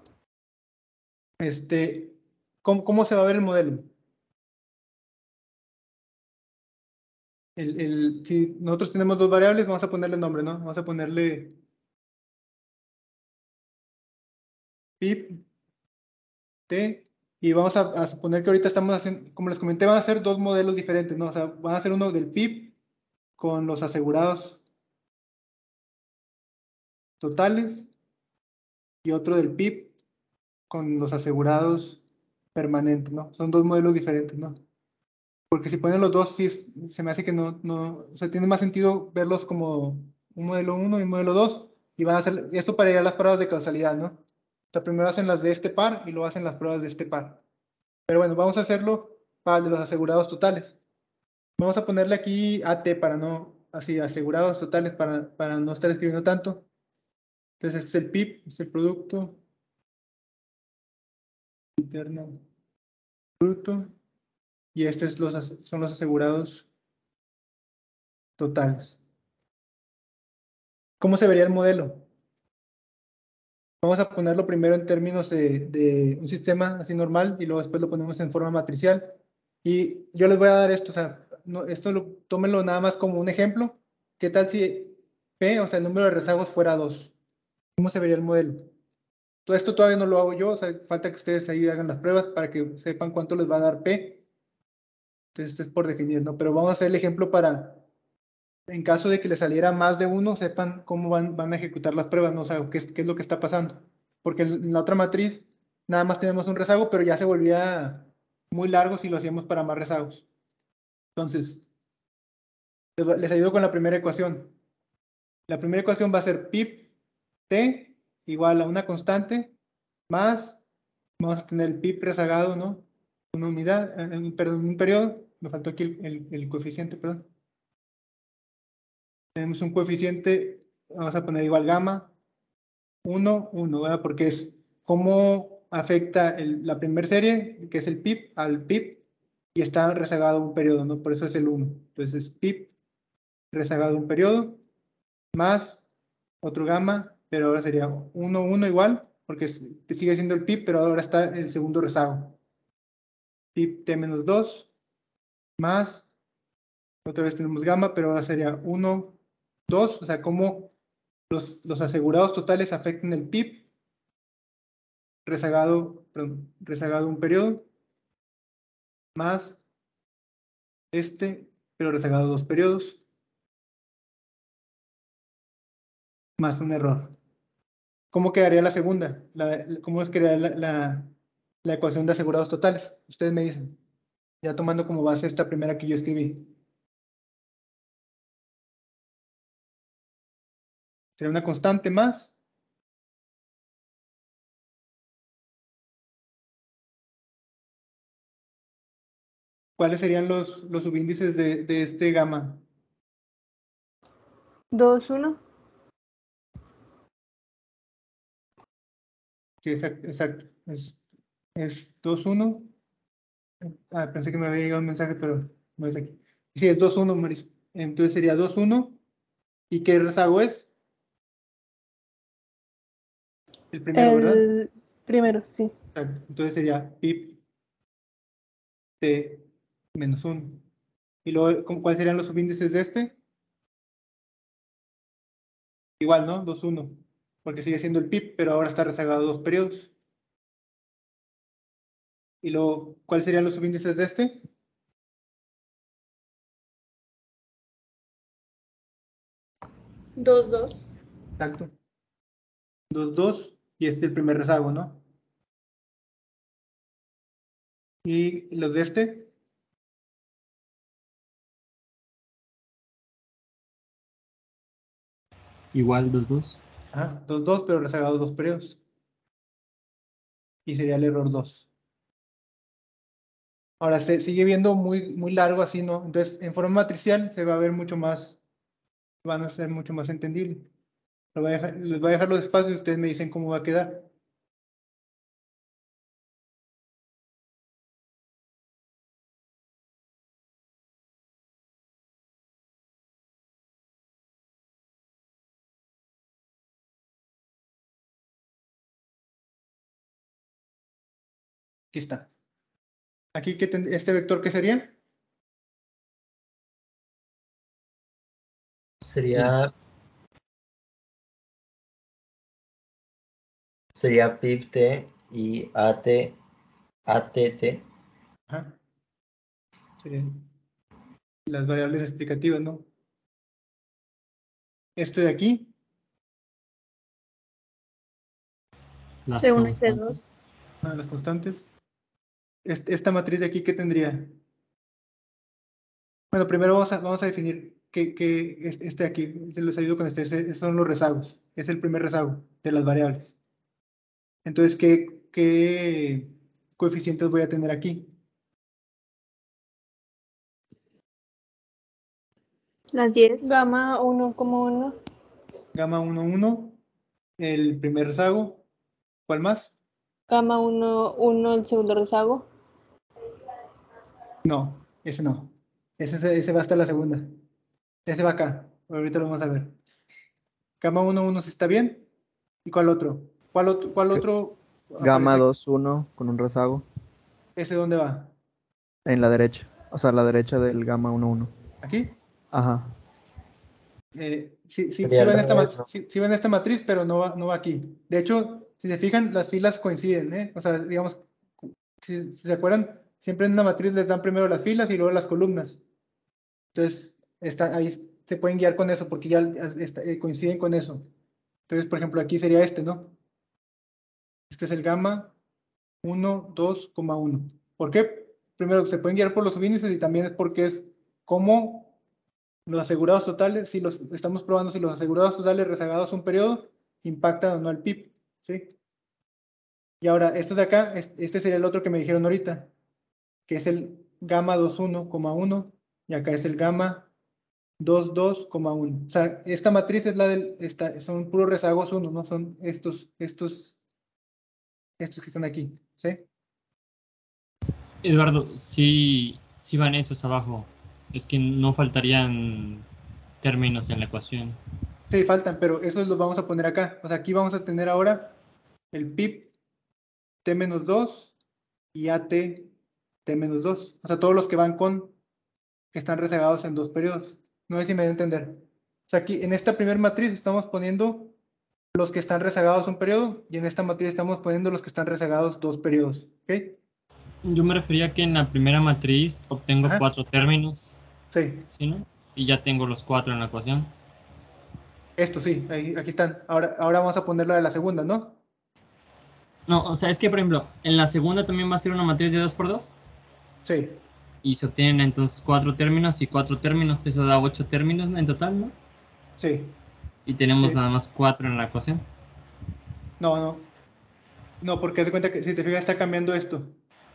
Este, ¿cómo, ¿Cómo se va a ver el modelo? El, el, si nosotros tenemos dos variables, vamos a ponerle nombre, ¿no? Vamos a ponerle pip T, y vamos a, suponer que ahorita estamos haciendo, como les comenté, van a ser dos modelos diferentes, ¿no? O sea, van a ser uno del PIB con los asegurados totales y otro del PIB con los asegurados permanentes, ¿no? Son dos modelos diferentes, ¿no? Porque si ponen los dos, sí, se me hace que no, no, o sea, tiene más sentido verlos como un modelo 1 y un modelo 2, y van a hacer esto para ir a las pruebas de causalidad, ¿no? O primero hacen las de este par y luego hacen las pruebas de este par. Pero bueno, vamos a hacerlo para los asegurados totales. Vamos a ponerle aquí AT para no, así, asegurados totales para, para no estar escribiendo tanto. Entonces, este es el PIB, es el producto interno bruto. Y estos los, son los asegurados totales. ¿Cómo se vería el modelo? Vamos a ponerlo primero en términos de, de, un sistema así normal y luego después lo ponemos en forma matricial. Y yo les voy a dar esto, o sea, no, esto lo, tómenlo nada más como un ejemplo. ¿Qué tal si P, o sea, el número de rezagos fuera 2? ¿Cómo se vería el modelo? Todo esto todavía no lo hago yo, o sea, falta que ustedes ahí hagan las pruebas para que sepan cuánto les va a dar P. Entonces, esto es por definir, ¿no? Pero vamos a hacer el ejemplo para, en caso de que le saliera más de uno, sepan cómo van, a ejecutar las pruebas, ¿no? O sea, qué es, lo que está pasando. Porque en la otra matriz nada más tenemos un rezago, pero ya se volvía muy largo si lo hacíamos para más rezagos. Entonces, les ayudo con la primera ecuación. La primera ecuación va a ser pip t igual a una constante más, vamos a tener el pip rezagado, ¿no? Una unidad, eh, perdón, un periodo, me faltó aquí el coeficiente, perdón tenemos un coeficiente, vamos a poner igual gamma, 1, 1, ¿verdad? Porque es cómo afecta el, la primera serie, que es el PIB, al PIB, y está rezagado un periodo, ¿no? Por eso es el 1. Entonces es PIB rezagado un periodo, más otro gamma, pero ahora sería 1, 1 igual, porque sigue siendo el PIB, pero ahora está el segundo rezago. PIB T menos 2 más, otra vez tenemos gamma, pero ahora sería 1, 2, o sea, cómo los, los asegurados totales afectan el PIB rezagado, rezagado un periodo, más este, pero rezagado dos periodos, más un error. ¿Cómo quedaría la segunda? La, ¿Cómo es quedaría la, la, la ecuación de asegurados totales? Ustedes me dicen, ya tomando como base esta primera que yo escribí. Sería una constante más ¿Cuáles serían los, los subíndices de, de este gamma? 2, 1. Sí, exacto. exacto. Es, es 2, 1. Ah, pensé que me había llegado un mensaje, pero no es aquí. Sí, es 2, 1, Maris. Entonces sería 2, 1. ¿Y qué rezago es? El primero, El ¿verdad? primero, sí. Exacto. Entonces sería pip t menos 1. ¿Y luego ¿cómo- cuáles serían los subíndices de este? Igual, ¿no? 2, 1. Porque sigue siendo el PIB, pero ahora está rezagado dos periodos. ¿Y luego cuáles serían los subíndices de este? Dos, dos. Exacto. 2, 2. Y este es el primer rezago, ¿no? ¿Y los de este? Igual, 2, 2. Ajá, 2, 2, pero rezagado dos periodos. Y sería el error 2. Ahora se sigue viendo muy, muy largo así, ¿no? Entonces, en forma matricial se va a ver mucho más, van a ser mucho más entendible. Lo voy a dejar- les voy a dejar los espacios y ustedes me dicen cómo va a quedar. Aquí está. Aquí, ¿qué ten- ¿este vector qué sería? Sería. Sería PIPT y AT, ATT. Ajá. Serían las variables explicativas, ¿no? Este de aquí, Las C1 y constantes. C2. ah, las constantes. Este- esta matriz de aquí, ¿qué tendría? Bueno, primero vamos a, vamos a definir qué, qué es- este de aquí, se les ayudo con este, son los rezagos. Es el primer rezago de las variables. Entonces, ¿qué, qué coeficientes voy a tener aquí? Las 10. Gamma 1,1. Gamma 1, 1, el primer rezago. ¿Cuál más? Gamma 1, 1 el segundo rezago. No, ese no. Ese, se- ese va hasta la segunda. Ese va acá. Ahorita lo vamos a ver. Gamma 1, 1 si está bien. ¿Y cuál otro? ¿Cuál otro? Cuál otro Gamma aparece? 2, 1 con un rezago ¿Ese dónde va? en la derecha. O sea, a la derecha del gamma 1, 1. ¿Aquí? Ajá. Eh, sí, sí, sí ven esta, sí ven esta matriz, pero no va, no va aquí. De hecho, si se fijan, las filas coinciden, ¿eh? O sea, digamos, si, si se acuerdan, siempre en una matriz les dan primero las filas y luego las columnas. Entonces, está, ahí se pueden guiar con eso porque ya está- eh, coinciden con eso. Entonces, por ejemplo, aquí sería este, ¿no? Este es el gamma 1, 2,1. ¿Por qué? Primero, se pueden guiar por los subíndices y también es porque es cómo los asegurados totales, si los estamos probando si los asegurados totales rezagados un periodo impactan o no al PIB, ¿sí? Y ahora, esto de acá, es- este sería el otro que me dijeron ahorita, que es el gamma 21,1 y acá es el gamma 22,1. O sea, esta matriz es la del, esta, son puros rezagos 1, no son estos, estos, estos que están aquí, ¿sí? Eduardo, si, si van esos abajo, es que no faltarían términos en la ecuación. Sí, faltan, pero esos los vamos a poner acá. O sea, aquí vamos a tener ahora el PIB T-2 y AT T menos 2. O sea, todos los que van con, están rezagados en dos periodos. No sé si me da a entender. O sea, aquí en esta primera matriz estamos poniendo los que están rezagados un periodo y en esta matriz estamos poniendo los que están rezagados dos periodos. ¿Ok? Yo me refería que en la primera matriz obtengo Ajá. cuatro términos, Sí, ¿sí, no? Y ya tengo los cuatro en la ecuación. esto sí, ahí- aquí están. Ahora, ahora vamos a poner la de la segunda, ¿no? No, o sea, es que, por ejemplo, en la segunda también va a ser una matriz de 2 por 2 Sí, y se obtienen entonces cuatro términos y cuatro términos, eso da ocho términos ¿no? en total, ¿no? sí. Y tenemos nada más cuatro en la ecuación. No, no. No, porque haz de cuenta que si te fijas está cambiando esto.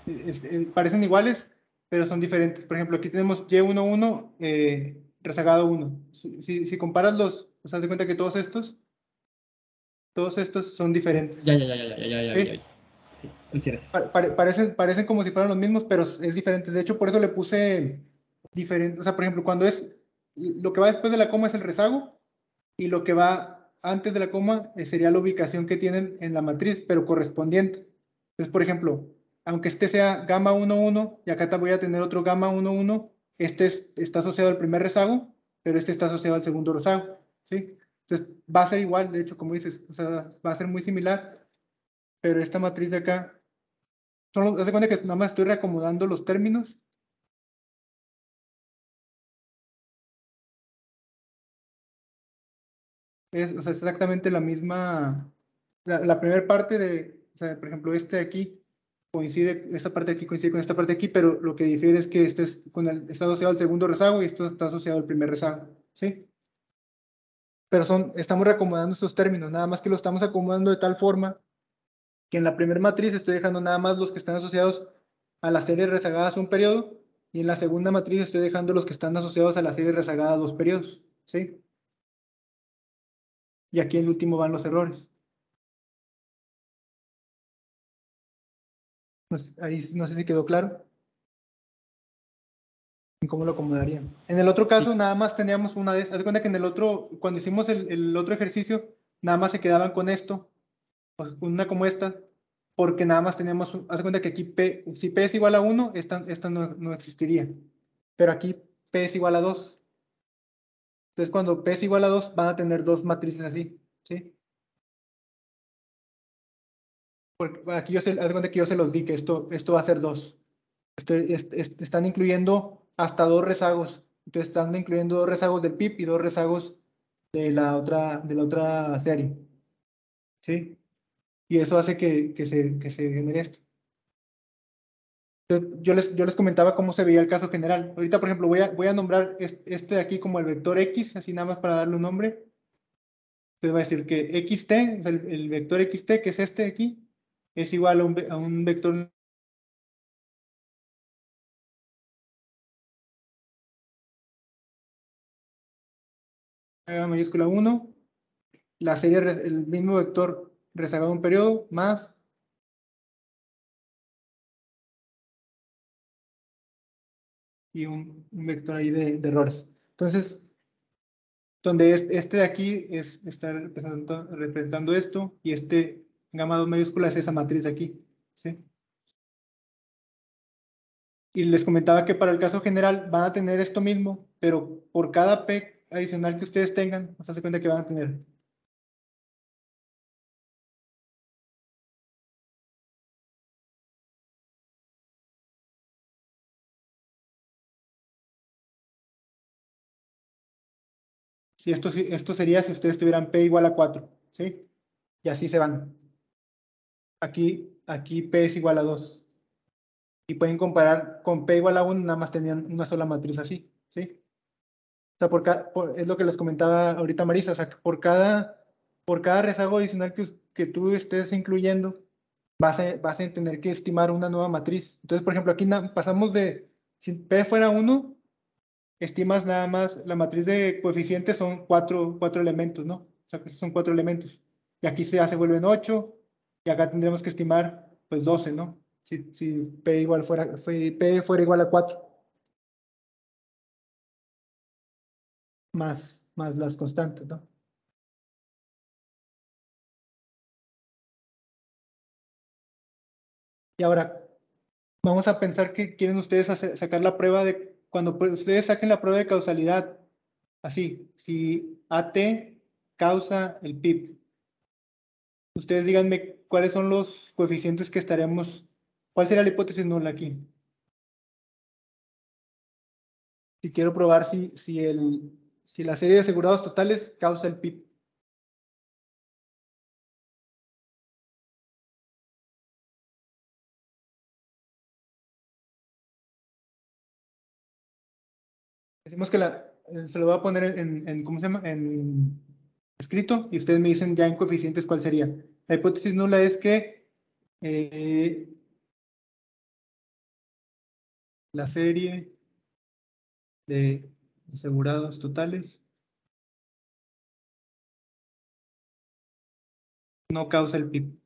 Es- es- parecen iguales, pero son diferentes. Por ejemplo, aquí tenemos Y11, eh, rezagado 1. Si, si, si comparas los, sea, haz de cuenta que todos estos, todos estos son diferentes. Ya, ya, ya, ya, ya, ya, ya, Sí. ya, ya. Sí, pare- parecen, parecen como si fueran los mismos, pero es diferente. De hecho, por eso le puse diferente. O sea, por ejemplo, cuando es lo que va después de la coma es el rezago y lo que va antes de la coma eh, sería la ubicación que tienen en la matriz, pero correspondiente. Entonces, por ejemplo, aunque este sea gamma 1,1 y acá voy a tener otro gamma 1,1, este es- está asociado al primer rezago, pero este está asociado al segundo rezago. ¿sí? Entonces, va a ser igual, de hecho, como dices, o sea, va a ser muy similar, pero esta matriz de acá Solo, haz de cuenta que nada más estoy reacomodando los términos. Es, o sea, exactamente la misma, la, primera parte de, o sea, por ejemplo, este de aquí coincide, esta parte de aquí coincide con esta parte de aquí, pero lo que difiere es que este es con el, está asociado al segundo rezago y esto está asociado al primer rezago, ¿sí? Pero son, estamos reacomodando estos términos, nada más que lo estamos acomodando de tal forma que en la primera matriz estoy dejando nada más los que están asociados a la serie rezagada a un periodo y en la segunda matriz estoy dejando los que están asociados a la serie rezagada a dos periodos, ¿sí? Y aquí en el último van los errores. Pues ahí no sé si quedó claro. ¿Cómo lo acomodarían? En el otro caso, nada más teníamos una de esas. Haz de cuenta que en el otro, cuando hicimos el, el otro ejercicio, nada más se quedaban con esto, sea, una como esta, porque nada más teníamos, un- haz de cuenta que aquí P, si P es igual a 1, esta, esta no, no existiría. Pero aquí P es igual a 2. Entonces, cuando P es igual a 2, van a tener dos matrices así, ¿sí? Porque aquí yo se, haz cuenta que yo se los di que esto, esto va a ser 2. Este, es- es- están incluyendo hasta dos rezagos. Entonces, están incluyendo dos rezagos del PIB y dos rezagos de la otra, de la otra serie. ¿Sí? Y eso hace que, que se, que se genere esto. Yo les, yo les comentaba cómo se veía el caso general. Ahorita, por ejemplo, voy a, voy a nombrar es- este de aquí como el vector X, así nada más para darle un nombre. Entonces va a decir que XT, el, el vector XT, que es este aquí, es igual a un, a un vector mayúscula 1, la serie, el mismo vector rezagado un periodo, más y un, un vector ahí de, de errores. Entonces, donde es- este de aquí es, está representando, representando esto y este gamma 2 mayúscula es esa matriz de aquí. ¿sí? Y les comentaba que para el caso general van a tener esto mismo, pero por cada P adicional que ustedes tengan, se cuenta que van a tener Si esto, esto sería si ustedes tuvieran P igual a 4, ¿sí? Y así se van. Aquí, aquí P es igual a 2. Y pueden comparar con P igual a 1, nada más tenían una sola matriz así, ¿sí? O sea, por ca- por- es lo que les comentaba ahorita Marisa, o sea, por cada, por cada rezago adicional que, que tú estés incluyendo, vas a, vas a tener que estimar una nueva matriz. Entonces, por ejemplo, aquí pasamos de, si P fuera 1, estimas nada más, la matriz de coeficientes son cuatro, cuatro elementos, ¿no? O sea, que son cuatro elementos. Y aquí ya se vuelven 8, y acá tendremos que estimar, pues, 12, ¿no? Si, si P, igual fuera, fue- P fuera igual a 4. Más, más las constantes, ¿no? Y ahora, vamos a pensar que quieren ustedes sacar la prueba de, cuando ustedes saquen la prueba de causalidad, así, si AT causa el PIB, ustedes díganme cuáles son los coeficientes que estaríamos, cuál sería la hipótesis nula aquí. Si quiero probar si, si, el, si la serie de asegurados totales causa el PIB. Decimos que la, se lo voy a poner en, ¿cómo se llama? En escrito y ustedes me dicen ya en coeficientes cuál sería. La hipótesis nula es que eh, la serie de asegurados totales no causa el PIB.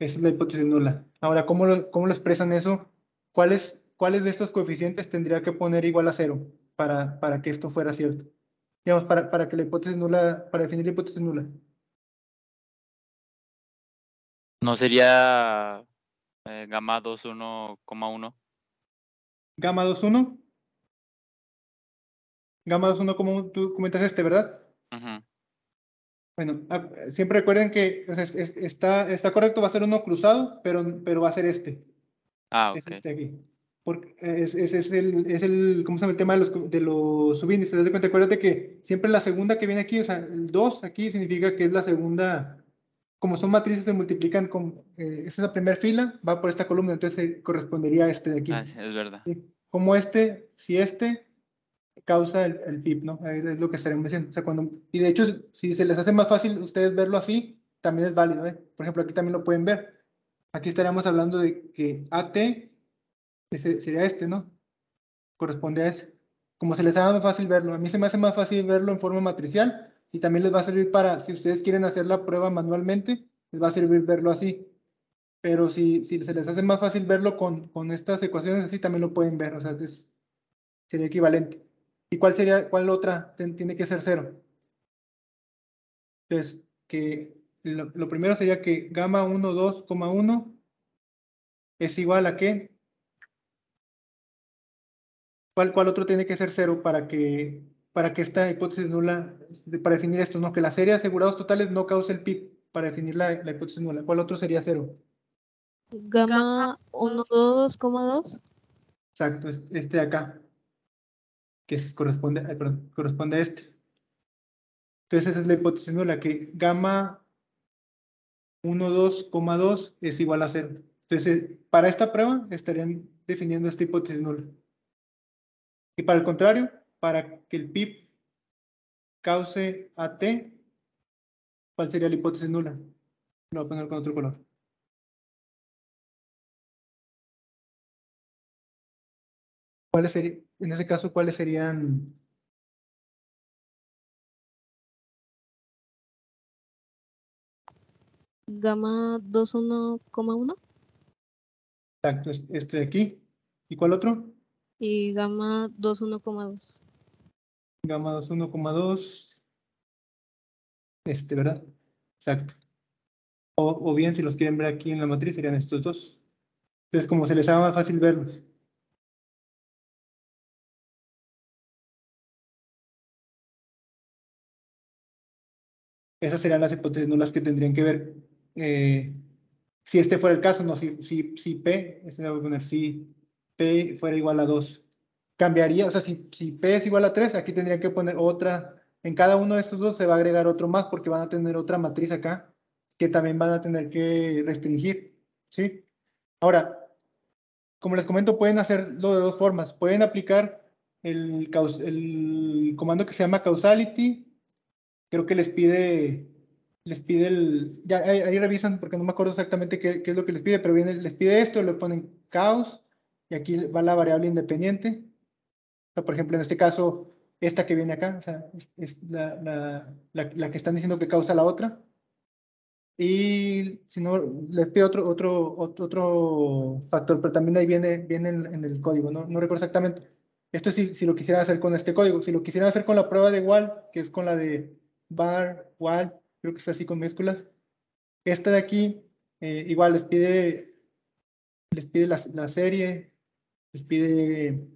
Esa es la hipótesis nula. Ahora, ¿cómo lo, cómo lo expresan eso? ¿Cuáles ¿cuáles de estos coeficientes tendría que poner igual a cero para, para que esto fuera cierto? Digamos, para, para que la hipótesis nula, para definir la hipótesis nula. ¿No sería eh, gamma 21,1? Gamma 21. Gamma 21 como tú comentas este, ¿verdad? Bueno, ah, siempre recuerden que está, está correcto, va a ser uno cruzado, pero, pero va a ser este. Ah, ok. Es este aquí porque ese es, el, es el, ¿cómo se llama el tema de los, de los subíndices? de cuenta, acuérdate que siempre la segunda que viene aquí, o sea, el 2 aquí significa que es la segunda, como son matrices se multiplican con, eh, esa es la primera fila, va por esta columna, entonces correspondería a este de aquí. Ah, sí, es verdad. Como este, si este causa el, el PIB, ¿no? Es lo que estaremos diciendo. O sea, cuando, y de hecho, si se les hace más fácil ustedes verlo así, también es válido, ¿eh? Por ejemplo, aquí también lo pueden ver. Aquí estaríamos hablando de que AT sería este, ¿no? Corresponde a ese. Como se les haga más fácil verlo, a mí se me hace más fácil verlo en forma matricial y también les va a servir para, si ustedes quieren hacer la prueba manualmente, les va a servir verlo así. Pero si, si se les hace más fácil verlo con, con estas ecuaciones así, también lo pueden ver, o sea, sería equivalente. ¿Y cuál sería, cuál otra tiene que ser cero? Entonces, que lo, primero sería que gamma 1, 2,1 es igual a qué? ¿Cuál, ¿Cuál otro tiene que ser cero para que, para que esta hipótesis nula, este, para definir esto, no? Que la serie de asegurados totales no cause el PIB para definir la, la hipótesis nula. ¿Cuál otro sería cero? Gamma 1,2,2. Exacto, este de acá, que corresponde, corresponde a este. Entonces esa es la hipótesis nula, que gamma 1,2,2 es igual a cero. Entonces, para esta prueba estarían definiendo esta hipótesis nula. Y para el contrario, para que el PIB cause AT, ¿cuál sería la hipótesis nula? Lo voy a poner con otro color. ¿Cuáles serían, en ese caso, cuáles serían Gamma 21,1. Exacto, este de aquí. ¿Y cuál otro? Y gamma 21,2. Gamma 21,2. Este, ¿verdad? Exacto. O, o, bien, si los quieren ver aquí en la matriz, serían estos dos. Entonces, como se les haga más fácil verlos. Esas serían las hipótesis nulas que tendrían que ver. Eh, si este fuera el caso, no, si, si, si P, este voy a poner si P fuera igual a 2. Cambiaría, o sea, si, si P es igual a 3, aquí tendría que poner otra, en cada uno de estos dos se va a agregar otro más porque van a tener otra matriz acá que también van a tener que restringir, ¿sí? Ahora, como les comento, pueden hacerlo de dos formas. Pueden aplicar el, el comando que se llama causality, creo que les pide, les pide el, ya ahí, revisan porque no me acuerdo exactamente qué, qué, es lo que les pide, pero viene, les pide esto, le ponen caos, y aquí va la variable independiente. por ejemplo, en este caso, esta que viene acá, o sea, es, la, la, la, que están diciendo que causa la otra. Y si no, les pido otro, otro, otro factor, pero también ahí viene, viene en, el código, ¿no? no recuerdo exactamente. Esto si, si lo quisiera hacer con este código. Si lo quisiera hacer con la prueba de wall, que es con la de bar, wall, creo que es así con minúsculas. Esta de aquí, eh, igual les pide les pide la, la serie, les pide,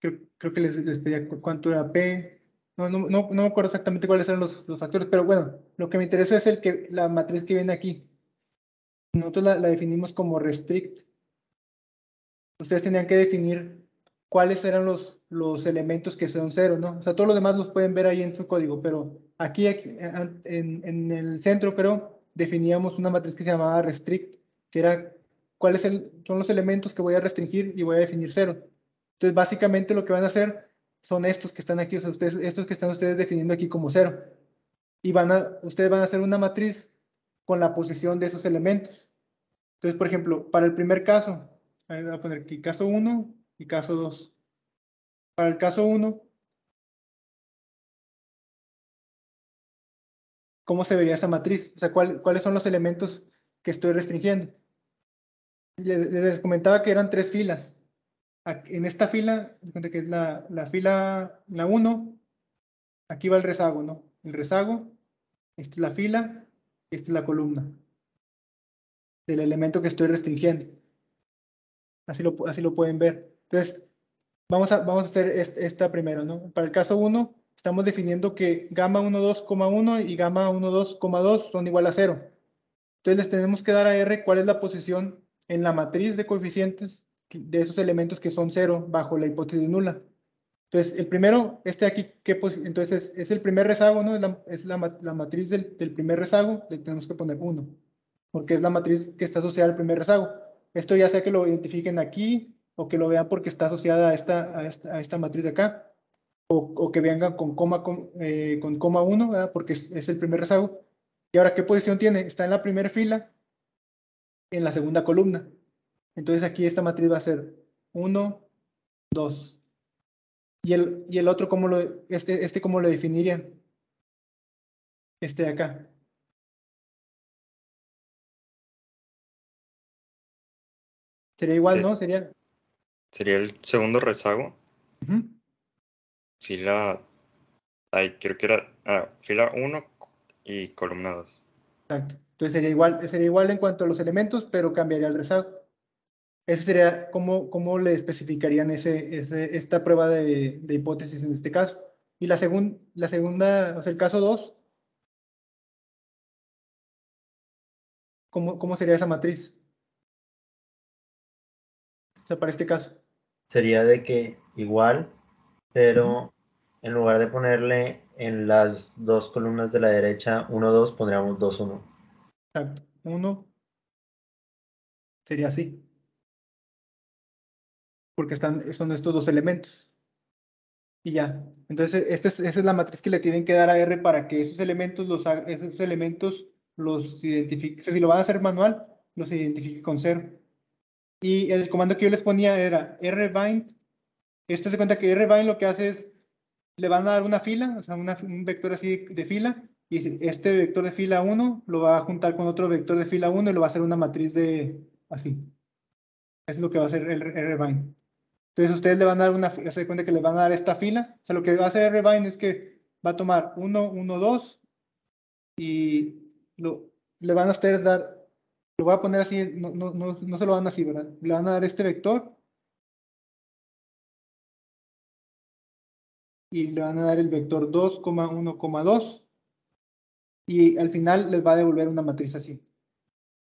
creo, creo que les, les pedía cu- cuánto era P, no, no, no, no me acuerdo exactamente cuáles eran los, los factores, pero bueno, lo que me interesa es el que, la matriz que viene aquí. Nosotros la, la definimos como restrict. Ustedes tenían que definir cuáles eran los, los elementos que son cero, ¿no? O sea, todos los demás los pueden ver ahí en su código, pero aquí, aquí, en, en el centro, creo, definíamos una matriz que se llamaba restrict, que era cuáles son los elementos que voy a restringir y voy a definir cero. Entonces, básicamente lo que van a hacer son estos que están aquí, o sea, ustedes, estos que están ustedes definiendo aquí como cero. Y van a, ustedes van a hacer una matriz con la posición de esos elementos. Entonces, por ejemplo, para el primer caso, voy a poner aquí caso 1 y caso 2. Para el caso 1, ¿cómo se vería esta matriz? O sea, ¿cuál- ¿cuáles son los elementos que estoy restringiendo? Les, comentaba que eran tres filas. En esta fila, que es la, la fila, la 1, aquí va el rezago, ¿no? El rezago, esta es la fila, esta es la columna del elemento que estoy restringiendo. Así lo, así lo pueden ver. Entonces, vamos a, vamos a hacer est- esta primero, ¿no? Para el caso 1, estamos definiendo que gamma 12,1 y gamma 12,2 son igual a 0. Entonces, les tenemos que dar a R cuál es la posición en la matriz de coeficientes de esos elementos que son 0 bajo la hipótesis nula. Entonces, el primero, este aquí, ¿qué entonces es el primer rezago, ¿no? Es la, es la, la matriz del, del primer rezago, le tenemos que poner 1 porque es la matriz que está asociada al primer rezago. Esto ya sea que lo identifiquen aquí o que lo vean porque está asociada a esta, a esta, a esta matriz de acá, o, o que vengan con coma, con, eh, con coma 1, ¿verdad? porque es, es el primer rezago. Y ahora, ¿qué posición tiene? Está en la primera fila, en la segunda columna. Entonces aquí esta matriz va a ser 1, 2. Y el, y el otro, ¿cómo lo, este, este, ¿cómo lo definirían? Este de acá. Sería igual, Sí. ¿no? Sería. Sería el segundo rezago. Fila. Ay, creo que era. Ah, fila 1 y columna 2. Exacto. Entonces sería igual, sería igual en cuanto a los elementos, pero cambiaría el rezago. Ese sería cómo, cómo le especificarían ese, ese, esta prueba de, de hipótesis en este caso. Y la, segun, la segunda, o sea, el caso 2, ¿cómo, ¿cómo sería esa matriz? O sea, para este caso. Sería de que igual, pero en lugar de ponerle en las dos columnas de la derecha 1, 2, pondríamos 2, 1. Exacto. 1 sería así. Porque están, son estos dos elementos. Y ya. Entonces, esta es, esa es la matriz que le tienen que dar a R para que esos elementos los, esos elementos los identifique. Si lo van a hacer manual, los identifique con cero. Y el comando que yo les ponía era rbind. Este se cuenta que rbind lo que hace es, le van a dar una fila, o sea, un vector así de fila, y este vector de fila 1 lo va a juntar con otro vector de fila 1 y lo va a hacer una matriz de así. Es lo que va a hacer el rbind. Entonces ustedes le van a dar una, se cuenta que le van a dar esta fila. O sea, lo que va a hacer rbind es que va a tomar 1, 1, 2 y lo, le van a ustedes dar, lo voy a poner así, no, no, no, no se lo dan así, ¿verdad? Le van a dar este vector y le van a dar el vector 2,1,2 y al final les va a devolver una matriz así.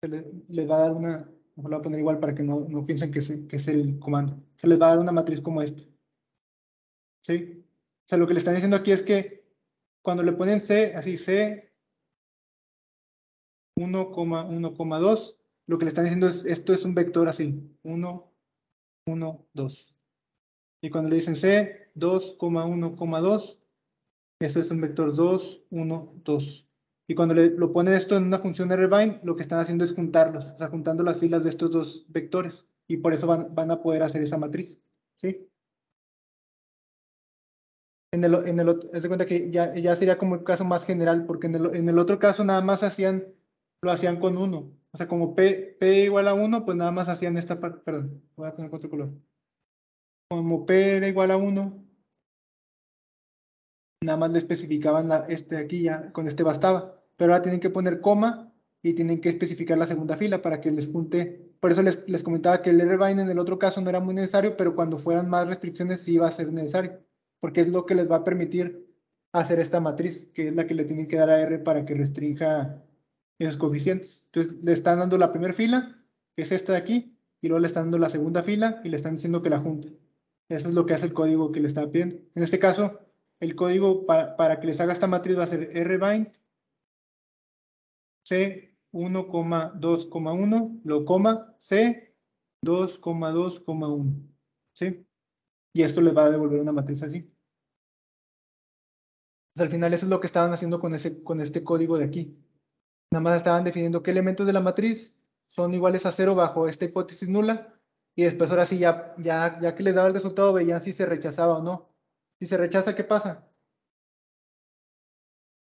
Se le- les va a dar una, lo voy a poner igual para que no, no piensen que es, que es el comando. Se les va a dar una matriz como esta. ¿Sí? O sea, lo que le están diciendo aquí es que cuando le ponen C, así C 1,1,2, lo que le están diciendo es, esto es un vector así, 1, 1, 2. Y cuando le dicen C, 2,1,2, esto es un vector 2, 1, 2. Y cuando le, lo ponen esto en una función rbind, lo que están haciendo es juntarlos, o sea, juntando las filas de estos dos vectores. Y por eso van, van a poder hacer esa matriz. ¿Sí? En el, en el otro, haz de cuenta que ya, ya sería como el caso más general, porque en el, en el otro caso nada más hacían, lo hacían con 1. O sea, como P, P igual a 1, pues nada más hacían esta parte, perdón, voy a poner otro color. Como P era igual a 1, nada más le especificaban este aquí ya, con este bastaba. Pero ahora tienen que poner coma y tienen que especificar la segunda fila para que les junte. Por eso les, les comentaba que el R-bind en el otro caso no era muy necesario, pero cuando fueran más restricciones sí va a ser necesario, porque es lo que les va a permitir hacer esta matriz, que es la que le tienen que dar a R para que restrinja esos coeficientes. Entonces le están dando la primera fila, que es esta de aquí, y luego le están dando la segunda fila y le están diciendo que la junte. Eso es lo que hace el código que le está pidiendo. En este caso, el código para, para que les haga esta matriz va a ser rbind C1,2,1, lo coma C 2,2,1. ¿Sí? Y esto les va a devolver una matriz así. Pues al final eso es lo que estaban haciendo con, ese, con este código de aquí. Nada más estaban definiendo qué elementos de la matriz son iguales a cero bajo esta hipótesis nula. Y después ahora sí, ya, ya, ya que les daba el resultado, veían si se rechazaba o no. Si se rechaza, ¿qué pasa?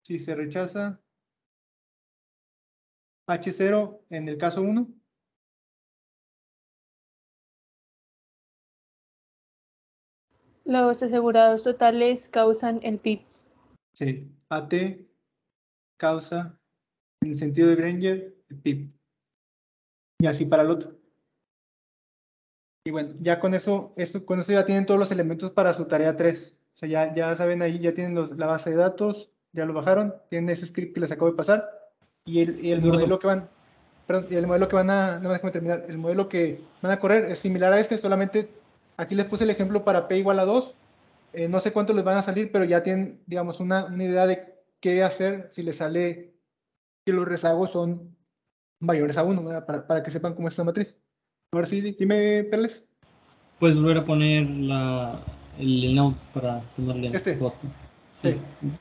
Si se rechaza H0 en el caso 1. Los asegurados totales causan el PIB. Sí, AT causa, en el sentido de Granger, el PIB. Y así para el otro. Y bueno, ya con eso, esto, con eso ya tienen todos los elementos para su tarea 3. O sea, ya, ya saben ahí, ya tienen los, la base de datos, ya lo bajaron, tienen ese script que les acabo de pasar. Y el, y el modelo que van, perdón, el modelo que van a, no déjame terminar, el modelo que van a correr es similar a este, solamente aquí les puse el ejemplo para P igual a 2. Eh, no sé cuánto les van a salir, pero ya tienen, digamos, una, una idea de qué hacer si les sale que los rezagos son mayores a 1, para, para, que sepan cómo es esta matriz. A ver si, dime, Perles. Puedes volver a poner la, el node para tomarle este. foto. Sí. Un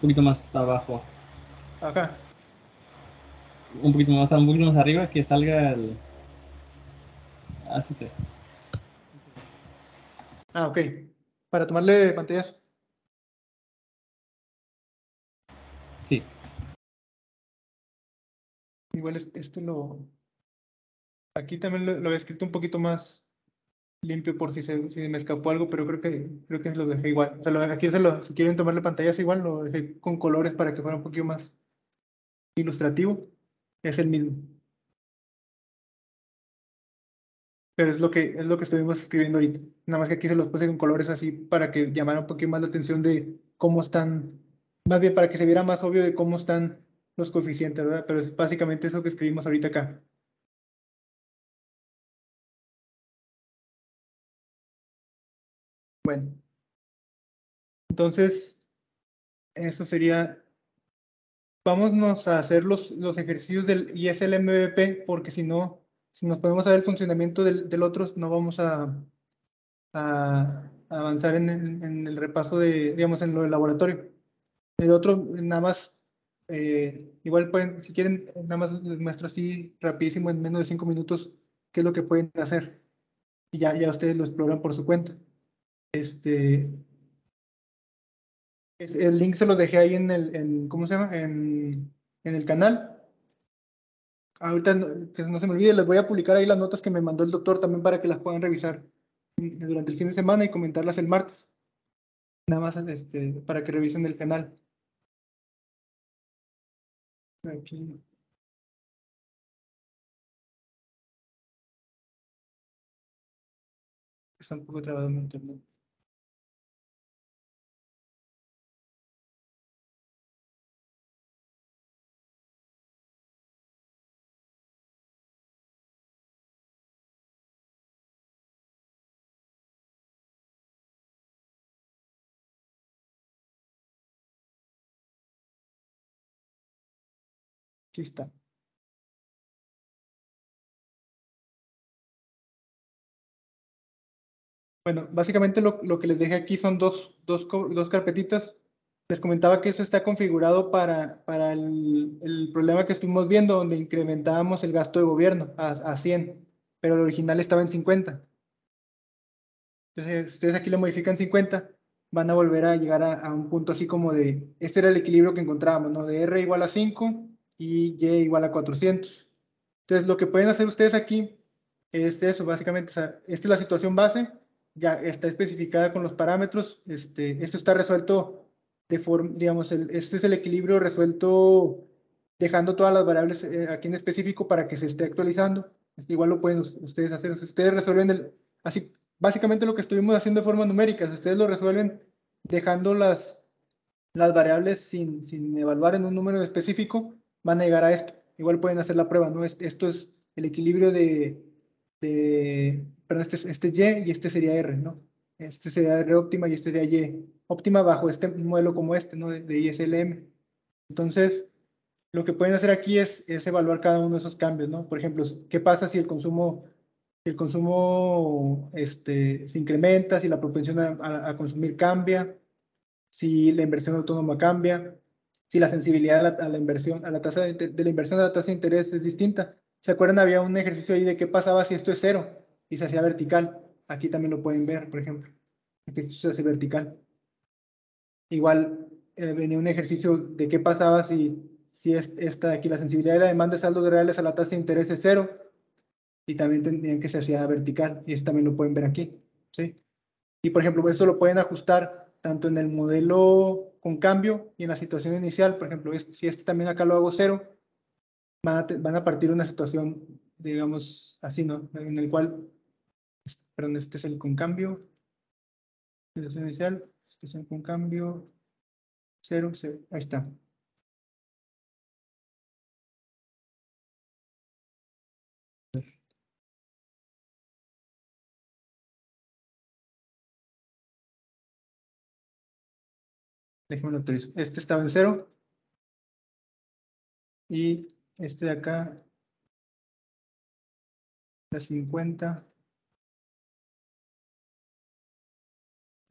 poquito más abajo. Acá. Un poquito más, un poquito más arriba que salga el. Así está. Ah, ok. Para tomarle pantallas. Sí. Igual esto lo... Aquí también lo, lo había escrito un poquito más limpio por si, se, si me escapó algo, pero creo que creo que lo dejé igual. O sea, lo, aquí se lo, si quieren tomarle pantallas igual, lo dejé con colores para que fuera un poquito más ilustrativo. Es el mismo. Pero es lo que es lo que estuvimos escribiendo ahorita. Nada más que aquí se los puse con colores así para que llamara un poquito más la atención de cómo están, más bien para que se viera más obvio de cómo están los coeficientes, ¿verdad? Pero es básicamente eso que escribimos ahorita acá. Bueno. Entonces, eso sería... Vámonos a hacer los, los ejercicios del ISL MVP, porque si no, si nos podemos saber el funcionamiento del, del otro, no vamos a, a avanzar en el, en el, repaso de, digamos, en lo del laboratorio. El otro, nada más, eh, igual pueden, si quieren, nada más les muestro así rapidísimo en menos de cinco minutos qué es lo que pueden hacer. Y ya, ya ustedes lo exploran por su cuenta. Este, el link se lo dejé ahí en el, en, ¿cómo se llama? En, el canal. Ahorita, que no se me olvide, les voy a publicar ahí las notas que me mandó el doctor también para que las puedan revisar durante el fin de semana y comentarlas el martes. Nada más este, para que revisen el canal. Aquí. Está un poco trabado en internet. Aquí está. Bueno, básicamente lo, lo, que les dejé aquí son dos, dos, dos, carpetitas. Les comentaba que eso está configurado para, para el, el, problema que estuvimos viendo, donde incrementábamos el gasto de gobierno a, a 100, pero el original estaba en 50. Entonces, ustedes aquí le modifican 50, van a volver a llegar a, a un punto así como de, este era el equilibrio que encontrábamos, ¿no? De R igual a 5 y y igual a 400. Entonces, lo que pueden hacer ustedes aquí es eso, básicamente, o sea, esta es la situación base, ya está especificada con los parámetros, este, esto está resuelto de forma, digamos, el, este es el equilibrio resuelto dejando todas las variables eh, aquí en específico para que se esté actualizando. Igual lo pueden ustedes hacer. Ustedes resuelven el, así, básicamente lo que estuvimos haciendo de forma numérica. Ustedes lo resuelven dejando las, las variables sin, sin evaluar en un número específico, van a llegar a esto. Igual pueden hacer la prueba, ¿no? Esto es el equilibrio de, de perdón, este, es, este Y y este sería R, ¿no? Este sería R óptima y este sería Y óptima bajo este modelo como este, ¿no? De, de ISLM. Entonces, lo que pueden hacer aquí es, es, evaluar cada uno de esos cambios, ¿no? Por ejemplo, ¿qué pasa si el consumo, el consumo este, se incrementa, si la propensión a, a, consumir cambia, si la inversión autónoma cambia, si la sensibilidad a la, inversión, a la tasa de, la inversión a la tasa de interés es distinta. ¿Se acuerdan? Había un ejercicio ahí de qué pasaba si esto es cero y se hacía vertical. Aquí también lo pueden ver, por ejemplo. Aquí esto se hace vertical. Igual eh, venía un ejercicio de qué pasaba si si es esta aquí, la sensibilidad de la demanda de saldos reales a la tasa de interés es cero, y también tendrían que se hacía vertical, y esto también lo pueden ver aquí, ¿sí? Y por ejemplo, esto lo pueden ajustar tanto en el modelo con cambio y en la situación inicial, por ejemplo, si este también acá lo hago cero, van a, van a partir una situación, digamos, así, ¿no? En el cual, perdón, este es el con cambio, situación inicial, situación con cambio, cero, cero, ahí está. Déjenme lo autorizo. Este estaba en cero. Y este de acá, la 50,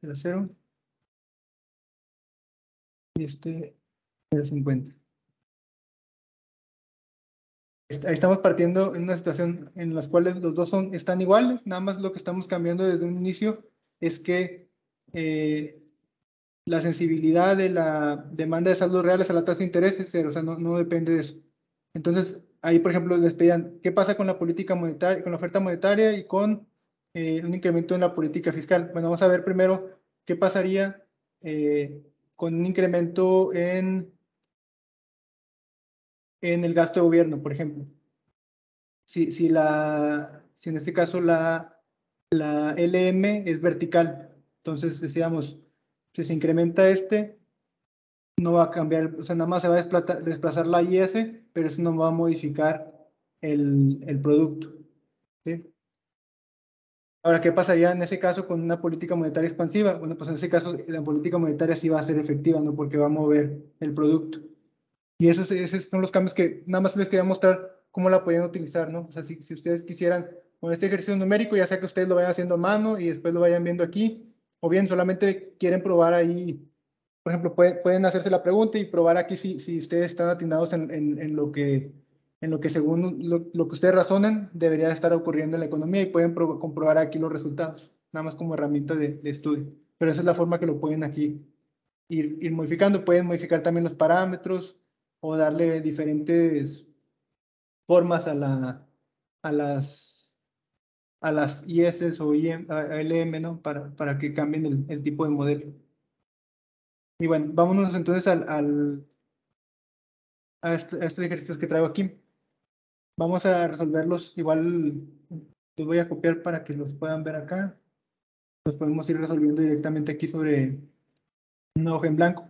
era cero. Y este era 50. Ahí estamos partiendo en una situación en la cual los dos son, están iguales, nada más lo que estamos cambiando desde un inicio es que eh, la sensibilidad de la demanda de saldos reales a la tasa de interés es cero, o sea, no, depende de eso. Entonces, ahí, por ejemplo, les pedían, ¿qué pasa con la política monetaria, con la oferta monetaria y con eh, un incremento en la política fiscal? Bueno, vamos a ver primero qué pasaría eh, con un incremento en, en el gasto de gobierno, por ejemplo. Si, si, la, si en este caso la, la LM es vertical, entonces decíamos, si se incrementa este, no va a cambiar, o sea, nada más se va a desplazar, desplazar la IS, pero eso no va a modificar el, el producto. ¿sí? Ahora, ¿qué pasaría en ese caso con una política monetaria expansiva? Bueno, pues en ese caso la política monetaria sí va a ser efectiva, ¿no? Porque va a mover el producto. Y esos, esos son los cambios que nada más les quería mostrar cómo la pueden utilizar, ¿no? O sea, si, si ustedes quisieran con este ejercicio numérico, ya sea que ustedes lo vayan haciendo a mano y después lo vayan viendo aquí, o bien solamente quieren probar ahí, por ejemplo, pueden hacerse la pregunta y probar aquí si, si ustedes están atinados en, en, lo que, en lo que según lo, que ustedes razonan debería estar ocurriendo en la economía y pueden comprobar aquí los resultados, nada más como herramienta de, estudio. Pero esa es la forma que lo pueden aquí ir, ir modificando. Pueden modificar también los parámetros o darle diferentes formas a, la, a las a las IS o IM, a LM, ¿no? Para, para que cambien el, tipo de modelo. Y bueno, vámonos entonces al, al este, a, estos ejercicios que traigo aquí. Vamos a resolverlos igual, los voy a copiar para que los puedan ver acá. Los podemos ir resolviendo directamente aquí sobre una hoja en blanco.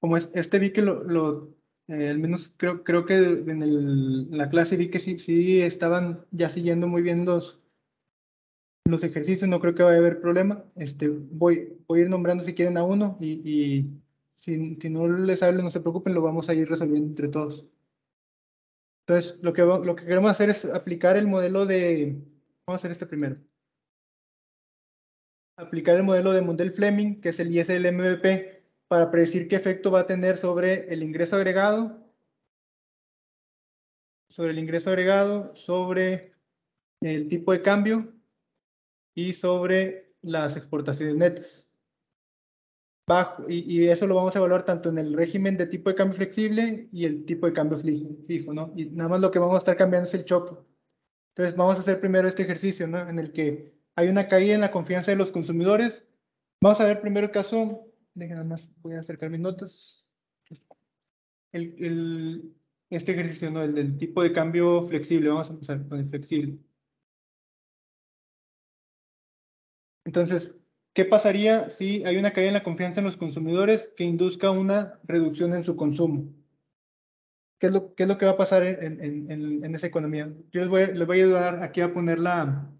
Como este vi que lo, eh, al menos creo, creo que en el, la clase vi que sí, sí estaban ya siguiendo muy bien los, los ejercicios, no creo que vaya a haber problema. Este, voy, voy a ir nombrando si quieren a uno y, y si, si, no les hablo, no se preocupen, lo vamos a ir resolviendo entre todos. Entonces, lo que, lo que queremos hacer es aplicar el modelo de... Vamos a hacer este primero. Aplicar el modelo de Mundell-Fleming, que es el ISL-MVP, para predecir qué efecto va a tener sobre el ingreso agregado, sobre el ingreso agregado, sobre el tipo de cambio y sobre las exportaciones netas. Bajo, y, y, eso lo vamos a evaluar tanto en el régimen de tipo de cambio flexible y el tipo de cambio fijo, ¿no? Y nada más lo que vamos a estar cambiando es el choque. Entonces vamos a hacer primero este ejercicio, ¿no? En el que hay una caída en la confianza de los consumidores. Vamos a ver primero el caso, déjenme más, voy a acercar mis notas. El, el, este ejercicio, ¿no? El del tipo de cambio flexible, vamos a empezar con el flexible. Entonces, ¿qué pasaría si hay una caída en la confianza en los consumidores que induzca una reducción en su consumo? ¿Qué es lo, qué es lo que va a pasar en, en, en, esa economía? Yo les voy, les voy a ayudar aquí a poner la,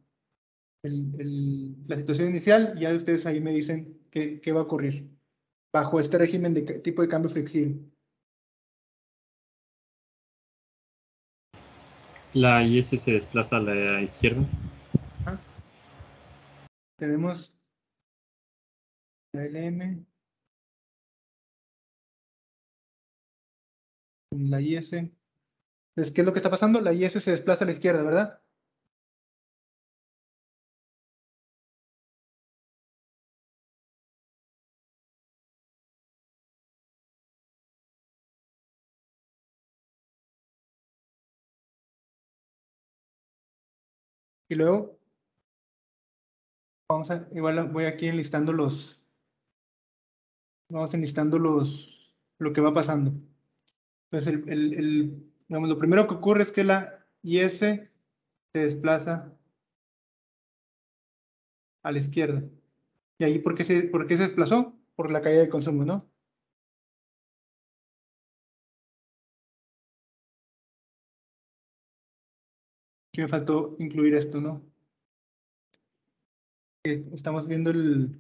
el, la situación inicial y ya ustedes ahí me dicen qué, qué va a ocurrir bajo este régimen de tipo de cambio flexible. La IS se desplaza a la izquierda. Ah. Tenemos la LM, la IS. Entonces, ¿qué es lo que está pasando? La IS se desplaza a la izquierda, ¿verdad? Y luego, vamos a, igual voy aquí enlistando los, vamos enlistando los, lo que va pasando. Entonces, el, el, el, lo primero que ocurre es que la IS se desplaza a la izquierda. ¿Y ahí por qué se, por qué se desplazó? Por la caída de consumo, ¿no? Aquí me faltó incluir esto, ¿no? Estamos viendo el...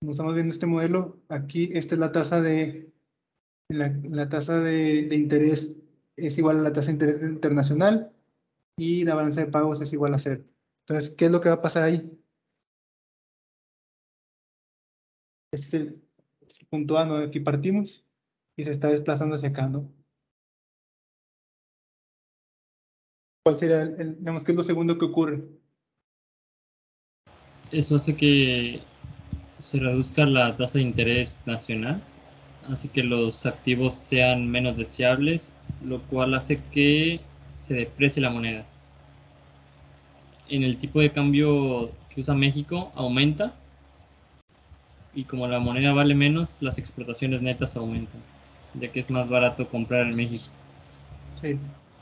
Estamos viendo este modelo, aquí esta es la tasa de... La, tasa de, interés es igual a la tasa de interés internacional y la balanza de pagos es igual a cero. Entonces, ¿qué es lo que va a pasar ahí? Este es el punto A, ¿no? Aquí partimos y se está desplazando hacia acá, ¿no? ¿Cuál sería, el, el, digamos, qué es lo segundo que ocurre? Eso hace que se reduzca la tasa de interés nacional, hace que los activos sean menos deseables, lo cual hace que se deprecie la moneda. En el tipo de cambio que usa México aumenta y como la moneda vale menos, las exportaciones netas aumentan, ya que es más barato comprar en México. Sí.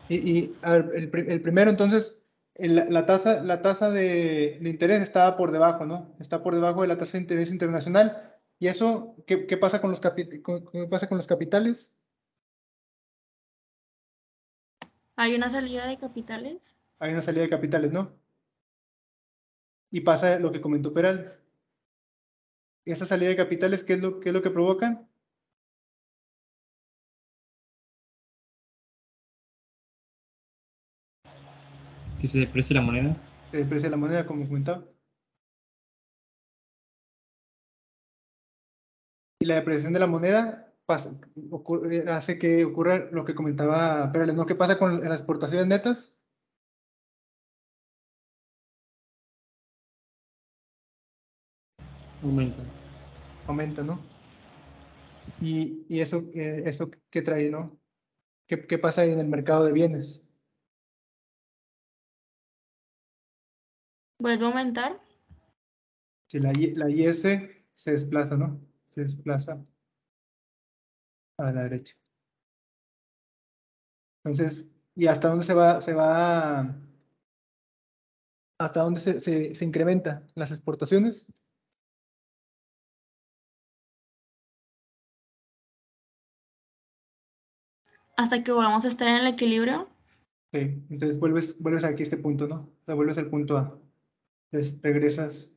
Y, y ver, el, el, primero entonces, el, la tasa, la tasa de, de, interés está por debajo, ¿no? Está por debajo de la tasa de interés internacional. ¿Y eso qué, qué pasa, con los capi, qué pasa con los capitales? ¿Hay una salida de capitales? Hay una salida de capitales, ¿no? Y pasa lo que comentó Perales. Esa salida de capitales, ¿qué es lo, qué es lo que provocan? Que se deprecie la moneda. Se deprecia la moneda, como comentaba. Y la depreciación de la moneda pasa, ocurre, hace que ocurra lo que comentaba Perales, ¿no? ¿Qué pasa con las exportaciones netas? Aumenta. Aumenta, ¿no? Y, y eso, eh, eso qué trae, ¿no? ¿Qué, ¿Qué pasa en el mercado de bienes? ¿Vuelve a aumentar? Si la, la IS se desplaza, ¿no? Se desplaza a la derecha. Entonces, ¿y hasta dónde se va, se va, hasta dónde se, se, se incrementa las exportaciones? Hasta que volvamos a estar en el equilibrio. Sí, entonces vuelves, vuelves aquí a este punto, ¿no? O sea, vuelves al punto A. Entonces regresas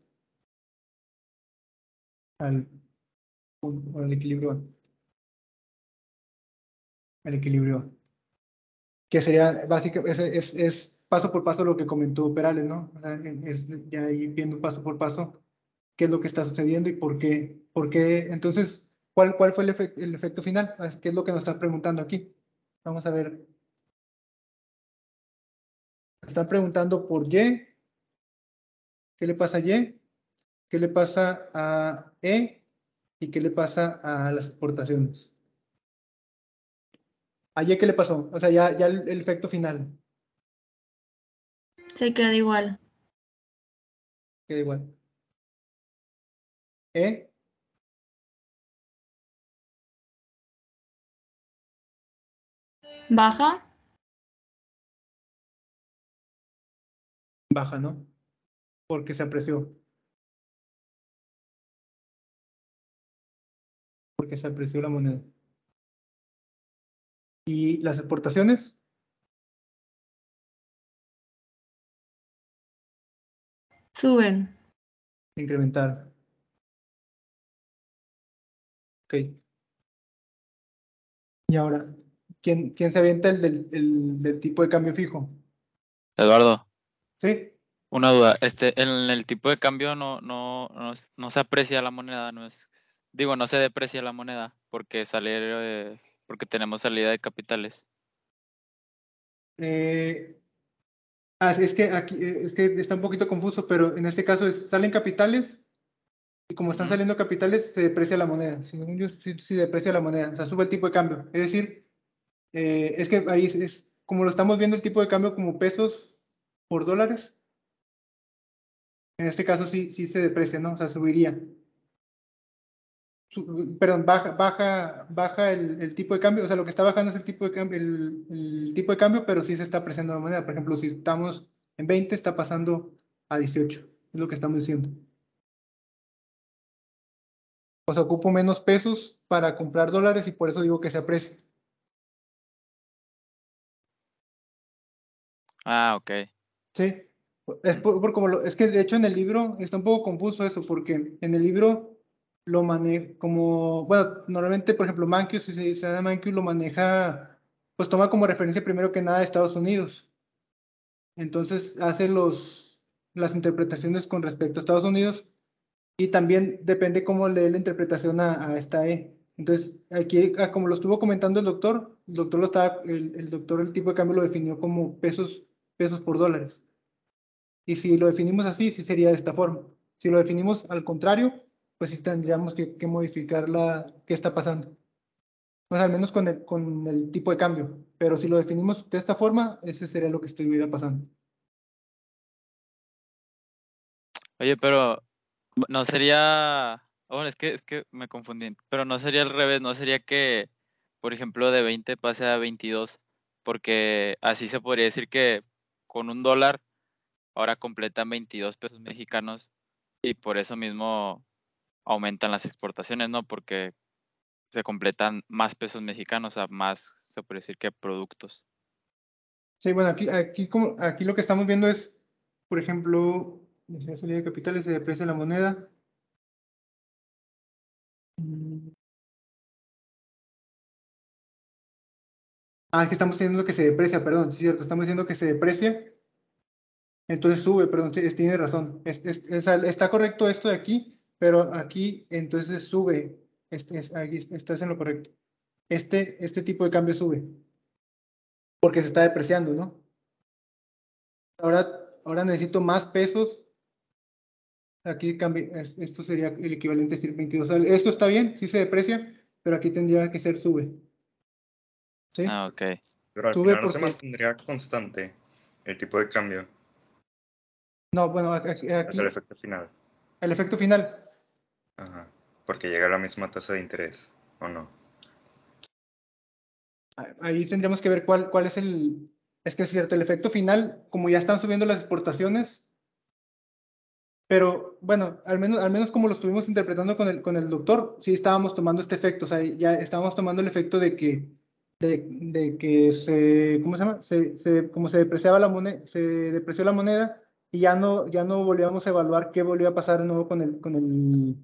al, al equilibrio al equilibrio que sería básicamente es, es, es, paso por paso lo que comentó Perales, ¿no? O sea, es ya ir viendo paso por paso qué es lo que está sucediendo y por qué, por qué, entonces, ¿cuál, cuál fue el, efe, el efecto final? ¿Qué es lo que nos están preguntando aquí? Vamos a ver. Están preguntando por Y. ¿Qué le pasa a Y? ¿Qué le pasa a E? ¿Y qué le pasa a las exportaciones? ¿A Y qué le pasó? O sea, ya, ya el, el efecto final. Se queda igual. Queda igual. ¿E? Baja. Baja, ¿no? Porque se apreció. Porque se apreció la moneda. ¿Y las exportaciones? Suben. Incrementar. Ok. Y ahora, ¿quién, quién se avienta el del, el del tipo de cambio fijo? Eduardo, ¿Sí? Una duda. Este, en el tipo de cambio no, no, no, no se aprecia la moneda, no es, digo, no se deprecia la moneda porque sale, eh, porque tenemos salida de capitales. Eh, ah, es que aquí eh, es que está un poquito confuso, pero en este caso es, salen capitales y como están saliendo capitales se deprecia la moneda. Según yo, sí, sí deprecia la moneda, o sea, sube el tipo de cambio. Es decir, eh, es que ahí es, es como lo estamos viendo el tipo de cambio como pesos por dólares. En este caso sí, sí se deprecia, ¿no? O sea, subiría. Su- perdón, baja, baja, baja el, el tipo de cambio, o sea, lo que está bajando es el tipo de cambio, el, el tipo de cambio, pero sí se está apreciando la moneda. Por ejemplo, si estamos en 20, está pasando a 18, es lo que estamos diciendo. O sea, ocupo menos pesos para comprar dólares y por eso digo que se aprecia. Ah, ok. Sí, es, por, como es que de hecho en el libro está un poco confuso eso, porque en el libro lo maneja como, bueno, normalmente, por ejemplo, Mankiw, si se, se da Mankiw, lo maneja, pues toma como referencia primero que nada a Estados Unidos. Entonces hace los, las interpretaciones con respecto a Estados Unidos y también depende cómo lee la interpretación a, a esta E. Entonces, aquí, ah, como lo estuvo comentando el doctor, el doctor lo estaba, el, el doctor el tipo de cambio lo definió como pesos, pesos por dólares. Y si lo definimos así, sí sería de esta forma. Si lo definimos al contrario, pues sí tendríamos que, modificar la, qué está pasando. Pues al menos con el, con el tipo de cambio. Pero si lo definimos de esta forma, ese sería lo que estuviera pasando. Oye, pero no sería, bueno, es que, es que me confundí, pero no sería al revés, no sería que, por ejemplo, de 20 pase a 22, porque así se podría decir que con un dólar ahora completan 22 pesos mexicanos y por eso mismo aumentan las exportaciones, ¿no? Porque se completan más pesos mexicanos, o sea, más, se puede decir que productos. Sí, bueno, aquí, aquí, como, aquí lo que estamos viendo es, por ejemplo, salida de capitales, se deprecia la moneda. Ah, es que estamos diciendo que se deprecia, perdón, es cierto, estamos diciendo que se deprecia. Entonces sube, perdón, tiene razón. Es- es- es- está correcto esto de aquí, pero aquí entonces sube. Este, es, aquí estás en lo correcto. Este, este tipo de cambio sube. Porque se está depreciando, ¿no? Ahora, ahora necesito más pesos. Aquí cambia, es- esto sería el equivalente a decir 22. O sea, esto está bien, sí se deprecia, pero aquí tendría que ser sube. ¿Sí? Ah, ok. Pero al Sube final se mantendría constante el tipo de cambio. No, bueno, aquí, Es el efecto final. el efecto final. Ajá. Porque llega a la misma tasa de interés, ¿o no? Ahí tendríamos que ver cuál, cuál es el... Es que es cierto, el efecto final, como ya están subiendo las exportaciones, pero bueno, al menos, al menos como lo estuvimos interpretando con el, con el doctor, sí estábamos tomando este efecto, o sea, ya estábamos tomando el efecto de que, de, de que se, ¿cómo se llama? Se, se, como se depreciaba la moneda, se depreció la moneda y ya no, ya no volvíamos a evaluar qué volvía a pasar de nuevo con el, con el,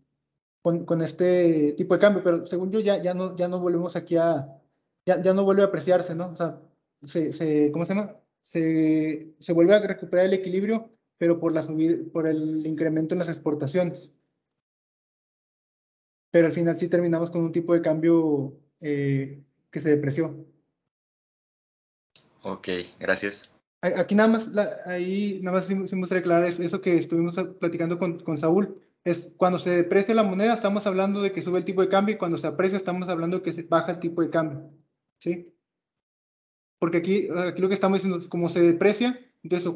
con, con este tipo de cambio, pero según yo ya, ya no, ya no volvemos aquí a, ya, ya no vuelve a apreciarse, ¿no? O sea, se, se, ¿cómo se llama? Se, se vuelve a recuperar el equilibrio, pero por, la subida, por el incremento en las exportaciones. Pero al final sí terminamos con un tipo de cambio eh, que se depreció. Ok, gracias. Aquí nada más, ahí nada más sí, me gustaría aclarar eso, que estuvimos platicando con, con, Saúl. Es cuando se deprecia la moneda, estamos hablando de que sube el tipo de cambio y cuando se aprecia, estamos hablando de que se baja el tipo de cambio. ¿Sí? Porque aquí, aquí lo que estamos diciendo, como se deprecia, entonces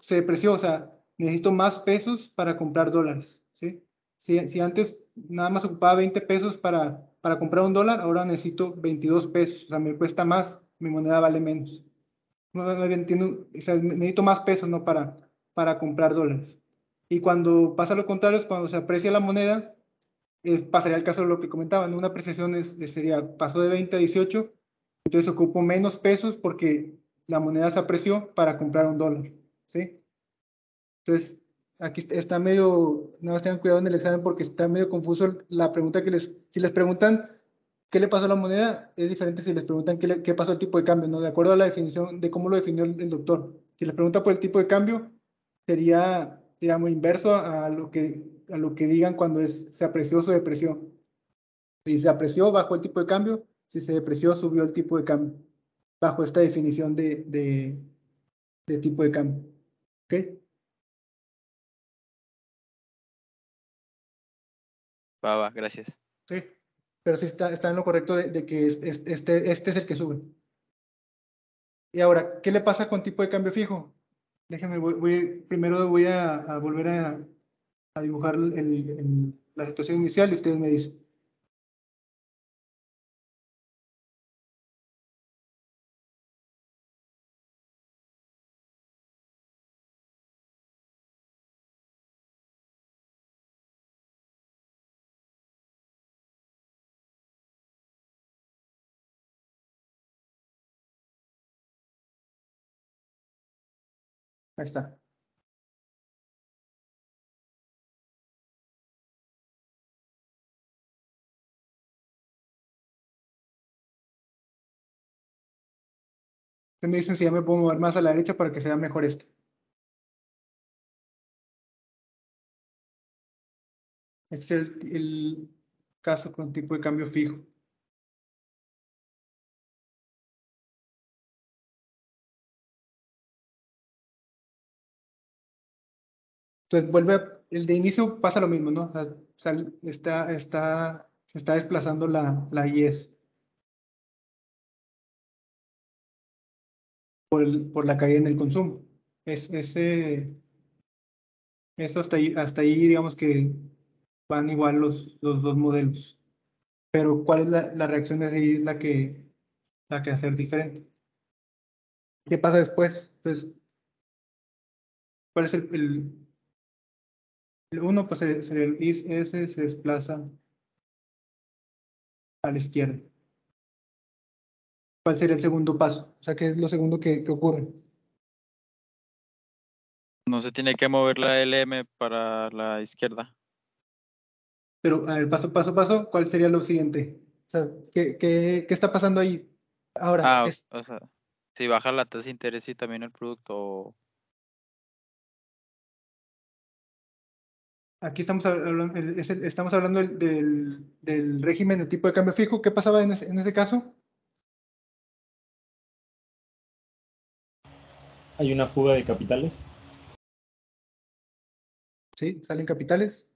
se depreció, o sea, necesito más pesos para comprar dólares. ¿Sí? Si, si antes nada más ocupaba 20 pesos para, para comprar un dólar, ahora necesito 22 pesos. O sea, me cuesta más, mi moneda vale menos necesito más pesos ¿no? para, para comprar dólares. Y cuando pasa lo contrario, es cuando se aprecia la moneda, pasaría el caso de lo que comentaban, una apreciación es, sería, pasó de 20 a 18, entonces ocupo menos pesos porque la moneda se apreció para comprar un dólar, ¿sí? Entonces, aquí está medio, no tengan cuidado en el examen porque está medio confuso la pregunta que les, si les preguntan qué le pasó a la moneda es diferente si les preguntan qué, qué pasó al tipo de cambio, ¿no? De acuerdo a la definición de cómo lo definió el, doctor. Si les pregunta por el tipo de cambio, sería, digamos, inverso a, lo que, a lo que digan cuando es, se apreció o se depreció. Si se apreció, bajó el tipo de cambio. Si se depreció, subió el tipo de cambio. Bajo esta definición de, de, de tipo de cambio. ¿Ok? Va, va, gracias. Sí pero sí está, está en lo correcto de, que este, este es el que sube. Y ahora, ¿qué le pasa con tipo de cambio fijo? Déjenme, voy, primero voy a, volver a, dibujar la situación inicial y ustedes me dicen. Ahí está. me dicen si ya me puedo mover más a la derecha para que sea mejor esto. Este es el, el caso con tipo de cambio fijo. Entonces vuelve, el de inicio pasa lo mismo, ¿no? está, se está desplazando la, la IES. Por, por la caída en el consumo. Es, ese, eso hasta ahí, hasta ahí, digamos que van igual los, los dos modelos. Pero ¿cuál es la, la reacción de ahí? Es la que, la que hacer diferente. ¿Qué pasa después? Pues, ¿cuál es el 1 pues sería el is S, se desplaza a la izquierda. ¿Cuál sería el segundo paso? O sea, ¿qué es lo segundo que, ocurre? No se tiene que mover la LM para la izquierda. Pero, a ver, paso, paso, paso, ¿cuál sería lo siguiente? O sea, ¿qué, qué, qué está pasando ahí? Ahora, ah, o sea, si baja la tasa de interés y también el producto Aquí estamos hablando, estamos hablando del, del, régimen de tipo de cambio fijo. ¿Qué pasaba en ese, en ese caso? Hay una fuga de capitales. Sí, salen capitales.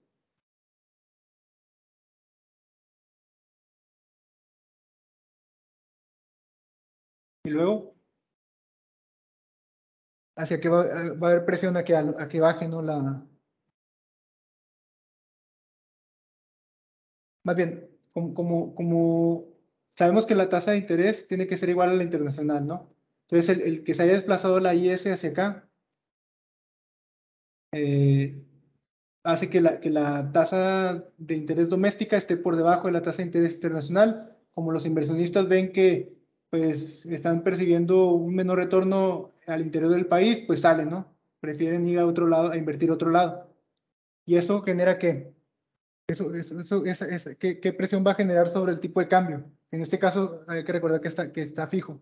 Y luego, hacia que va, va a haber presión a que, a que baje ¿no? la, más bien, como, como, sabemos que la tasa de interés tiene que ser igual a la internacional, ¿no? Entonces, el, que se haya desplazado la IS hacia acá eh, hace que la, que la tasa de interés doméstica esté por debajo de la tasa de interés internacional. Como los inversionistas ven que pues están percibiendo un menor retorno al interior del país, pues salen, ¿no? Prefieren ir a otro lado, a invertir a otro lado. Y eso genera que eso, eso, eso ¿qué, presión va a generar sobre el tipo de cambio? En este caso hay que recordar que está, que está fijo.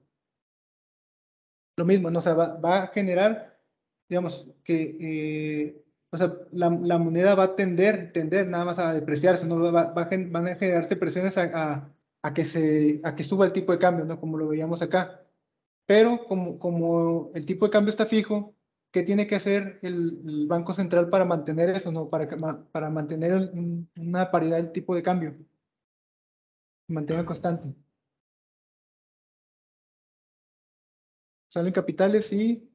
Lo mismo, ¿no? o sea, va, a generar, digamos, que eh, o sea, la, la, moneda va a tender, tender nada más a depreciarse, ¿no? Va, van a generarse presiones a, a, a, que se, a que suba el tipo de cambio, ¿no? Como lo veíamos acá. pero como, como el tipo de cambio está fijo, ¿qué tiene que hacer el, Banco Central para mantener eso, no? Para, para mantener un- una paridad del tipo de cambio. Mantenga constante. Salen capitales y...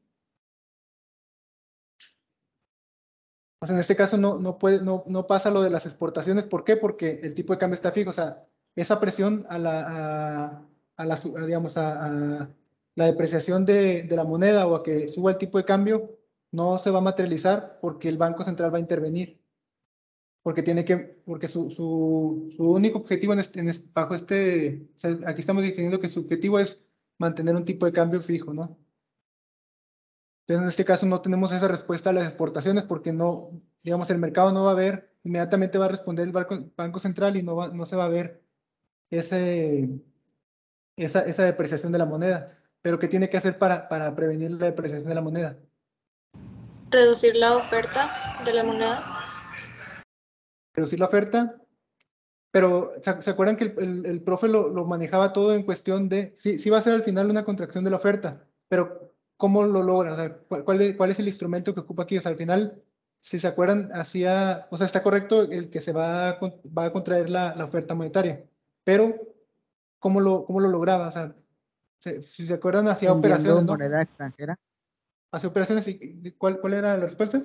O sea, en este caso no, no, puede, no, no pasa lo de las exportaciones. ¿Por qué? Porque el tipo de cambio está fijo. O sea, esa presión a la, a, a la, digamos, a la depreciación de, de la moneda o a que suba el tipo de cambio no se va a materializar porque el Banco Central va a intervenir. Porque tiene que, porque su, su, su único objetivo en este, en este- bajo este, aquí estamos definiendo que su objetivo es mantener un tipo de cambio fijo, ¿no? Entonces, en este caso no tenemos esa respuesta a las exportaciones porque no, digamos, el mercado no va a ver, inmediatamente va a responder el Banco, Banco Central y no, va- no se va a ver ese, esa, esa depreciación de la moneda. Pero ¿qué tiene que hacer para, para prevenir la depreciación de la moneda? Reducir la oferta de la moneda. Reducir la oferta. Pero, ¿se, acuerdan que el, el- el profe lo, lo manejaba todo en cuestión de, sí, sí va a ser al final una contracción de la oferta, pero ¿cómo lo logra? O sea, ¿cuál, es, cuál es el instrumento que ocupa aquí? O sea, al final, si se acuerdan, hacía, o sea, está correcto el que se va a, va a contraer la, la oferta monetaria, pero ¿cómo lo, cómo lo lograba? O sea, se- si se acuerdan, hacía operaciones, ¿no? moneda extranjera. Hacía operaciones y ¿cuál, cuál era la respuesta?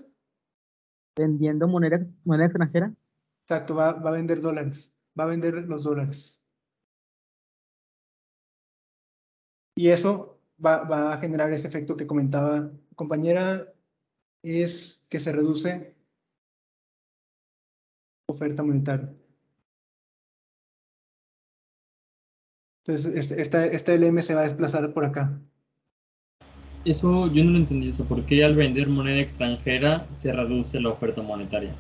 Vendiendo moneda, moneda extranjera. Exacto, va, va a vender dólares, va a vender los dólares. Y eso va, va a generar ese efecto que comentaba compañera, es que se reduce oferta monetaria. Entonces, es- esta, esta LM se va a desplazar por acá. Eso yo no lo entendí, eso. ¿Por qué al vender moneda extranjera se reduce la oferta monetaria?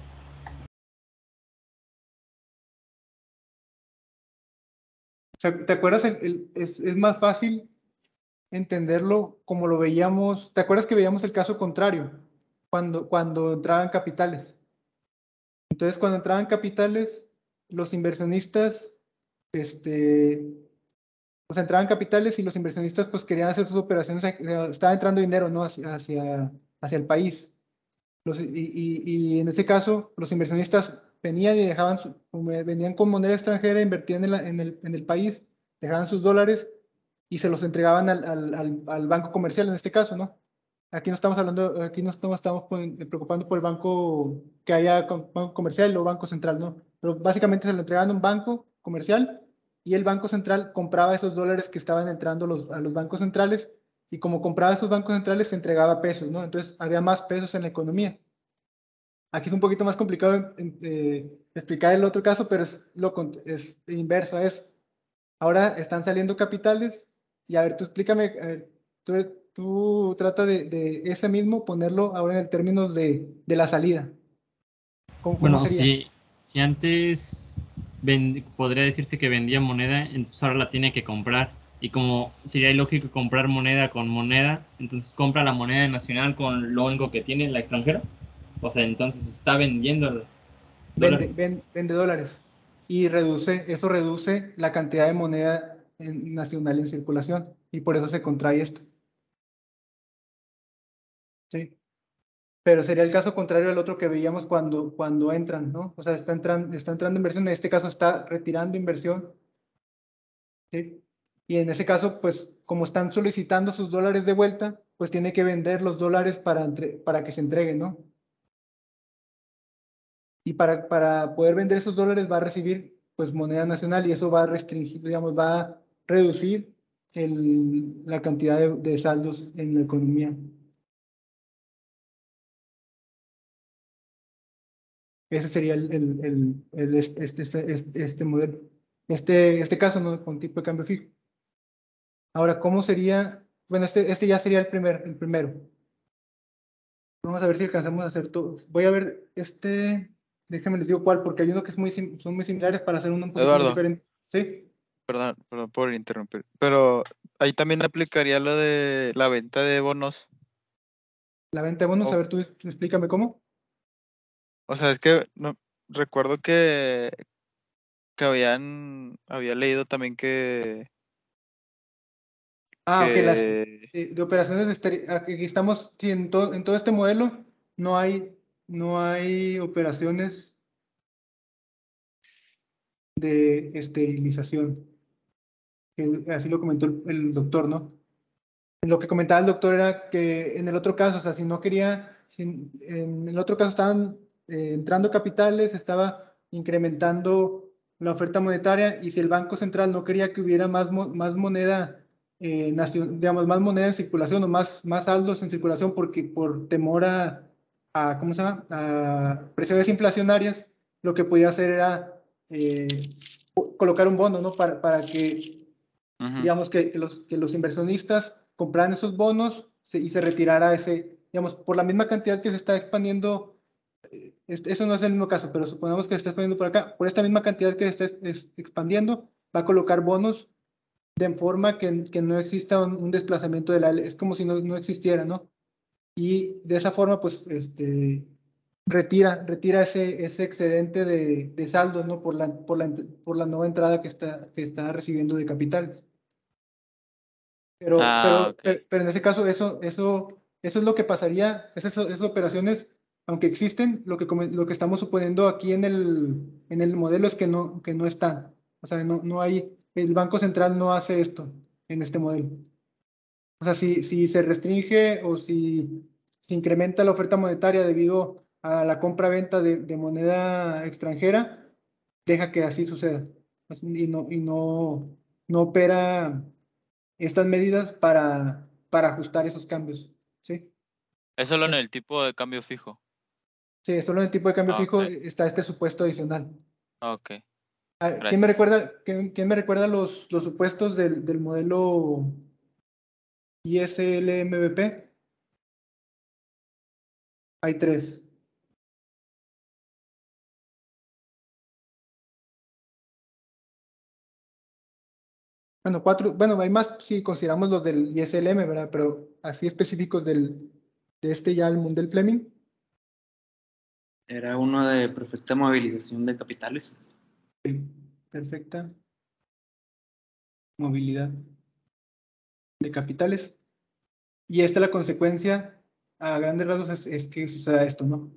¿te acuerdas? El- el- es, es más fácil entenderlo como lo veíamos. ¿Te acuerdas que veíamos el caso contrario? Cuando, cuando entraban capitales. Entonces, cuando entraban capitales, los inversionistas, este, sea, entraban capitales y los inversionistas pues querían hacer sus operaciones, eh, estaba entrando dinero, ¿no? Hacia, hacia, hacia el país. Los- y, y- y en ese caso, los inversionistas venían y dejaban, su- venían con moneda extranjera, invertían en, la- en el, en el país, dejaban sus dólares y se los entregaban al, al, al, al banco comercial en este caso, ¿no? Aquí no estamos hablando, aquí no estamos, estamos pon- preocupando por el banco que haya banco comercial o banco central, ¿no? Pero básicamente se lo entregaban a un banco comercial y el banco central compraba esos dólares que estaban entrando los, a los bancos centrales y como compraba esos bancos centrales se entregaba pesos, ¿no? Entonces había más pesos en la economía. Aquí es un poquito más complicado en- eh, explicar el otro caso, pero es lo es inverso a eso. Ahora están saliendo capitales y a ver, tú explícame, a ver, tú, tú trata de, de ese mismo ponerlo ahora en términos de, de la salida. ¿Cómo, cómo Bueno, sería? si, si antes ven- podría decirse que vendía moneda, entonces ahora la tiene que comprar. Y como sería ilógico comprar moneda con moneda, entonces compra la moneda nacional con lo único que tiene la extranjera. O sea, entonces está vendiendo el- Vende, dólares. ven- vende dólares. Y reduce, eso reduce la cantidad de moneda nacional en circulación. Y por eso se contrae esto. Pero sería el caso contrario al otro que veíamos cuando, cuando entran, ¿no? O sea, está entrando, está entrando inversión, en este caso está retirando inversión. ¿sí? Y en ese caso, pues, como están solicitando sus dólares de vuelta, pues tiene que vender los dólares para, entre- para que se entreguen, ¿no? Y para, para poder vender esos dólares va a recibir, pues, moneda nacional y eso va a restringir, digamos, va a reducir el- la cantidad de, de saldos en la economía. Ese sería el, el, el, este, este, este, este modelo. Este, este caso, ¿no? Con tipo de cambio fijo. Ahora, ¿cómo sería? Bueno, este, este ya sería el, primer, el primero. Vamos a ver si alcanzamos a hacer todo. Voy a ver este, déjenme les digo cuál, porque hay uno que es muy, son muy similares para hacer uno un Eduardo. diferente. ¿Sí? Perdón, perdón por interrumpir. Pero ahí también aplicaría lo de la venta de bonos. La venta de bonos, Oh. a ver, tú explícame cómo. O sea, es que no recuerdo que, que habían había leído también que Ah, ok, las de operaciones de aquí estamos, sí, en todo, en todo este modelo no hay, no hay operaciones de esterilización. El- así lo comentó el, el doctor, ¿no? Lo que comentaba el doctor era que en el otro caso, o sea, si no quería, si en el otro caso estaban eh, entrando capitales, estaba incrementando la oferta monetaria y si el Banco Central no quería que hubiera más, más moneda, eh, nacion- digamos, más moneda en circulación o más, más saldos en circulación porque por temor a, a, ¿cómo se llama? A presiones inflacionarias, lo que podía hacer era eh, co- colocar un bono, ¿no? Para, para que digamos que, que los, que los inversionistas compraran esos bonos se- y se retirara ese, digamos, por la misma cantidad que se está expandiendo, eso no es el mismo caso, pero supongamos que se está expandiendo por acá, por esta misma cantidad que se está es- es- expandiendo, va a colocar bonos de forma que, que no exista un, un desplazamiento de la, es como si no, no existiera, ¿no? Y de esa forma, pues, este, retira, retira ese, ese excedente de, de saldo, ¿no? Por la, por la, por la nueva entrada que está, que está recibiendo de capitales. Pero, Ah, pero, ok. pe- pero en ese caso, eso, eso, eso es lo que pasaría, esas, esas operaciones, aunque existen, lo que, lo que estamos suponiendo aquí en el, en el modelo es que no, que no están. O sea, no, no hay, el Banco Central no hace esto en este modelo. O sea, si, si se restringe o si se incrementa la oferta monetaria debido a la compra-venta de, de moneda extranjera, deja que así suceda. Y no, y no, no opera estas medidas para, para ajustar esos cambios. ¿sí? Es solo en el tipo de cambio fijo. Sí, solo en el tipo de cambio Ah, fijo está este supuesto adicional. Ah, Ok. Ah, ¿Quién me recuerda, quién, quién me recuerda los, los supuestos del, del modelo ISLMVP? Hay tres. Bueno, cuatro, bueno, hay más si consideramos los del ISLM, ¿verdad? Pero así específicos del, de este ya el Mundell Fleming. Era uno de perfecta movilización de capitales. Perfecta movilidad de capitales. Y esta la consecuencia a grandes rasgos es, es que suceda esto, ¿no?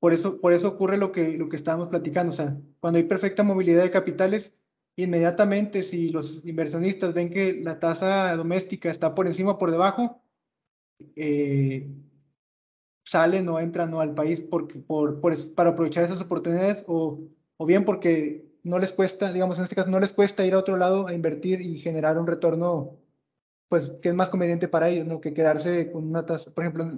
Por eso, por eso ocurre lo que, lo que estábamos platicando. O sea, cuando hay perfecta movilidad de capitales, inmediatamente si los inversionistas ven que la tasa doméstica está por encima o por debajo, eh, salen o entran ¿no? al país porque, por, para aprovechar esas oportunidades o, o bien porque no les cuesta, digamos en este caso, no les cuesta ir a otro lado a invertir y generar un retorno, pues que es más conveniente para ellos, ¿no? Que quedarse con una tasa, por ejemplo,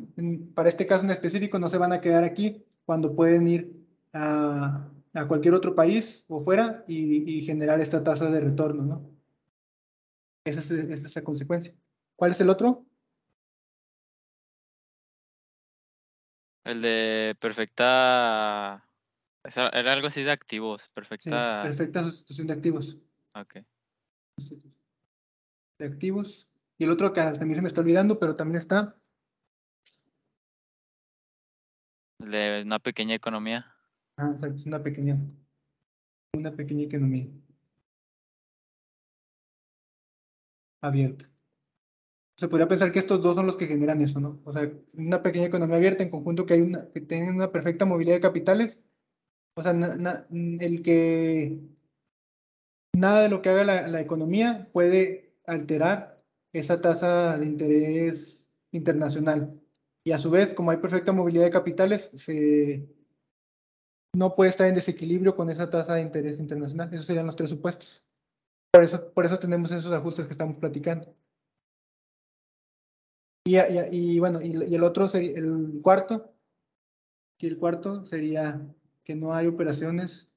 para este caso en específico, no se van a quedar aquí cuando pueden ir a, a cualquier otro país o fuera y, generar esta tasa de retorno, ¿no? Esa es, esa es consecuencia. ¿Cuál es el otro? El de perfecta. Era algo así de activos. Sí, Perfecta. perfecta sustitución de activos. Ok. De activos. Y el otro que hasta a mí se me está olvidando, pero también está. El de una pequeña economía. Ah, exacto, es una pequeña, una pequeña economía abierta. Se podría pensar que estos dos son los que generan eso, ¿no? O sea, una pequeña economía abierta en conjunto que hay una, que una perfecta movilidad de capitales. O sea, na- na- el que nada de lo que haga la, la economía puede alterar esa tasa de interés internacional. Y a su vez, como hay perfecta movilidad de capitales, se, no puede estar en desequilibrio con esa tasa de interés internacional. Esos serían los tres supuestos. Por eso, por eso tenemos esos ajustes que estamos platicando. Y, y- bueno, y, el otro sería el cuarto. Y el cuarto sería que no hay operaciones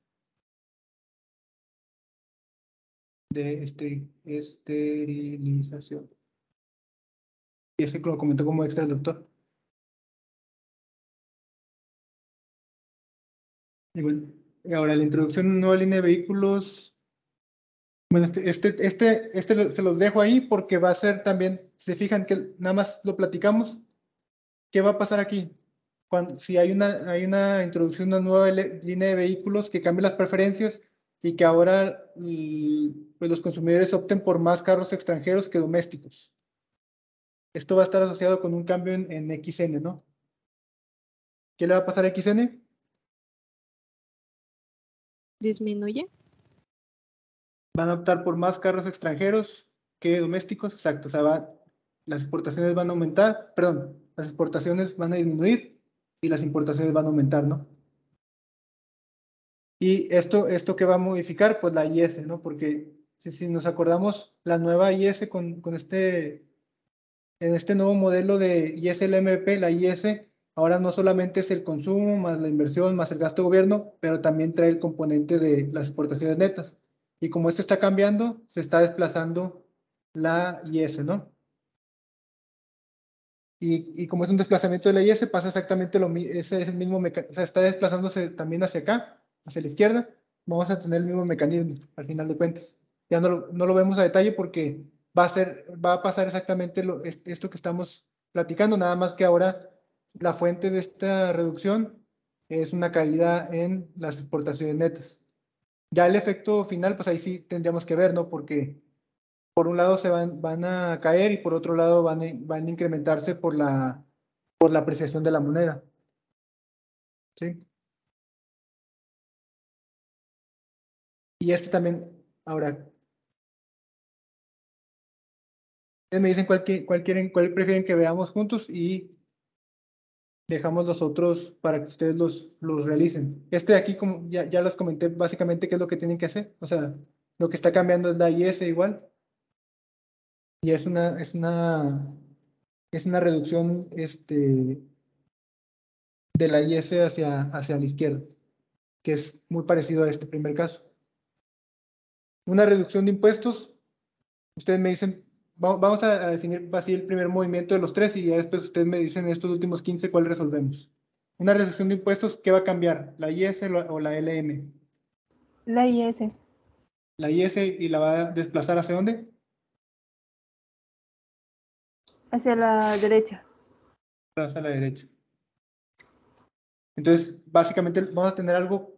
de este, esterilización. Y ese lo comentó como extra el doctor. Y bueno, ahora la introducción a una nueva línea de vehículos. Bueno, este, este, este, este se los dejo ahí porque va a ser también, se fijan que nada más lo platicamos. ¿Qué va a pasar aquí? Cuando, si hay una, hay una introducción a una nueva línea de vehículos que cambie las preferencias y que ahora l- pues los consumidores opten por más carros extranjeros que domésticos. Esto va a estar asociado con un cambio en, en XN, ¿no? ¿Qué le va a pasar a XN? ¿Disminuye? Van a optar por más carros extranjeros que domésticos, exacto. O sea, va- las exportaciones van a aumentar, perdón, las exportaciones van a disminuir y las importaciones van a aumentar, ¿no? Y esto, esto que va a modificar, pues la IS, ¿no? Porque si, nos acordamos, la nueva IS con, con este, en este nuevo modelo de ISLMP, la IS, ahora no solamente es el consumo, más la inversión, más el gasto de gobierno, pero también trae el componente de las exportaciones netas. Y como esto está cambiando, se está desplazando la IS, ¿no? Y, como es un desplazamiento de la IS, pasa exactamente lo mismo, ese o sea, está desplazándose también hacia acá, hacia la izquierda, vamos a tener el mismo mecanismo al final de cuentas. Ya no lo, vemos a detalle porque va a pasar exactamente lo, es- esto que estamos platicando, nada más que ahora la fuente de esta reducción es una caída en las exportaciones netas. Ya el efecto final, pues ahí sí tendríamos que ver, ¿no? Porque por un lado se van, a caer y por otro lado van a, incrementarse por la, por la apreciación de la moneda. ¿Sí? Y este también, ahora, ustedes me dicen cuál quieren, cuál prefieren que veamos juntos y dejamos los otros para que ustedes los, los realicen. Este de aquí, como ya, ya les comenté básicamente qué es lo que tienen que hacer. O sea, lo que está cambiando es la IS igual. Y es una, es una, es una reducción este, de la IS hacia, hacia la izquierda, que es muy parecido a este primer caso. Una reducción de impuestos, ustedes me dicen, va- vamos a, definir así el primer movimiento de los tres y ya después ustedes me dicen estos últimos 15 cuál resolvemos. Una reducción de impuestos, ¿qué va a cambiar? ¿La IS o la- o la LM? La IS. La IS y la va a desplazar hacia dónde? Hacia la derecha. Hacia la derecha. Entonces, básicamente vamos a tener algo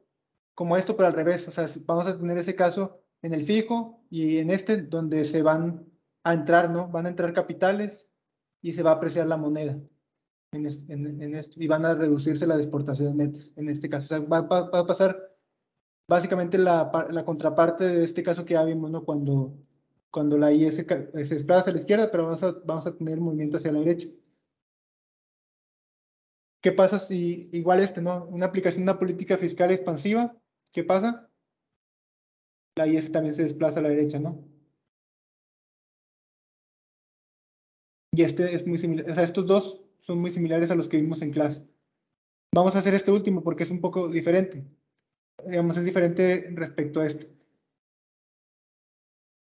como esto, pero al revés. O sea, vamos a tener ese caso en el fijo y en este donde se van a entrar, ¿no? Van a entrar capitales y se va a apreciar la moneda. En, en- en esto, y van a reducirse las exportaciones netas en este caso. O sea, va, va- a pasar básicamente la, la contraparte de este caso que ya vimos, ¿no? Cuando, cuando la ca- se desplaza hacia la izquierda, pero vamos a, vamos a tener movimiento hacia la derecha. ¿Qué pasa si, igual este, ¿no? Una aplicación de una política fiscal expansiva, ¿qué pasa? La IS también se desplaza a la derecha, ¿no? Y este es muy similar, o sea, estos dos son muy similares a los que vimos en clase. Vamos a hacer este último porque es un poco diferente. Digamos, es diferente respecto a este.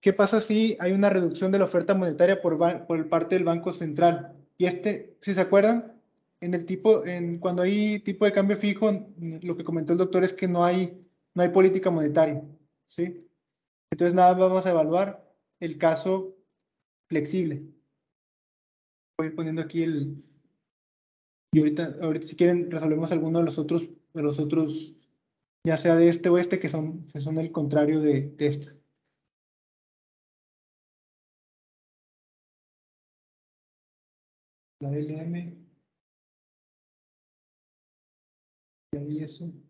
¿Qué pasa si hay una reducción de la oferta monetaria por, por parte del Banco Central? Y este, si se acuerdan, en el tipo, en, cuando hay tipo de cambio fijo, lo que comentó el doctor es que no hay, no hay política monetaria, ¿sí? Entonces nada, vamos a evaluar el caso flexible. Voy poniendo aquí el, y ahorita, ahorita si quieren resolvemos alguno de los otros, de los otros, ya sea de este o este, que son, que son el contrario de, de esto. La LM. La IS. Ta.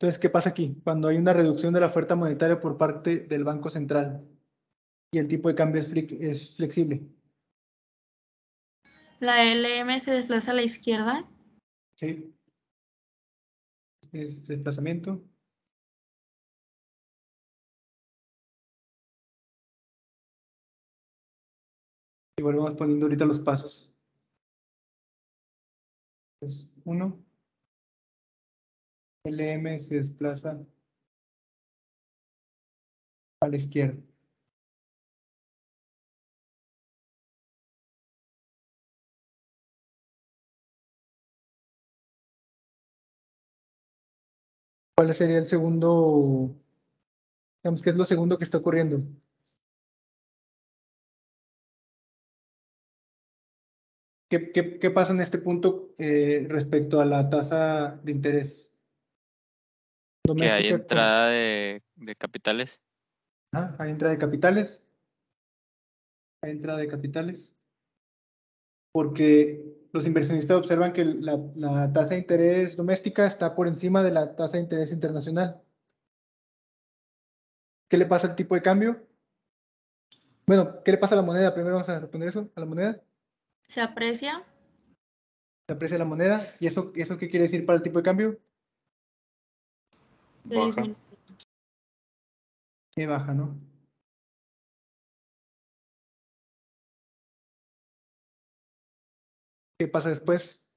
Entonces, ¿qué pasa aquí? Cuando hay una reducción de la oferta monetaria por parte del Banco Central y el tipo de cambio es, flex- es flexible. La LM se desplaza a la izquierda. ¿sí? Es desplazamiento. Y volvemos poniendo ahorita los pasos. Es uno, LM se desplaza a la izquierda. ¿Cuál sería el segundo? Digamos, ¿qué es lo segundo que está ocurriendo? ¿Qué, qué, qué pasa en este punto eh, respecto a la tasa de interés? Que hay con- entrada de, de capitales. Ah, hay entrada de capitales. Hay entrada de capitales. Porque los inversionistas observan que la, la tasa de interés doméstica está por encima de la tasa de interés internacional. ¿Qué le pasa al tipo de cambio? Bueno, ¿qué le pasa a la moneda? Primero vamos a responder eso, a la moneda. Se aprecia. Se aprecia la moneda. ¿Y eso, eso qué quiere decir para el tipo de cambio? Baja. Que baja, ¿no? ¿Qué pasa después?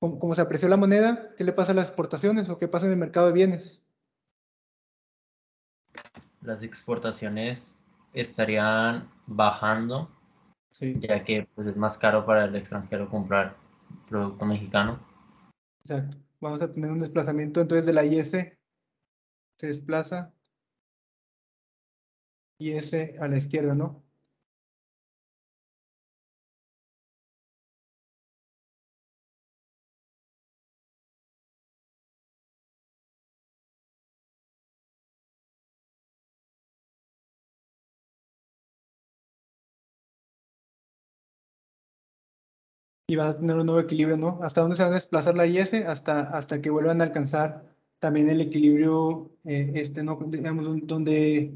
¿Cómo, cómo se apreció la moneda? ¿Qué le pasa a las exportaciones o qué pasa en el mercado de bienes? Las exportaciones estarían bajando, Sí, ya que pues, es más caro para el extranjero comprar producto mexicano. exacto. Vamos a tener un desplazamiento entonces de la IS se desplaza IS a la izquierda, ¿no? y vas a tener un nuevo equilibrio, ¿no? ¿Hasta dónde se va a desplazar la IS? Hasta, hasta que vuelvan a alcanzar también el equilibrio, eh, este, ¿no? Digamos, don- donde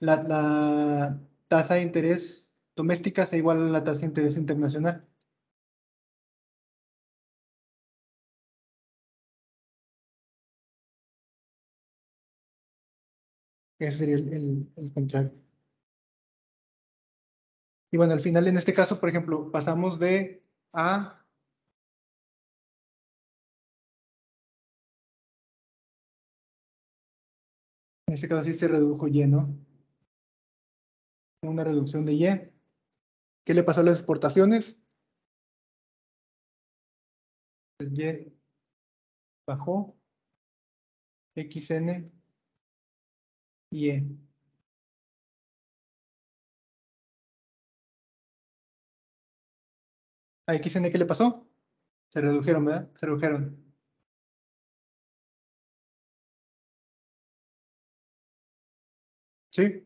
la, la tasa de interés doméstica sea igual a la tasa de interés internacional. Ese sería el, el- el contrario. Y bueno, al final, en este caso, por ejemplo, pasamos de A En este caso sí se redujo Y, ¿no? Una reducción de Y. ¿Qué le pasó a las exportaciones? El Y bajó. XN y E. ¿A XN qué le pasó? Se redujeron, ¿verdad? Se redujeron. Sí.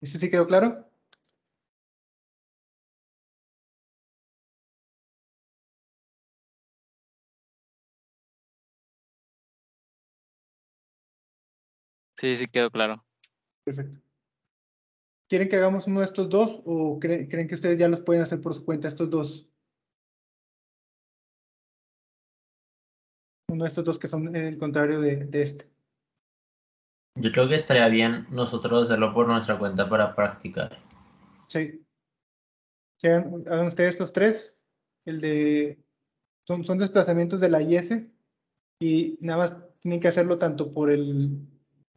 ¿Ese sí quedó claro? Sí, sí quedó claro. Perfecto. ¿Quieren que hagamos uno de estos dos o cre- creen que ustedes ya los pueden hacer por su cuenta, estos dos? Uno de estos dos que son el contrario de, de este. Yo creo que estaría bien nosotros hacerlo por nuestra cuenta para practicar. Sí. Sí, hagan, hagan ustedes estos tres. El de. Son, son desplazamientos de la IS y nada más tienen que hacerlo tanto por el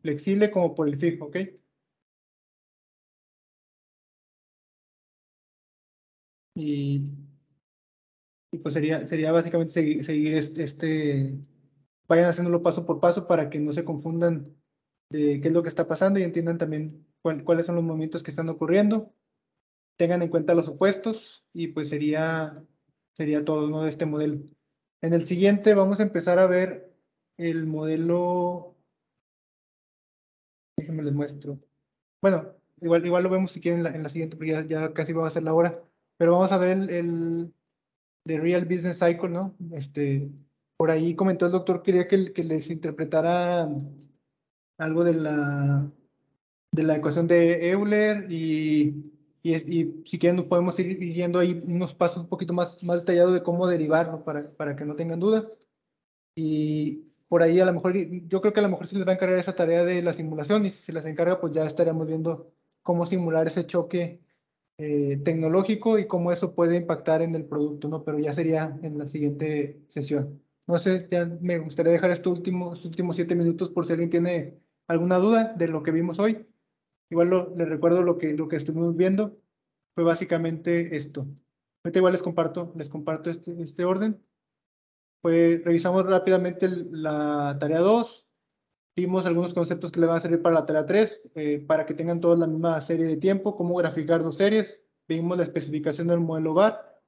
flexible como por el fijo, ¿ok? Y, y pues sería, sería básicamente seguir, seguir este, vayan haciéndolo paso por paso para que no se confundan de qué es lo que está pasando y entiendan también cuál- cuáles son los movimientos que están ocurriendo tengan en cuenta los opuestos y pues sería, sería todo ¿no? de este modelo. En el siguiente vamos a empezar a ver el modelo, déjenme les muestro. Bueno, igual, igual lo vemos si quieren en la, en la siguiente, porque ya, ya casi va a ser la hora, pero vamos a ver el, el de Real Business Cycle, ¿no? Este, por ahí comentó el doctor, quería que, que les interpretara algo de la de la ecuación de Euler y, y, y, si quieren podemos ir viendo ahí unos pasos un poquito más, más detallados de cómo derivarlo para, para que no tengan duda. Y por ahí a lo mejor, yo creo que a lo mejor se les va a encargar esa tarea de la simulación y si se les encarga pues ya estaríamos viendo cómo simular ese choque eh, tecnológico y cómo eso puede impactar en el producto, ¿no? Pero ya sería en la siguiente sesión. No sé, ya me gustaría dejar estos últimos, últimos siete minutos por si alguien tiene alguna duda de lo que vimos hoy. Igual lo, les recuerdo lo que, lo que estuvimos viendo. Fue básicamente esto. Ahorita igual les comparto, les comparto este, este orden. Pues revisamos rápidamente la tarea 2. Vimos algunos conceptos que le van a servir para la tarea 3, eh, para que tengan todos la misma serie de tiempo, cómo graficar dos series. Vimos la especificación del modelo VAR.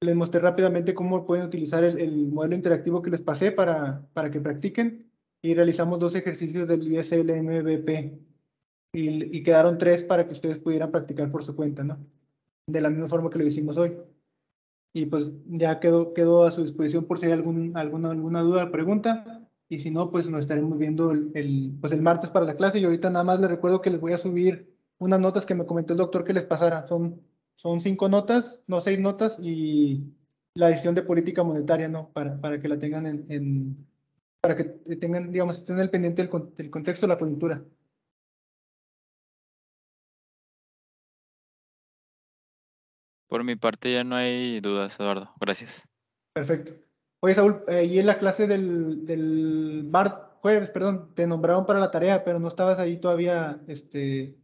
Les mostré rápidamente cómo pueden utilizar el, el modelo interactivo que les pasé para, para que practiquen. Y realizamos dos ejercicios del ISLMVP y, quedaron tres para que ustedes pudieran practicar por su cuenta, ¿no? De la misma forma que lo hicimos hoy. Y pues ya quedó, quedó a su disposición por si hay algún, alguna, alguna duda o pregunta. Y si no, pues nos estaremos viendo el, pues el martes para la clase. Y ahorita nada más les recuerdo que les voy a subir unas notas que me comentó el doctor que les pasara. Son, son cinco notas, no seis notas, y la decisión de política monetaria, ¿no? Para, para que la tengan en, en para que tengan, digamos, estén al pendiente del, del contexto de la coyuntura. Por mi parte ya no hay dudas, Eduardo. Gracias. Perfecto. Oye, Saúl, ahí en la clase del, del jueves, perdón, te nombraron para la tarea, pero no estabas ahí todavía este,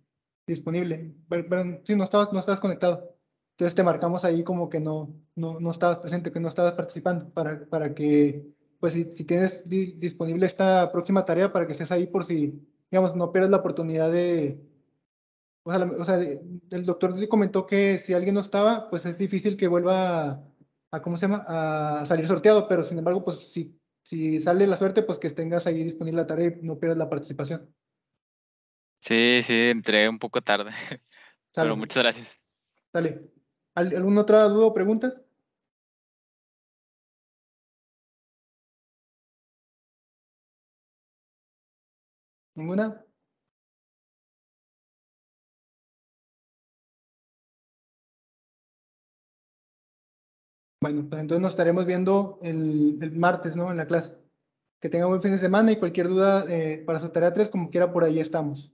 disponible. Perdón, sí, no estabas, no estabas conectado. Entonces te marcamos ahí como que no, no, no estabas presente, que no estabas participando, para, para que, pues si, si tienes disponible esta próxima tarea, para que estés ahí por si, digamos, no pierdas la oportunidad de, o sea, o sea, el doctor comentó que si alguien no estaba, pues es difícil que vuelva a, ¿cómo se llama? A salir sorteado, pero sin embargo, pues si, si sale la suerte, pues que tengas ahí disponible la tarea y no pierdas la participación. Sí, sí, entré un poco tarde. Pero muchas gracias. Dale. ¿Alguna otra duda o pregunta? ¿Ninguna? Bueno, pues entonces nos estaremos viendo el, martes, ¿no? En la clase. Que tengan buen fin de semana y cualquier duda eh, para su tarea 3, como quiera, por ahí estamos.